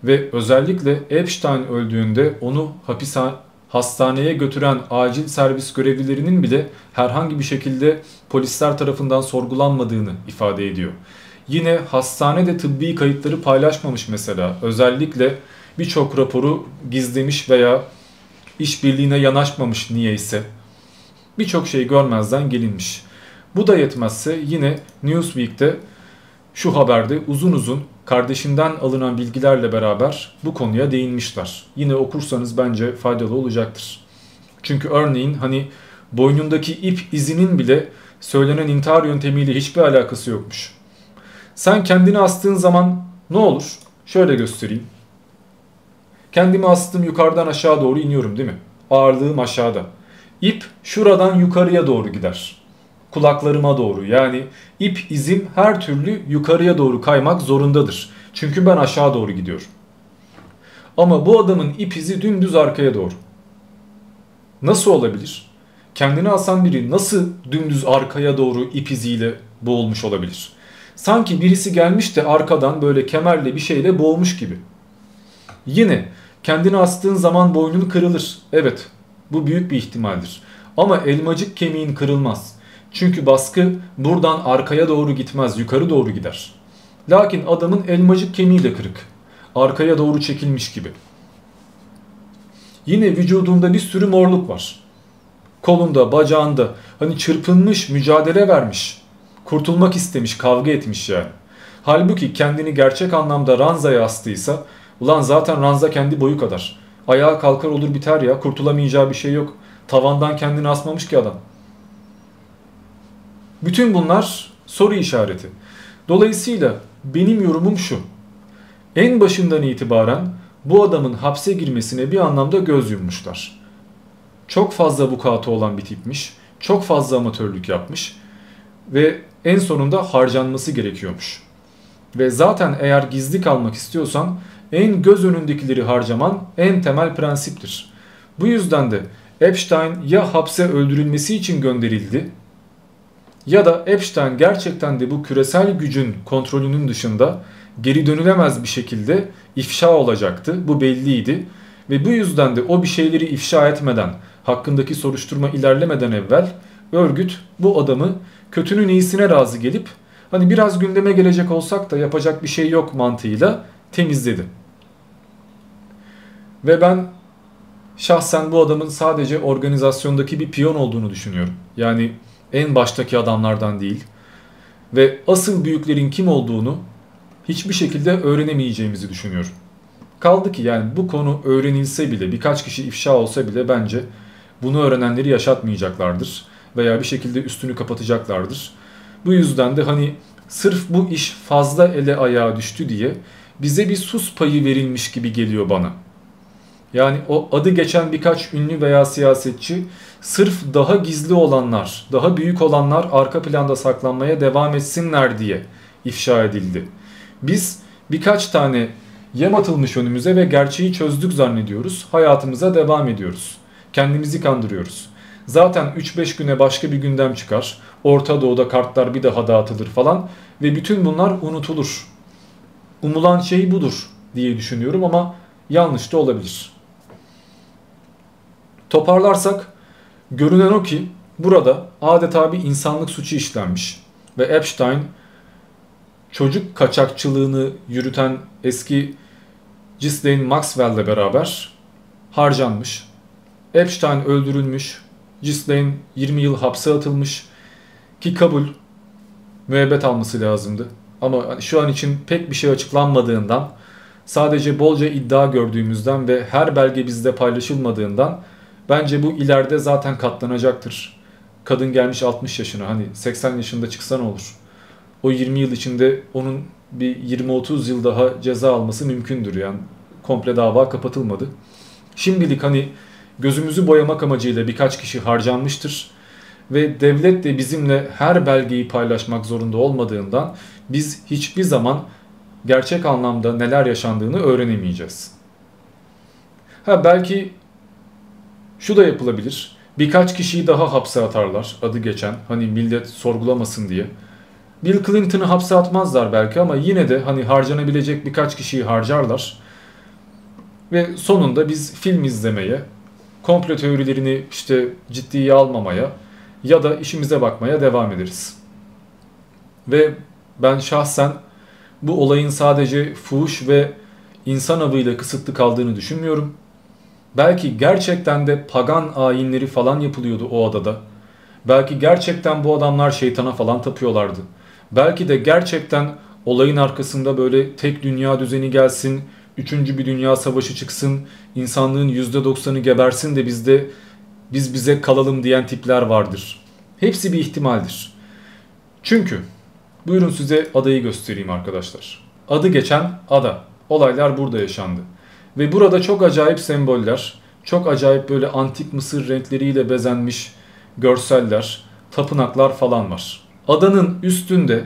Ve özellikle Epstein öldüğünde onu hapishane hastaneye götüren acil servis görevlilerinin bile herhangi bir şekilde polisler tarafından sorgulanmadığını ifade ediyor. Yine hastanede tıbbi kayıtları paylaşmamış mesela. Özellikle birçok raporu gizlemiş veya işbirliğine yanaşmamış niyeyse. Birçok şey görmezden gelinmiş. Bu da yetmezse yine Newsweek'te şu haberde uzun uzun kardeşinden alınan bilgilerle beraber bu konuya değinmişler. Yine okursanız bence faydalı olacaktır. Çünkü örneğin hani boynundaki ip izinin bile söylenen intihar yöntemiyle hiçbir alakası yokmuş. Sen kendini astığın zaman ne olur? Şöyle göstereyim. Kendimi astım yukarıdan aşağı doğru iniyorum değil mi? Ağırlığım aşağıda. İp şuradan yukarıya doğru gider. Kulaklarıma doğru yani ip izim her türlü yukarıya doğru kaymak zorundadır. Çünkü ben aşağı doğru gidiyorum. Ama bu adamın ip izi dümdüz arkaya doğru. Nasıl olabilir? Kendini asan biri nasıl dümdüz arkaya doğru ip iziyle boğulmuş olabilir? Sanki birisi gelmiş de arkadan böyle kemerle bir şeyle boğmuş gibi. Yine kendini astığın zaman boynun kırılır. Evet bu büyük bir ihtimaldir. Ama elmacık kemiğin kırılmaz. Çünkü baskı buradan arkaya doğru gitmez yukarı doğru gider. Lakin adamın elmacık kemiği de kırık. Arkaya doğru çekilmiş gibi. Yine vücudunda bir sürü morluk var. Kolunda, bacağında hani çırpınmış, mücadele vermiş. Kurtulmak istemiş, kavga etmiş yani. Halbuki kendini gerçek anlamda ranzaya astıysa ulan zaten ranza kendi boyu kadar. Ayağa kalkar olur biter ya kurtulamayacağı bir şey yok. Tavandan kendini asmamış ki adam. Bütün bunlar soru işareti. Dolayısıyla benim yorumum şu. En başından itibaren bu adamın hapse girmesine bir anlamda göz yummuşlar. Çok fazla vukuatı olan bir tipmiş. Çok fazla amatörlük yapmış. Ve en sonunda harcanması gerekiyormuş. Ve zaten eğer gizli kalmak istiyorsan en göz önündekileri harcaman en temel prensiptir. Bu yüzden de Epstein ya hapse öldürülmesi için gönderildi ya da Epstein gerçekten de bu küresel gücün kontrolünün dışında geri dönülemez bir şekilde ifşa olacaktı. Bu belliydi. Ve bu yüzden de o bir şeyleri ifşa etmeden, hakkındaki soruşturma ilerlemeden evvel örgüt bu adamı kötünün iyisine razı gelip hani biraz gündeme gelecek olsak da yapacak bir şey yok mantığıyla temizledi. Ve ben şahsen bu adamın sadece organizasyondaki bir piyon olduğunu düşünüyorum. Yani en baştaki adamlardan değil. Ve asıl büyüklerin kim olduğunu hiçbir şekilde öğrenemeyeceğimizi düşünüyorum. Kaldı ki yani bu konu öğrenilse bile birkaç kişi ifşa olsa bile bence bunu öğrenenleri yaşatmayacaklardır. Veya bir şekilde üstünü kapatacaklardır. Bu yüzden de hani sırf bu iş fazla ele ayağa düştü diye bize bir sus payı verilmiş gibi geliyor bana. Yani o adı geçen birkaç ünlü veya siyasetçi sırf daha gizli olanlar, daha büyük olanlar arka planda saklanmaya devam etsinler diye ifşa edildi. Biz birkaç tane yem atılmış önümüze ve gerçeği çözdük zannediyoruz. Hayatımıza devam ediyoruz. Kendimizi kandırıyoruz. Zaten 3-5 güne başka bir gündem çıkar. Orta Doğu'da kartlar bir daha dağıtılır falan ve bütün bunlar unutulur. Umulan şey budur diye düşünüyorum ama yanlış da olabilir. Toparlarsak görünen o ki burada adeta bir insanlık suçu işlenmiş ve Epstein çocuk kaçakçılığını yürüten eski Ghislaine Maxwell ile beraber harcanmış. Epstein öldürülmüş. Ghislaine 20 yıl hapse atılmış. Ki kabul müebbet alması lazımdı. Ama şu an için pek bir şey açıklanmadığından sadece bolca iddia gördüğümüzden ve her belge bizde paylaşılmadığından bence bu ileride zaten katlanacaktır. Kadın gelmiş 60 yaşına hani 80 yaşında çıksa ne olur? O 20 yıl içinde onun bir 20-30 yıl daha ceza alması mümkündür yani. Komple dava kapatılmadı. Şimdilik hani gözümüzü boyamak amacıyla birkaç kişi harcanmıştır. Ve devlet de bizimle her belgeyi paylaşmak zorunda olmadığından biz hiçbir zaman gerçek anlamda neler yaşandığını öğrenemeyeceğiz. Ha belki şu da yapılabilir. Birkaç kişiyi daha hapse atarlar adı geçen. Hani millet sorgulamasın diye. Bill Clinton'ı hapse atmazlar belki ama yine de hani harcanabilecek birkaç kişiyi harcarlar. Ve sonunda biz film izlemeye, komplo teorilerini işte ciddiye almamaya ya da işimize bakmaya devam ederiz. Ve ben şahsen bu olayın sadece fuhuş ve insan avıyla kısıtlı kaldığını düşünmüyorum. Belki gerçekten de pagan ayinleri falan yapılıyordu o adada. Belki gerçekten bu adamlar şeytana falan tapıyorlardı. Belki de gerçekten olayın arkasında böyle tek dünya düzeni gelsin, üçüncü bir dünya savaşı çıksın, insanlığın %90'ı gebersin de bizde biz bize kalalım diyen tipler vardır. Hepsi bir ihtimaldir. Çünkü buyurun size adayı göstereyim arkadaşlar. Adı geçen ada. Olaylar burada yaşandı. Ve burada çok acayip semboller, çok acayip böyle antik Mısır renkleriyle bezenmiş görseller, tapınaklar falan var. Adanın üstünde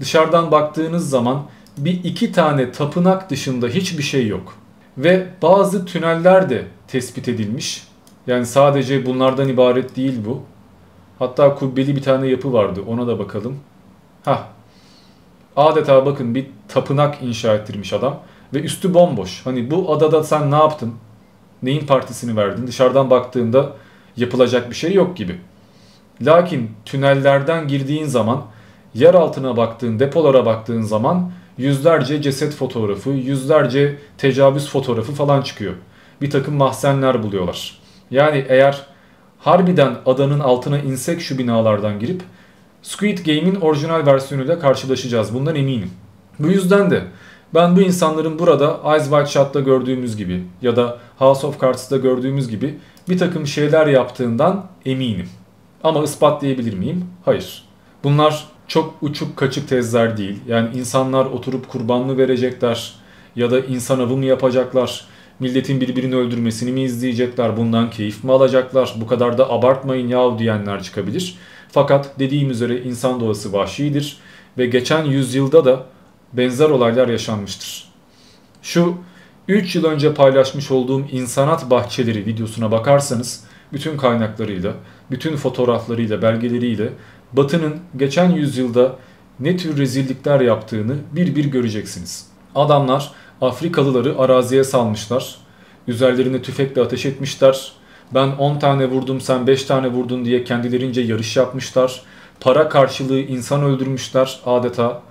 dışarıdan baktığınız zaman bir iki tane tapınak dışında hiçbir şey yok. Ve bazı tüneller de tespit edilmiş. Yani sadece bunlardan ibaret değil bu. Hatta kubbeli bir tane yapı vardı ona da bakalım. Ha. Adeta bakın bir tapınak inşa ettirmiş adam. Ve üstü bomboş. Hani bu adada sen ne yaptın? Neyin partisini verdin? Dışarıdan baktığında yapılacak bir şey yok gibi. Lakin tünellerden girdiğin zaman yer altına baktığın depolara baktığın zaman yüzlerce ceset fotoğrafı, yüzlerce tecavüz fotoğrafı falan çıkıyor. Bir takım mahzenler buluyorlar. Yani eğer harbiden adanın altına insek şu binalardan girip Squid Game'in orijinal versiyonuyla karşılaşacağız. Bundan eminim. Bu yüzden de ben bu insanların burada Eyes Wide Shut'ta gördüğümüz gibi ya da House of Cards'ta gördüğümüz gibi bir takım şeyler yaptığından eminim. Ama ispatlayabilir miyim? Hayır. Bunlar çok uçuk kaçık tezler değil. Yani insanlar oturup kurban mı verecekler ya da insan avı mı yapacaklar? Milletin birbirini öldürmesini mi izleyecekler? Bundan keyif mi alacaklar? Bu kadar da abartmayın yahu diyenler çıkabilir. Fakat dediğim üzere insan doğası vahşidir ve geçen yüzyılda da benzer olaylar yaşanmıştır. Şu 3 yıl önce paylaşmış olduğum insanat bahçeleri videosuna bakarsanız bütün kaynaklarıyla, bütün fotoğraflarıyla, belgeleriyle Batı'nın geçen yüzyılda ne tür rezillikler yaptığını bir bir göreceksiniz. Adamlar Afrikalıları araziye salmışlar. Üzerlerine tüfekle ateş etmişler. Ben 10 tane vurdum sen 5 tane vurdun diye kendilerince yarış yapmışlar. Para karşılığı insan öldürmüşler adeta.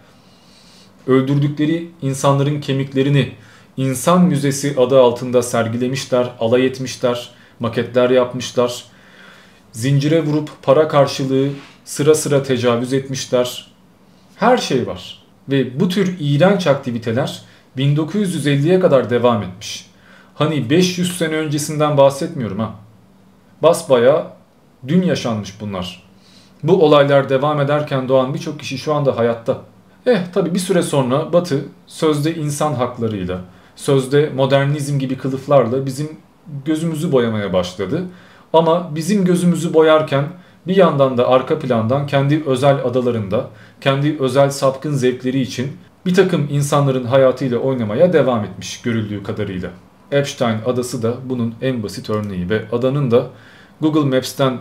Öldürdükleri insanların kemiklerini insan müzesi adı altında sergilemişler, alay etmişler, maketler yapmışlar. Zincire vurup para karşılığı sıra sıra tecavüz etmişler. Her şey var. Ve bu tür iğrenç aktiviteler 1950'ye kadar devam etmiş. Hani 500 sene öncesinden bahsetmiyorum ha. Basbaya dün yaşanmış bunlar. Bu olaylar devam ederken doğan birçok kişi şu anda hayatta. Eh tabi bir süre sonra Batı sözde insan haklarıyla, sözde modernizm gibi kılıflarla bizim gözümüzü boyamaya başladı. Ama bizim gözümüzü boyarken bir yandan da arka plandan kendi özel adalarında, kendi özel sapkın zevkleri için bir takım insanların hayatıyla oynamaya devam etmiş görüldüğü kadarıyla. Epstein adası da bunun en basit örneği ve adanın da Google Maps'ten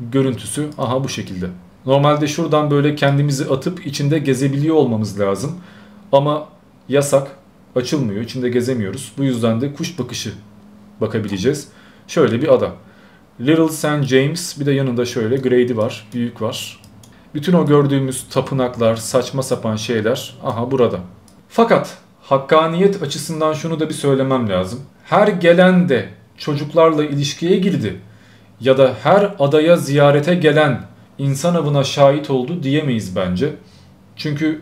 görüntüsü aha bu şekilde. Normalde şuradan böyle kendimizi atıp içinde gezebiliyor olmamız lazım. Ama yasak açılmıyor, içinde gezemiyoruz. Bu yüzden de kuş bakışı bakabileceğiz. Şöyle bir ada. Little St. James bir de yanında şöyle Grady var, büyük var. Bütün o gördüğümüz tapınaklar, saçma sapan şeyler aha burada. Fakat hakkaniyet açısından şunu da bir söylemem lazım. Her gelen de çocuklarla ilişkiye girdi ya da her adaya ziyarete gelen insan avına şahit oldu diyemeyiz bence. Çünkü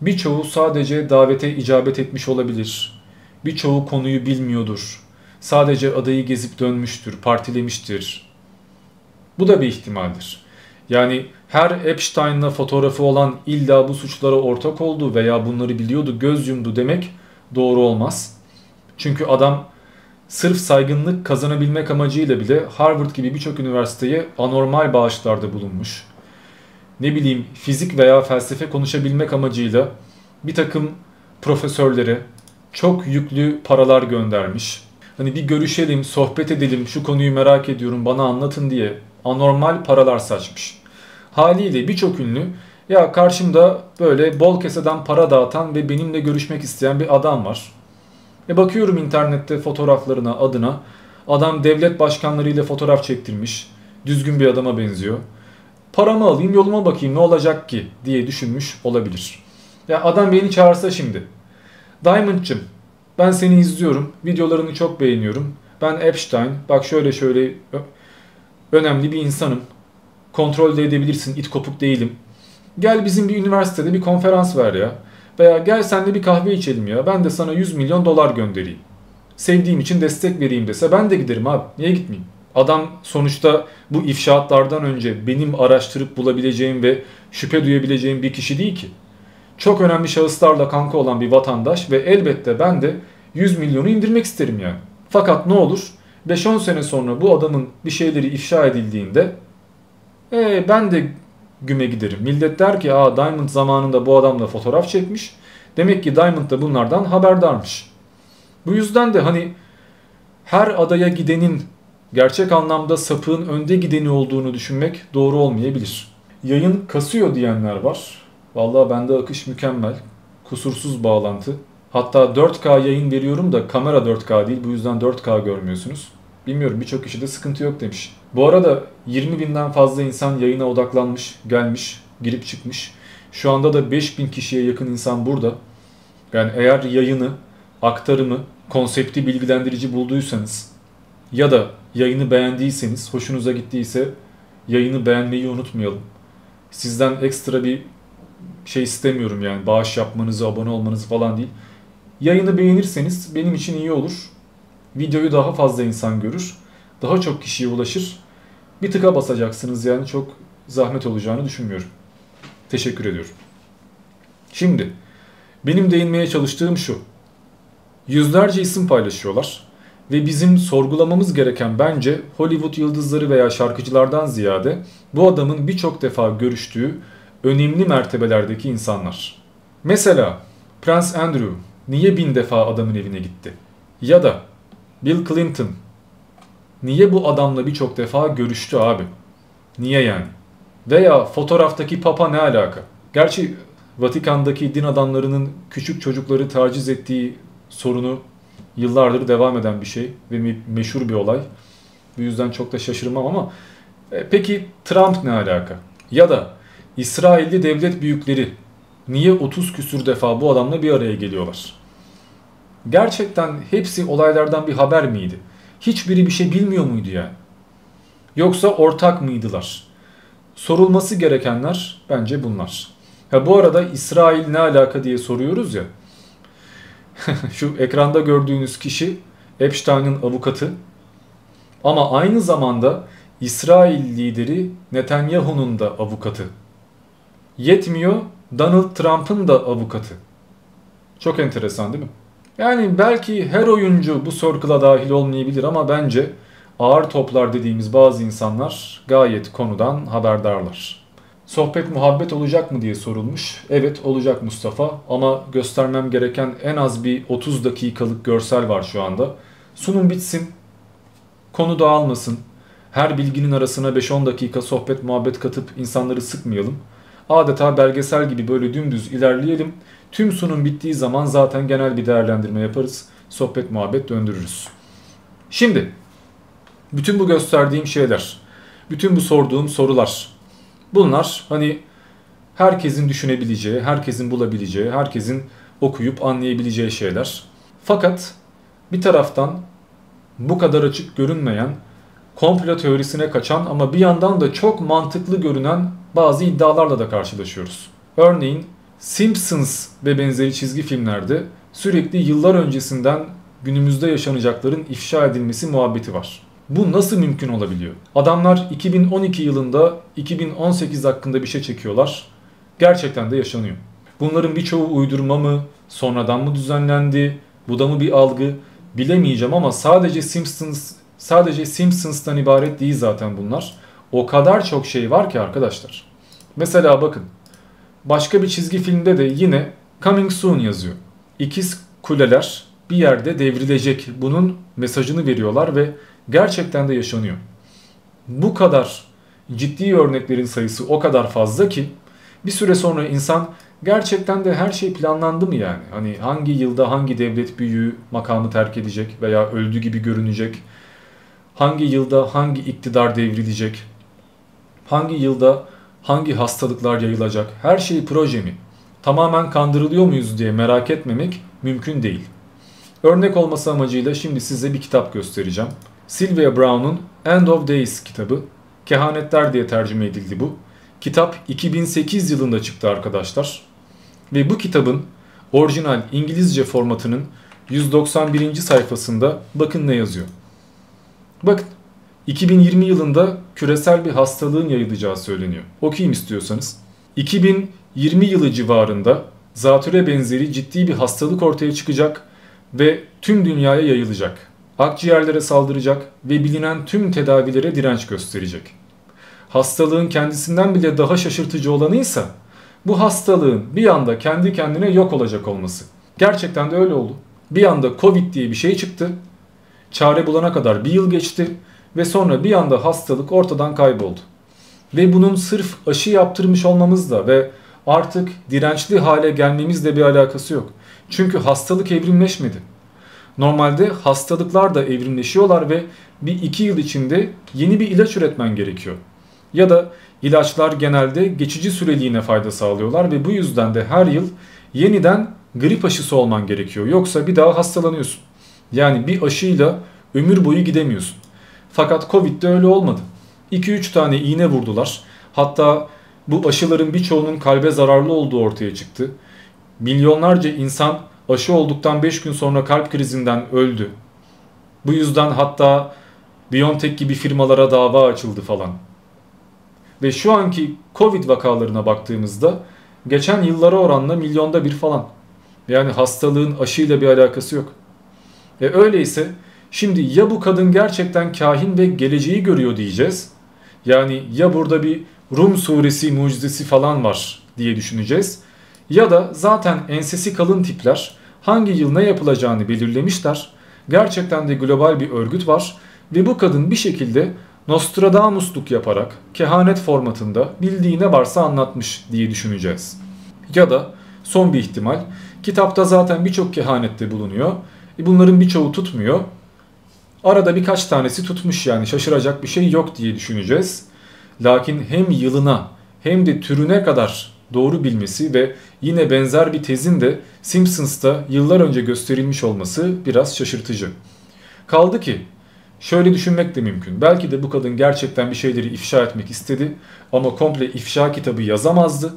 birçoğu sadece davete icabet etmiş olabilir. Birçoğu konuyu bilmiyordur. Sadece adayı gezip dönmüştür, partilemiştir. Bu da bir ihtimaldir. Yani her Epstein'la fotoğrafı olan illa bu suçlara ortak oldu veya bunları biliyordu, göz yumdu demek doğru olmaz. Çünkü adam sırf saygınlık kazanabilmek amacıyla bile Harvard gibi birçok üniversiteye anormal bağışlarda bulunmuş. Ne bileyim fizik veya felsefe konuşabilmek amacıyla bir takım profesörlere çok yüklü paralar göndermiş. Hani bir görüşelim, sohbet edelim, şu konuyu merak ediyorum bana anlatın diye anormal paralar saçmış. Haliyle birçok ünlü ya karşımda böyle bol keseden para dağıtan ve benimle görüşmek isteyen bir adam var. E bakıyorum internette fotoğraflarına, adına. Adam devlet başkanlarıyla fotoğraf çektirmiş. Düzgün bir adama benziyor. Paramı alayım yoluma bakayım ne olacak ki diye düşünmüş olabilir. Ya adam beni çağırsa şimdi. Diamond'cım ben seni izliyorum. Videolarını çok beğeniyorum. Ben Epstein. Bak şöyle şöyle önemli bir insanım. Kontrol de edebilirsin. it kopuk değilim. Gel bizim bir üniversitede bir konferans ver ya. Veya gel senle bir kahve içelim ya. Ben de sana 100 milyon dolar göndereyim. Sevdiğim için destek vereyim dese ben de giderim abi. Niye gitmeyeyim? Adam sonuçta bu ifşaatlardan önce benim araştırıp bulabileceğim ve şüphe duyabileceğim bir kişi değil ki. Çok önemli şahıslarla kanka olan bir vatandaş ve elbette ben de 100 milyonu indirmek isterim yani. Fakat ne olur 5-10 sene sonra bu adamın bir şeyleri ifşa edildiğinde ee, ben de güme giderim. Millet der ki aa Diamond zamanında bu adamla fotoğraf çekmiş. Demek ki Diamond da bunlardan haberdarmış. Bu yüzden de hani her adaya gidenin gerçek anlamda sapığın önde gideni olduğunu düşünmek doğru olmayabilir. Yayın kasıyor diyenler var. Vallahi bende akış mükemmel. Kusursuz bağlantı. Hatta 4K yayın veriyorum da kamera 4K değil bu yüzden 4K görmüyorsunuz. Bilmiyorum birçok kişide sıkıntı yok demiş. Bu arada 20 binden fazla insan yayına odaklanmış, gelmiş, girip çıkmış. Şu anda da 5000 kişiye yakın insan burada. Yani eğer yayını, aktarımı, konsepti bilgilendirici bulduysanız ya da yayını beğendiyseniz, hoşunuza gittiyse yayını beğenmeyi unutmayalım. Sizden ekstra bir şey istemiyorum yani bağış yapmanızı, abone olmanızı falan değil. Yayını beğenirseniz benim için iyi olur. Videoyu daha fazla insan görür. Daha çok kişiye ulaşır. Bir tıka basacaksınız yani çok zahmet olacağını düşünmüyorum. Teşekkür ediyorum. Şimdi benim değinmeye çalıştığım şu. Yüzlerce isim paylaşıyorlar ve bizim sorgulamamız gereken bence Hollywood yıldızları veya şarkıcılardan ziyade bu adamın birçok defa görüştüğü önemli mertebelerdeki insanlar. Mesela Prince Andrew niye bin defa adamın evine gitti? Ya da Bill Clinton niye bu adamla birçok defa görüştü abi? Niye yani? Veya fotoğraftaki papa ne alaka? Gerçi Vatikan'daki din adamlarının küçük çocukları taciz ettiği sorunu yıllardır devam eden bir şey ve meşhur bir olay. Bu yüzden çok da şaşırmam ama e, peki Trump ne alaka? Ya da İsrailli devlet büyükleri niye 30 küsür defa bu adamla bir araya geliyorlar? Gerçekten hepsi olaylardan bir haber miydi? Hiçbiri bir şey bilmiyor muydu yani? Yoksa ortak mıydılar? Sorulması gerekenler bence bunlar. Ha bu arada İsrail ne alaka diye soruyoruz ya. Şu ekranda gördüğünüz kişi Epstein'ın avukatı. Ama aynı zamanda İsrail lideri Netanyahu'nun da avukatı. Yetmiyor Donald Trump'ın da avukatı. Çok enteresan değil mi? Yani belki her oyuncu bu circle'a dahil olmayabilir ama bence ağır toplar dediğimiz bazı insanlar gayet konudan haberdarlar. Sohbet muhabbet olacak mı diye sorulmuş. Evet olacak Mustafa ama göstermem gereken en az bir 30 dakikalık görsel var şu anda. Sunum bitsin, konu dağılmasın, her bilginin arasına 5-10 dakika sohbet muhabbet katıp insanları sıkmayalım. Adeta belgesel gibi böyle dümdüz ilerleyelim. Tüm sunum bittiği zaman zaten genel bir değerlendirme yaparız. Sohbet muhabbet döndürürüz. Şimdi bütün bu gösterdiğim şeyler, bütün bu sorduğum sorular bunlar hani herkesin düşünebileceği, herkesin bulabileceği, herkesin okuyup anlayabileceği şeyler. Fakat bir taraftan bu kadar açık görünmeyen, komplo teorisine kaçan ama bir yandan da çok mantıklı görünen bazı iddialarla da karşılaşıyoruz. Örneğin Simpsons ve benzeri çizgi filmlerde sürekli yıllar öncesinden günümüzde yaşanacakların ifşa edilmesi muhabbeti var. Bu nasıl mümkün olabiliyor? Adamlar 2012 yılında 2018 hakkında bir şey çekiyorlar. Gerçekten de yaşanıyor. Bunların birçoğu uydurma mı, sonradan mı düzenlendi, bu da mı bir algı bilemeyeceğim ama sadece Simpsons sadece Simpsons'tan ibaret değil zaten bunlar. O kadar çok şey var ki arkadaşlar. Mesela bakın Başka bir çizgi filmde de yine Coming Soon yazıyor. İkiz kuleler bir yerde devrilecek. Bunun mesajını veriyorlar ve gerçekten de yaşanıyor. Bu kadar ciddi örneklerin sayısı o kadar fazla ki bir süre sonra insan gerçekten de her şey planlandı mı yani? Hani hangi yılda hangi devlet büyüğü makamı terk edecek veya öldü gibi görünecek? Hangi yılda hangi iktidar devrilecek? Hangi yılda hangi hastalıklar yayılacak, her şey proje mi? Tamamen kandırılıyor muyuz diye merak etmemek mümkün değil. Örnek olması amacıyla şimdi size bir kitap göstereceğim. Sylvia Brown'un End of Days kitabı. Kehanetler diye tercüme edildi bu. Kitap 2008 yılında çıktı arkadaşlar. Ve bu kitabın orijinal İngilizce formatının 191. sayfasında bakın ne yazıyor. Bakın 2020 yılında küresel bir hastalığın yayılacağı söyleniyor. Okuyayım istiyorsanız. 2020 yılı civarında zatüre benzeri ciddi bir hastalık ortaya çıkacak ve tüm dünyaya yayılacak. Akciğerlere saldıracak ve bilinen tüm tedavilere direnç gösterecek. Hastalığın kendisinden bile daha şaşırtıcı olanıysa bu hastalığın bir anda kendi kendine yok olacak olması. Gerçekten de öyle oldu. Bir anda Covid diye bir şey çıktı. Çare bulana kadar bir yıl geçti ve sonra bir anda hastalık ortadan kayboldu. Ve bunun sırf aşı yaptırmış olmamızla ve artık dirençli hale gelmemizle bir alakası yok. Çünkü hastalık evrimleşmedi. Normalde hastalıklar da evrimleşiyorlar ve bir iki yıl içinde yeni bir ilaç üretmen gerekiyor. Ya da ilaçlar genelde geçici süreliğine fayda sağlıyorlar ve bu yüzden de her yıl yeniden grip aşısı olman gerekiyor. Yoksa bir daha hastalanıyorsun. Yani bir aşıyla ömür boyu gidemiyorsun. Fakat Covid'de öyle olmadı. 2-3 tane iğne vurdular. Hatta bu aşıların birçoğunun kalbe zararlı olduğu ortaya çıktı. Milyonlarca insan aşı olduktan 5 gün sonra kalp krizinden öldü. Bu yüzden hatta BioNTech gibi firmalara dava açıldı falan. Ve şu anki Covid vakalarına baktığımızda geçen yıllara oranla milyonda bir falan. Yani hastalığın aşıyla bir alakası yok. E öyleyse şimdi ya bu kadın gerçekten kahin ve geleceği görüyor diyeceğiz. Yani ya burada bir Rum suresi mucizesi falan var diye düşüneceğiz. Ya da zaten ensesi kalın tipler hangi yıl ne yapılacağını belirlemişler. Gerçekten de global bir örgüt var ve bu kadın bir şekilde Nostradamusluk yaparak kehanet formatında bildiği ne varsa anlatmış diye düşüneceğiz. Ya da son bir ihtimal kitapta zaten birçok kehanette bulunuyor. E bunların birçoğu tutmuyor. Arada birkaç tanesi tutmuş yani şaşıracak bir şey yok diye düşüneceğiz. Lakin hem yılına hem de türüne kadar doğru bilmesi ve yine benzer bir tezin de Simpsons'ta yıllar önce gösterilmiş olması biraz şaşırtıcı. Kaldı ki şöyle düşünmek de mümkün. Belki de bu kadın gerçekten bir şeyleri ifşa etmek istedi ama komple ifşa kitabı yazamazdı.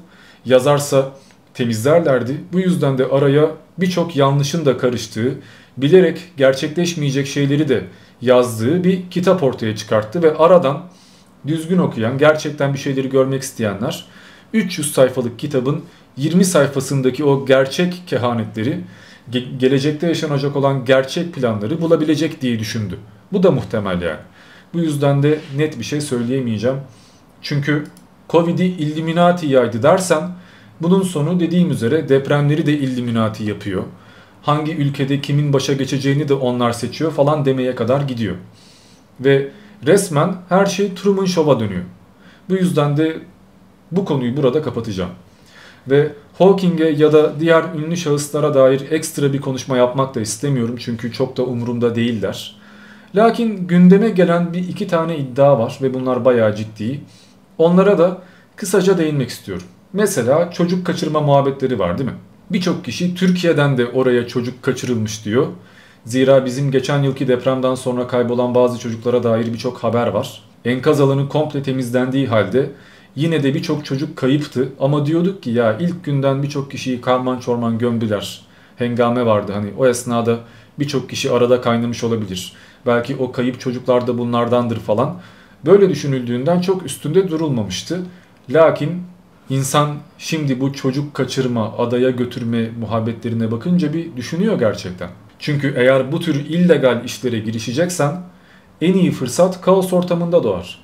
Yazarsa temizlerlerdi. Bu yüzden de araya birçok yanlışın da karıştığı, bilerek gerçekleşmeyecek şeyleri de yazdığı bir kitap ortaya çıkarttı ve aradan düzgün okuyan, gerçekten bir şeyleri görmek isteyenler 300 sayfalık kitabın 20 sayfasındaki o gerçek kehanetleri, ge- gelecekte yaşanacak olan gerçek planları bulabilecek diye düşündü. Bu da muhtemel yani. Bu yüzden de net bir şey söyleyemeyeceğim. Çünkü Covid'i Illuminati yaydı dersen bunun sonu dediğim üzere depremleri de Illuminati yapıyor. Hangi ülkede kimin başa geçeceğini de onlar seçiyor falan demeye kadar gidiyor. Ve resmen her şey Truman Show'a dönüyor. Bu yüzden de bu konuyu burada kapatacağım. Ve Hawking'e ya da diğer ünlü şahıslara dair ekstra bir konuşma yapmak da istemiyorum çünkü çok da umurumda değiller. Lakin gündeme gelen bir iki tane iddia var ve bunlar bayağı ciddi. Onlara da kısaca değinmek istiyorum. Mesela çocuk kaçırma muhabbetleri var değil mi? Birçok kişi Türkiye'den de oraya çocuk kaçırılmış diyor. Zira bizim geçen yılki depremden sonra kaybolan bazı çocuklara dair birçok haber var. Enkaz alanı komple temizlendiği halde yine de birçok çocuk kayıptı. Ama diyorduk ki ya ilk günden birçok kişiyi karman çorman gömdüler. Hengame vardı hani o esnada birçok kişi arada kaynamış olabilir. Belki o kayıp çocuklar da bunlardandır falan. Böyle düşünüldüğünden çok üstünde durulmamıştı. Lakin insan şimdi bu çocuk kaçırma, adaya götürme muhabbetlerine bakınca bir düşünüyor gerçekten. Çünkü eğer bu tür illegal işlere girişeceksen en iyi fırsat kaos ortamında doğar.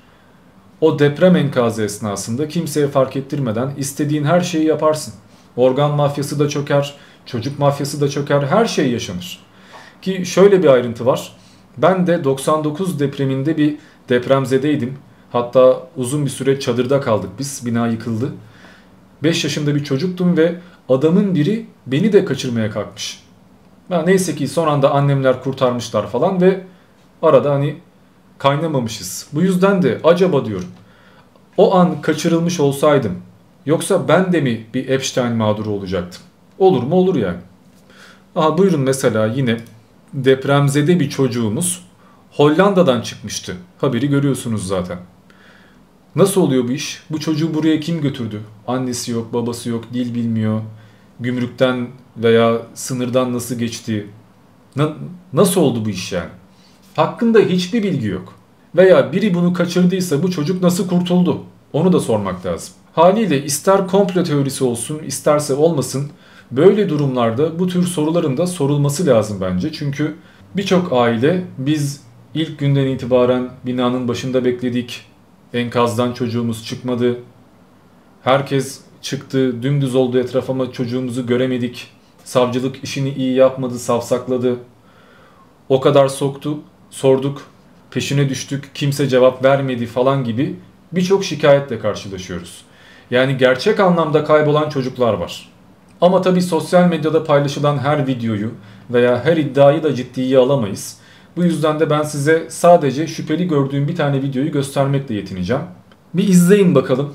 O deprem enkazı esnasında kimseye fark ettirmeden istediğin her şeyi yaparsın. Organ mafyası da çöker, çocuk mafyası da çöker, her şey yaşanır. Ki şöyle bir ayrıntı var. Ben de 99 depreminde bir depremzedeydim. Hatta uzun bir süre çadırda kaldık biz. Bina yıkıldı. 5 yaşında bir çocuktum ve adamın biri beni de kaçırmaya kalkmış. Ya neyse ki son anda annemler kurtarmışlar falan ve arada hani kaynamamışız. Bu yüzden de acaba diyorum o an kaçırılmış olsaydım yoksa ben de mi bir Epstein mağduru olacaktım? Olur mu olur yani. Aha buyurun mesela yine depremzede bir çocuğumuz Hollanda'dan çıkmıştı. Haberi görüyorsunuz zaten. Nasıl oluyor bu iş? Bu çocuğu buraya kim götürdü? Annesi yok, babası yok, dil bilmiyor. Gümrükten veya sınırdan nasıl geçti? Na- nasıl oldu bu iş yani? Hakkında hiçbir bilgi yok. Veya biri bunu kaçırdıysa bu çocuk nasıl kurtuldu? Onu da sormak lazım. Haliyle ister komplo teorisi olsun isterse olmasın böyle durumlarda bu tür soruların da sorulması lazım bence. Çünkü birçok aile biz ilk günden itibaren binanın başında bekledik. Enkazdan çocuğumuz çıkmadı. Herkes çıktı, dümdüz oldu etraf ama çocuğumuzu göremedik. Savcılık işini iyi yapmadı, savsakladı. O kadar soktu, sorduk, peşine düştük, kimse cevap vermedi falan gibi birçok şikayetle karşılaşıyoruz. Yani gerçek anlamda kaybolan çocuklar var. Ama tabi sosyal medyada paylaşılan her videoyu veya her iddiayı da ciddiye alamayız. Bu yüzden de ben size sadece şüpheli gördüğüm bir tane videoyu göstermekle yetineceğim. Bir izleyin bakalım.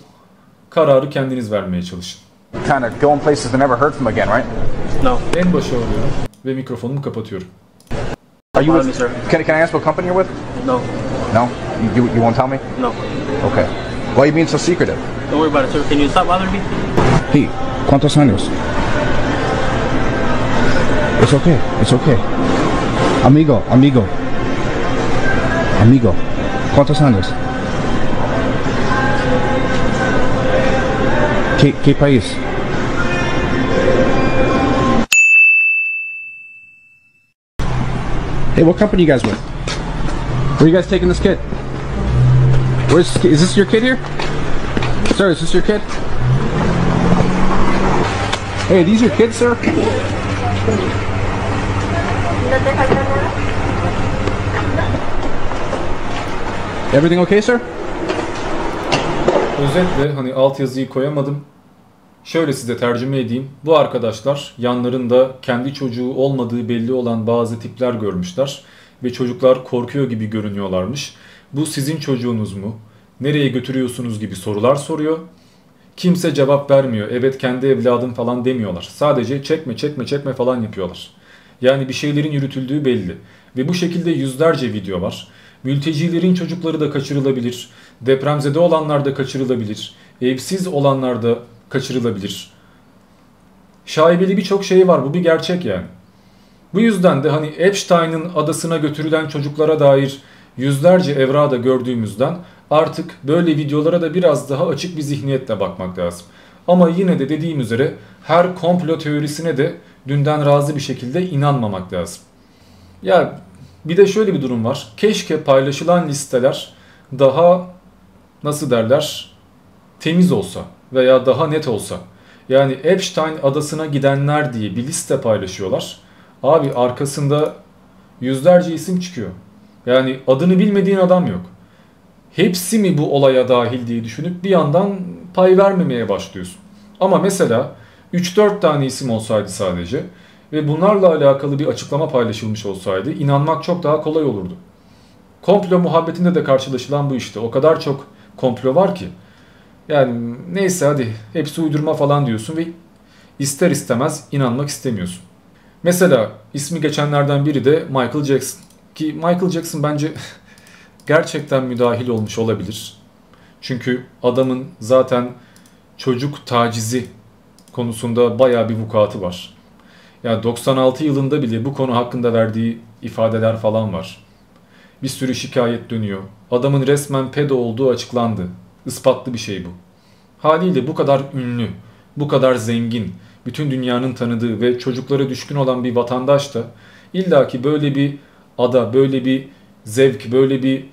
Kararı kendiniz vermeye çalışın. kind of going places never heard from again, right? En başa alıyorum ve mikrofonumu kapatıyorum. Are you with. Can, can I ask what company you're with? No, No? You, you, you won't tell me? no. Okay. Why are you being so secretive? Don't worry about it, sir. Can you stop bothering me? Pete, ¿cuántos años? It's okay. It's okay. Amigo, amigo. Amigo. ¿Cuántos años? ¿Qué, qué país? Hey, what company you guys with? Where you guys taking this kid? Where's is this your kid here? Sir, is this your kid? Hey, are these your kids, sir? Everything okay, sir? Özetle hani altyazıyı koyamadım. Şöyle size tercüme edeyim. Bu arkadaşlar yanlarında kendi çocuğu olmadığı belli olan bazı tipler görmüşler. Ve çocuklar korkuyor gibi görünüyorlarmış. Bu sizin çocuğunuz mu? Nereye götürüyorsunuz gibi sorular soruyor. Kimse cevap vermiyor. Evet kendi evladım falan demiyorlar. Sadece çekme çekme çekme falan yapıyorlar. Yani bir şeylerin yürütüldüğü belli. Ve bu şekilde yüzlerce video var. Mültecilerin çocukları da kaçırılabilir. Depremzede olanlar da kaçırılabilir. Evsiz olanlar da kaçırılabilir. Şaibeli birçok şey var. Bu bir gerçek yani. Bu yüzden de hani Epstein'ın adasına götürülen çocuklara dair yüzlerce evrada gördüğümüzden artık böyle videolara da biraz daha açık bir zihniyetle bakmak lazım. Ama yine de dediğim üzere her komplo teorisine de dünden razı bir şekilde inanmamak lazım. Ya bir de şöyle bir durum var. Keşke paylaşılan listeler daha nasıl derler temiz olsa veya daha net olsa. Yani Epstein adasına gidenler diye bir liste paylaşıyorlar. Abi arkasında yüzlerce isim çıkıyor. Yani adını bilmediğin adam yok. Hepsi mi bu olaya dahil diye düşünüp bir yandan pay vermemeye başlıyorsun. Ama mesela 3-4 tane isim olsaydı sadece ve bunlarla alakalı bir açıklama paylaşılmış olsaydı inanmak çok daha kolay olurdu. Komplo muhabbetinde de karşılaşılan bu işte. O kadar çok komplo var ki. Yani neyse hadi hepsi uydurma falan diyorsun ve ister istemez inanmak istemiyorsun. Mesela ismi geçenlerden biri de Michael Jackson. Ki Michael Jackson bence gerçekten müdahil olmuş olabilir. Çünkü adamın zaten çocuk tacizi konusunda bayağı bir vukuatı var. Yani 96 yılında bile bu konu hakkında verdiği ifadeler falan var. Bir sürü şikayet dönüyor. Adamın resmen pedo olduğu açıklandı. Ispatlı bir şey bu. Haliyle bu kadar ünlü, bu kadar zengin, bütün dünyanın tanıdığı ve çocuklara düşkün olan bir vatandaş da illaki böyle bir ada, böyle bir zevk, böyle bir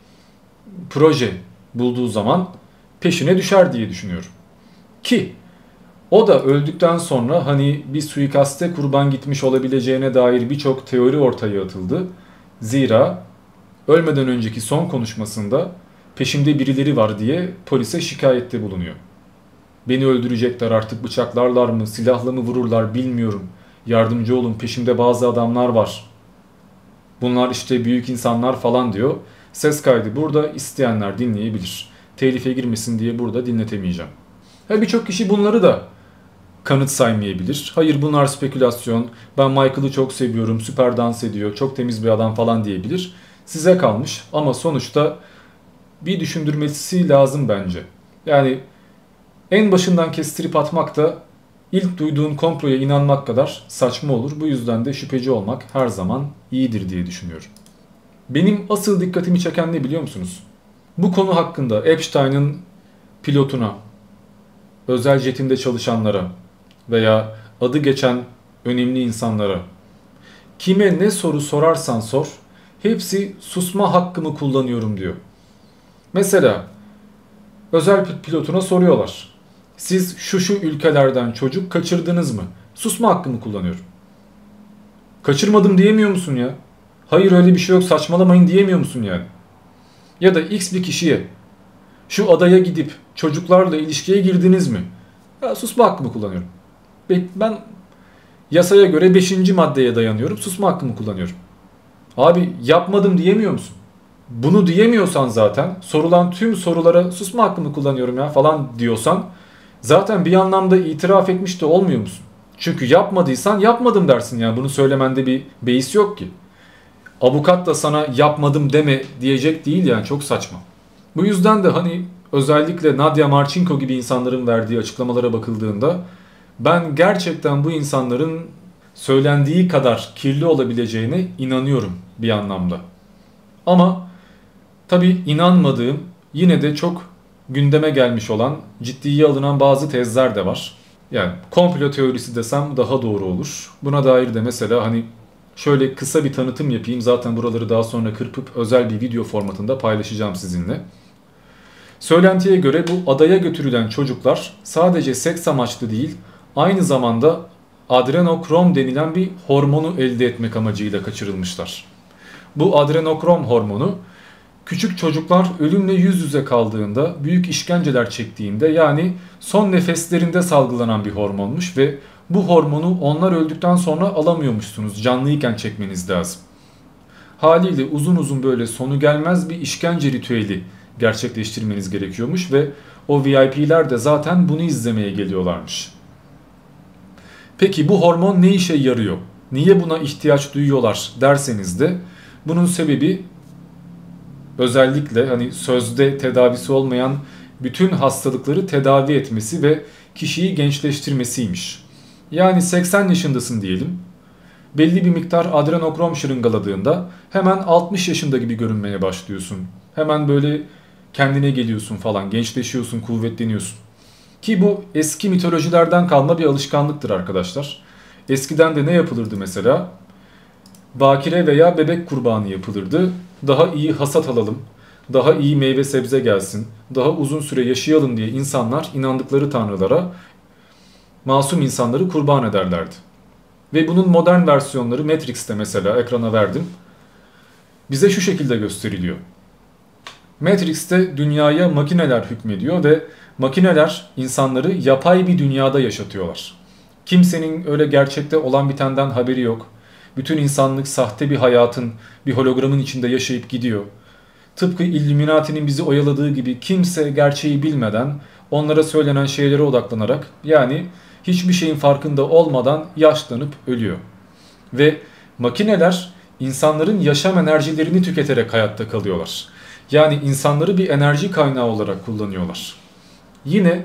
proje bulduğu zaman peşine düşer diye düşünüyorum. Ki o da öldükten sonra hani bir suikaste kurban gitmiş olabileceğine dair birçok teori ortaya atıldı. Zira ölmeden önceki son konuşmasında peşimde birileri var diye polise şikayette bulunuyor. Beni öldürecekler artık bıçaklarlar mı, silahla mı vururlar bilmiyorum. Yardımcı olun peşimde bazı adamlar var. Bunlar işte büyük insanlar falan diyor. Ses kaydı burada isteyenler dinleyebilir. Telife girmesin diye burada dinletemeyeceğim. Ha birçok kişi bunları da kanıt saymayabilir. Hayır bunlar spekülasyon. Ben Michael'ı çok seviyorum. Süper dans ediyor. Çok temiz bir adam falan diyebilir. Size kalmış ama sonuçta bir düşündürmesi lazım bence. Yani en başından kestirip atmak da ilk duyduğun komploya inanmak kadar saçma olur. Bu yüzden de şüpheci olmak her zaman iyidir diye düşünüyorum. Benim asıl dikkatimi çeken ne biliyor musunuz? Bu konu hakkında Epstein'ın pilotuna, özel jetinde çalışanlara veya adı geçen önemli insanlara kime ne soru sorarsan sor hepsi susma hakkımı kullanıyorum diyor. Mesela özel pilotuna soruyorlar. Siz şu şu ülkelerden çocuk kaçırdınız mı? Susma hakkımı kullanıyorum. Kaçırmadım diyemiyor musun ya? Hayır öyle bir şey yok saçmalamayın diyemiyor musun yani? Ya da X bir kişiye şu adaya gidip çocuklarla ilişkiye girdiniz mi? Ya, susma hakkımı kullanıyorum. Ben yasaya göre 5. maddeye dayanıyorum. Susma hakkımı kullanıyorum. Abi yapmadım diyemiyor musun? Bunu diyemiyorsan zaten sorulan tüm sorulara susma hakkımı kullanıyorum ya falan diyorsan Zaten bir anlamda itiraf etmiş de olmuyor musun? Çünkü yapmadıysan yapmadım dersin yani bunu söylemende bir beis yok ki. Avukat da sana yapmadım deme diyecek değil yani çok saçma. Bu yüzden de hani özellikle Nadia Marchenko gibi insanların verdiği açıklamalara bakıldığında ben gerçekten bu insanların söylendiği kadar kirli olabileceğine inanıyorum bir anlamda. Ama tabi inanmadığım yine de çok gündeme gelmiş olan ciddiye alınan bazı tezler de var. Yani komplo teorisi desem daha doğru olur. Buna dair de mesela hani şöyle kısa bir tanıtım yapayım. Zaten buraları daha sonra kırpıp özel bir video formatında paylaşacağım sizinle. Söylentiye göre bu adaya götürülen çocuklar sadece seks amaçlı değil, aynı zamanda adrenokrom denilen bir hormonu elde etmek amacıyla kaçırılmışlar. Bu adrenokrom hormonu küçük çocuklar ölümle yüz yüze kaldığında, büyük işkenceler çektiğinde yani son nefeslerinde salgılanan bir hormonmuş ve bu hormonu onlar öldükten sonra alamıyormuşsunuz. Canlıyken çekmeniz lazım. Haliyle uzun uzun böyle sonu gelmez bir işkence ritüeli gerçekleştirmeniz gerekiyormuş ve o VIP'ler de zaten bunu izlemeye geliyorlarmış. Peki bu hormon ne işe yarıyor? Niye buna ihtiyaç duyuyorlar derseniz de bunun sebebi özellikle hani sözde tedavisi olmayan bütün hastalıkları tedavi etmesi ve kişiyi gençleştirmesiymiş. Yani 80 yaşındasın diyelim. Belli bir miktar adrenokrom şırıngaladığında hemen 60 yaşında gibi görünmeye başlıyorsun. Hemen böyle kendine geliyorsun falan, gençleşiyorsun, kuvvetleniyorsun. Ki bu eski mitolojilerden kalma bir alışkanlıktır arkadaşlar. Eskiden de ne yapılırdı mesela? Bakire veya bebek kurbanı yapılırdı. Daha iyi hasat alalım, daha iyi meyve sebze gelsin, daha uzun süre yaşayalım diye insanlar inandıkları tanrılara masum insanları kurban ederlerdi. Ve bunun modern versiyonları Matrix'te mesela ekrana verdim. Bize şu şekilde gösteriliyor. Matrix'te dünyaya makineler hükmediyor ve makineler insanları yapay bir dünyada yaşatıyorlar. Kimsenin öyle gerçekte olan bitenden haberi yok. Bütün insanlık sahte bir hayatın, bir hologramın içinde yaşayıp gidiyor. Tıpkı Illuminati'nin bizi oyaladığı gibi kimse gerçeği bilmeden onlara söylenen şeylere odaklanarak yani hiçbir şeyin farkında olmadan yaşlanıp ölüyor. Ve makineler insanların yaşam enerjilerini tüketerek hayatta kalıyorlar. Yani insanları bir enerji kaynağı olarak kullanıyorlar. Yine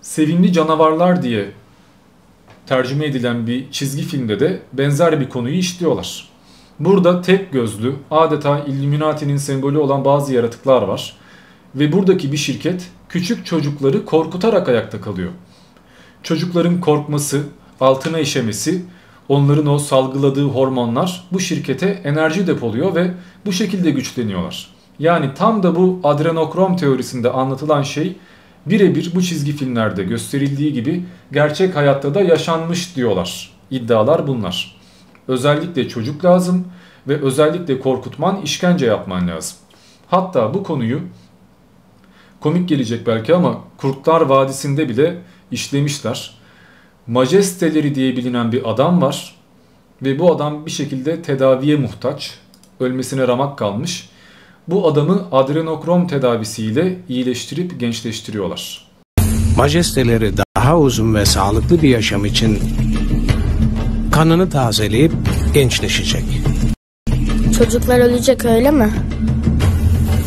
sevimli canavarlar diye tercüme edilen bir çizgi filmde de benzer bir konuyu işliyorlar. Burada tek gözlü, adeta Illuminati'nin sembolü olan bazı yaratıklar var. Ve buradaki bir şirket küçük çocukları korkutarak ayakta kalıyor. Çocukların korkması, altına işemesi, onların o salgıladığı hormonlar bu şirkete enerji depoluyor ve bu şekilde güçleniyorlar. Yani tam da bu adrenokrom teorisinde anlatılan şey birebir bu çizgi filmlerde gösterildiği gibi gerçek hayatta da yaşanmış diyorlar. İddialar bunlar. Özellikle çocuk lazım ve özellikle korkutman, işkence yapman lazım. Hatta bu konuyu komik gelecek belki ama Kurtlar Vadisi'nde bile işlemişler. Majesteleri diye bilinen bir adam var ve bu adam bir şekilde tedaviye muhtaç. Ölmesine ramak kalmış. Bu adamı adrenokrom tedavisiyle iyileştirip gençleştiriyorlar. Majesteleri daha uzun ve sağlıklı bir yaşam için kanını tazeleyip gençleşecek. Çocuklar ölecek öyle mi?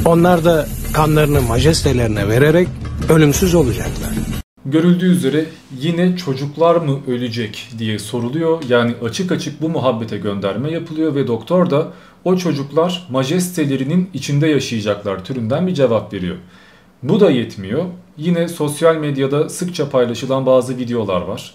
Onlar da kanlarını majestelerine vererek ölümsüz olacaklar. Görüldüğü üzere yine çocuklar mı ölecek diye soruluyor. Yani açık açık bu muhabbete gönderme yapılıyor ve doktor da o çocuklar majestelerinin içinde yaşayacaklar türünden bir cevap veriyor. Bu da yetmiyor. Yine sosyal medyada sıkça paylaşılan bazı videolar var.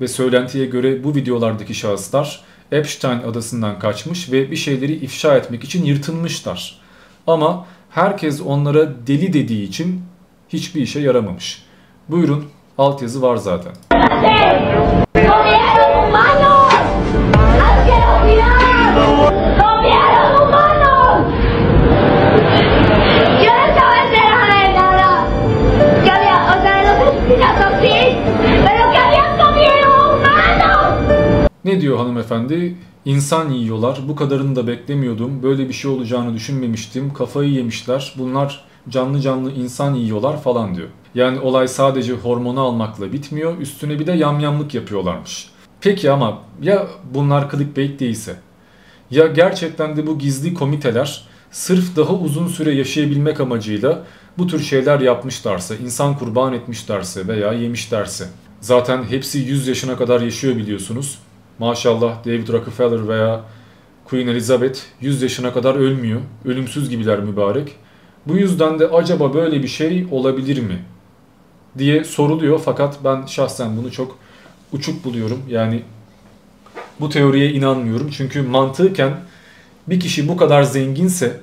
Ve söylentiye göre bu videolardaki şahıslar Epstein adasından kaçmış ve bir şeyleri ifşa etmek için yırtınmışlar. Ama herkes onlara deli dediği için hiçbir işe yaramamış. Buyurun altyazı var zaten. Ne diyor hanımefendi? İnsan yiyorlar. Bu kadarını da beklemiyordum. Böyle bir şey olacağını düşünmemiştim. Kafayı yemişler. Bunlar canlı canlı insan yiyorlar falan diyor. Yani olay sadece hormonu almakla bitmiyor. Üstüne bir de yamyamlık yapıyorlarmış. Peki ama ya bunlar clickbait değilse? Ya gerçekten de bu gizli komiteler sırf daha uzun süre yaşayabilmek amacıyla bu tür şeyler yapmışlarsa, insan kurban etmişlerse veya yemişlerse. Zaten hepsi 100 yaşına kadar yaşıyor biliyorsunuz. Maşallah David Rockefeller veya Queen Elizabeth 100 yaşına kadar ölmüyor. Ölümsüz gibiler mübarek. Bu yüzden de acaba böyle bir şey olabilir mi? diye soruluyor fakat ben şahsen bunu çok uçuk buluyorum. Yani bu teoriye inanmıyorum. Çünkü mantıken bir kişi bu kadar zenginse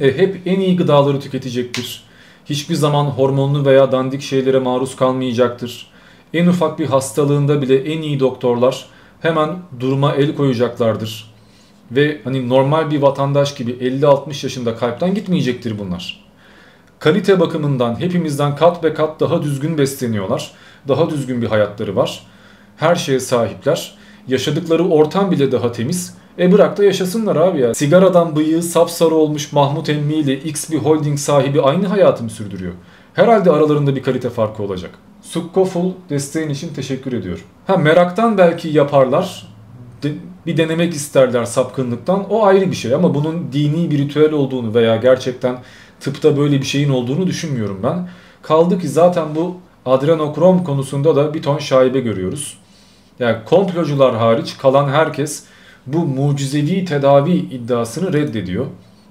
e, hep en iyi gıdaları tüketecektir. Hiçbir zaman hormonlu veya dandik şeylere maruz kalmayacaktır. En ufak bir hastalığında bile en iyi doktorlar hemen duruma el koyacaklardır. Ve hani normal bir vatandaş gibi 50-60 yaşında kalpten gitmeyecektir bunlar. Kalite bakımından hepimizden kat be kat daha düzgün besleniyorlar. Daha düzgün bir hayatları var. Her şeye sahipler. Yaşadıkları ortam bile daha temiz. E bırak da yaşasınlar abi ya. Sigaradan bıyığı sapsarı olmuş Mahmut Emmi ile X bir holding sahibi aynı hayatı mı sürdürüyor? Herhalde aralarında bir kalite farkı olacak. Sukkoful desteğin için teşekkür ediyorum. Ha meraktan belki yaparlar. De, bir denemek isterler sapkınlıktan. O ayrı bir şey ama bunun dini bir ritüel olduğunu veya gerçekten tıpta böyle bir şeyin olduğunu düşünmüyorum ben. Kaldı ki zaten bu adrenokrom konusunda da bir ton şaibe görüyoruz. Yani komplocular hariç kalan herkes bu mucizevi tedavi iddiasını reddediyor.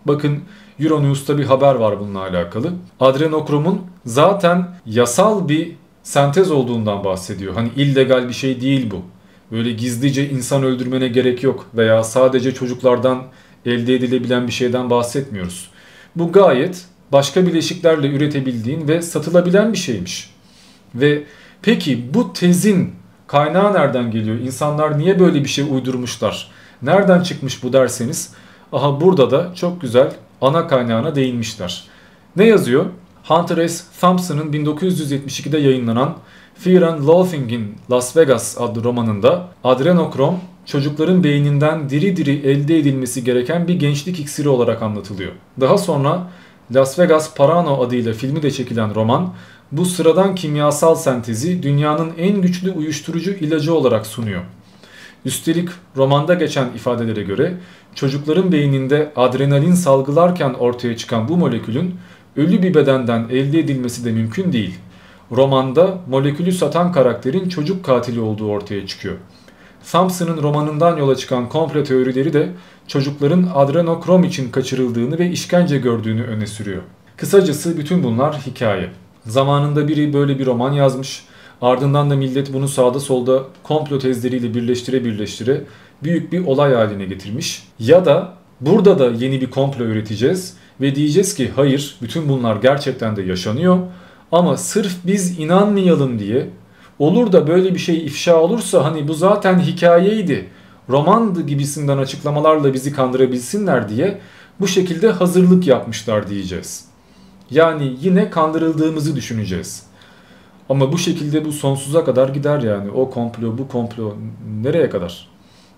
Bakın Euronews'ta bir haber var bununla alakalı. Adrenokromun zaten yasal bir sentez olduğundan bahsediyor. Hani illegal bir şey değil bu. Böyle gizlice insan öldürmene gerek yok veya sadece çocuklardan elde edilebilen bir şeyden bahsetmiyoruz. Bu gayet başka bileşiklerle üretebildiğin ve satılabilen bir şeymiş. Ve peki bu tezin kaynağı nereden geliyor? İnsanlar niye böyle bir şey uydurmuşlar? Nereden çıkmış bu derseniz aha burada da çok güzel ana kaynağına değinmişler. Ne yazıyor? Hunter S. Thompson'ın 1972'de yayınlanan Fear and Loathing'in Las Vegas adlı romanında adrenokrom çocukların beyninden diri diri elde edilmesi gereken bir gençlik iksiri olarak anlatılıyor. Daha sonra Las Vegas Parano adıyla filmi de çekilen roman bu sıradan kimyasal sentezi dünyanın en güçlü uyuşturucu ilacı olarak sunuyor. Üstelik romanda geçen ifadelere göre çocukların beyninde adrenalin salgılarken ortaya çıkan bu molekülün ölü bir bedenden elde edilmesi de mümkün değil. Romanda molekülü satan karakterin çocuk katili olduğu ortaya çıkıyor. Thompson'ın romanından yola çıkan komplo teorileri de çocukların adrenokrom için kaçırıldığını ve işkence gördüğünü öne sürüyor. Kısacası bütün bunlar hikaye. Zamanında biri böyle bir roman yazmış. Ardından da millet bunu sağda solda komplo tezleriyle birleştire birleştire büyük bir olay haline getirmiş. Ya da burada da yeni bir komplo üreteceğiz ve diyeceğiz ki hayır bütün bunlar gerçekten de yaşanıyor ama sırf biz inanmayalım diye olur da böyle bir şey ifşa olursa hani bu zaten hikayeydi romandı gibisinden açıklamalarla bizi kandırabilsinler diye bu şekilde hazırlık yapmışlar diyeceğiz. Yani yine kandırıldığımızı düşüneceğiz. Ama bu şekilde bu sonsuza kadar gider yani. O komplo, bu komplo nereye kadar?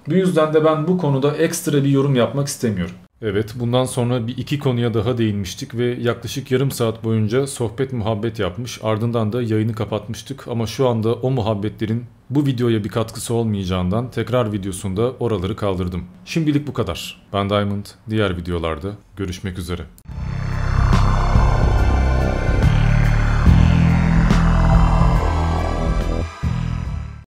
Bu yüzden de ben bu konuda ekstra bir yorum yapmak istemiyorum. Evet bundan sonra bir iki konuya daha değinmiştik ve yaklaşık yarım saat boyunca sohbet muhabbet yapmış ardından da yayını kapatmıştık ama şu anda o muhabbetlerin bu videoya bir katkısı olmayacağından tekrar videosunda oraları kaldırdım. Şimdilik bu kadar. Ben Diamond diğer videolarda görüşmek üzere.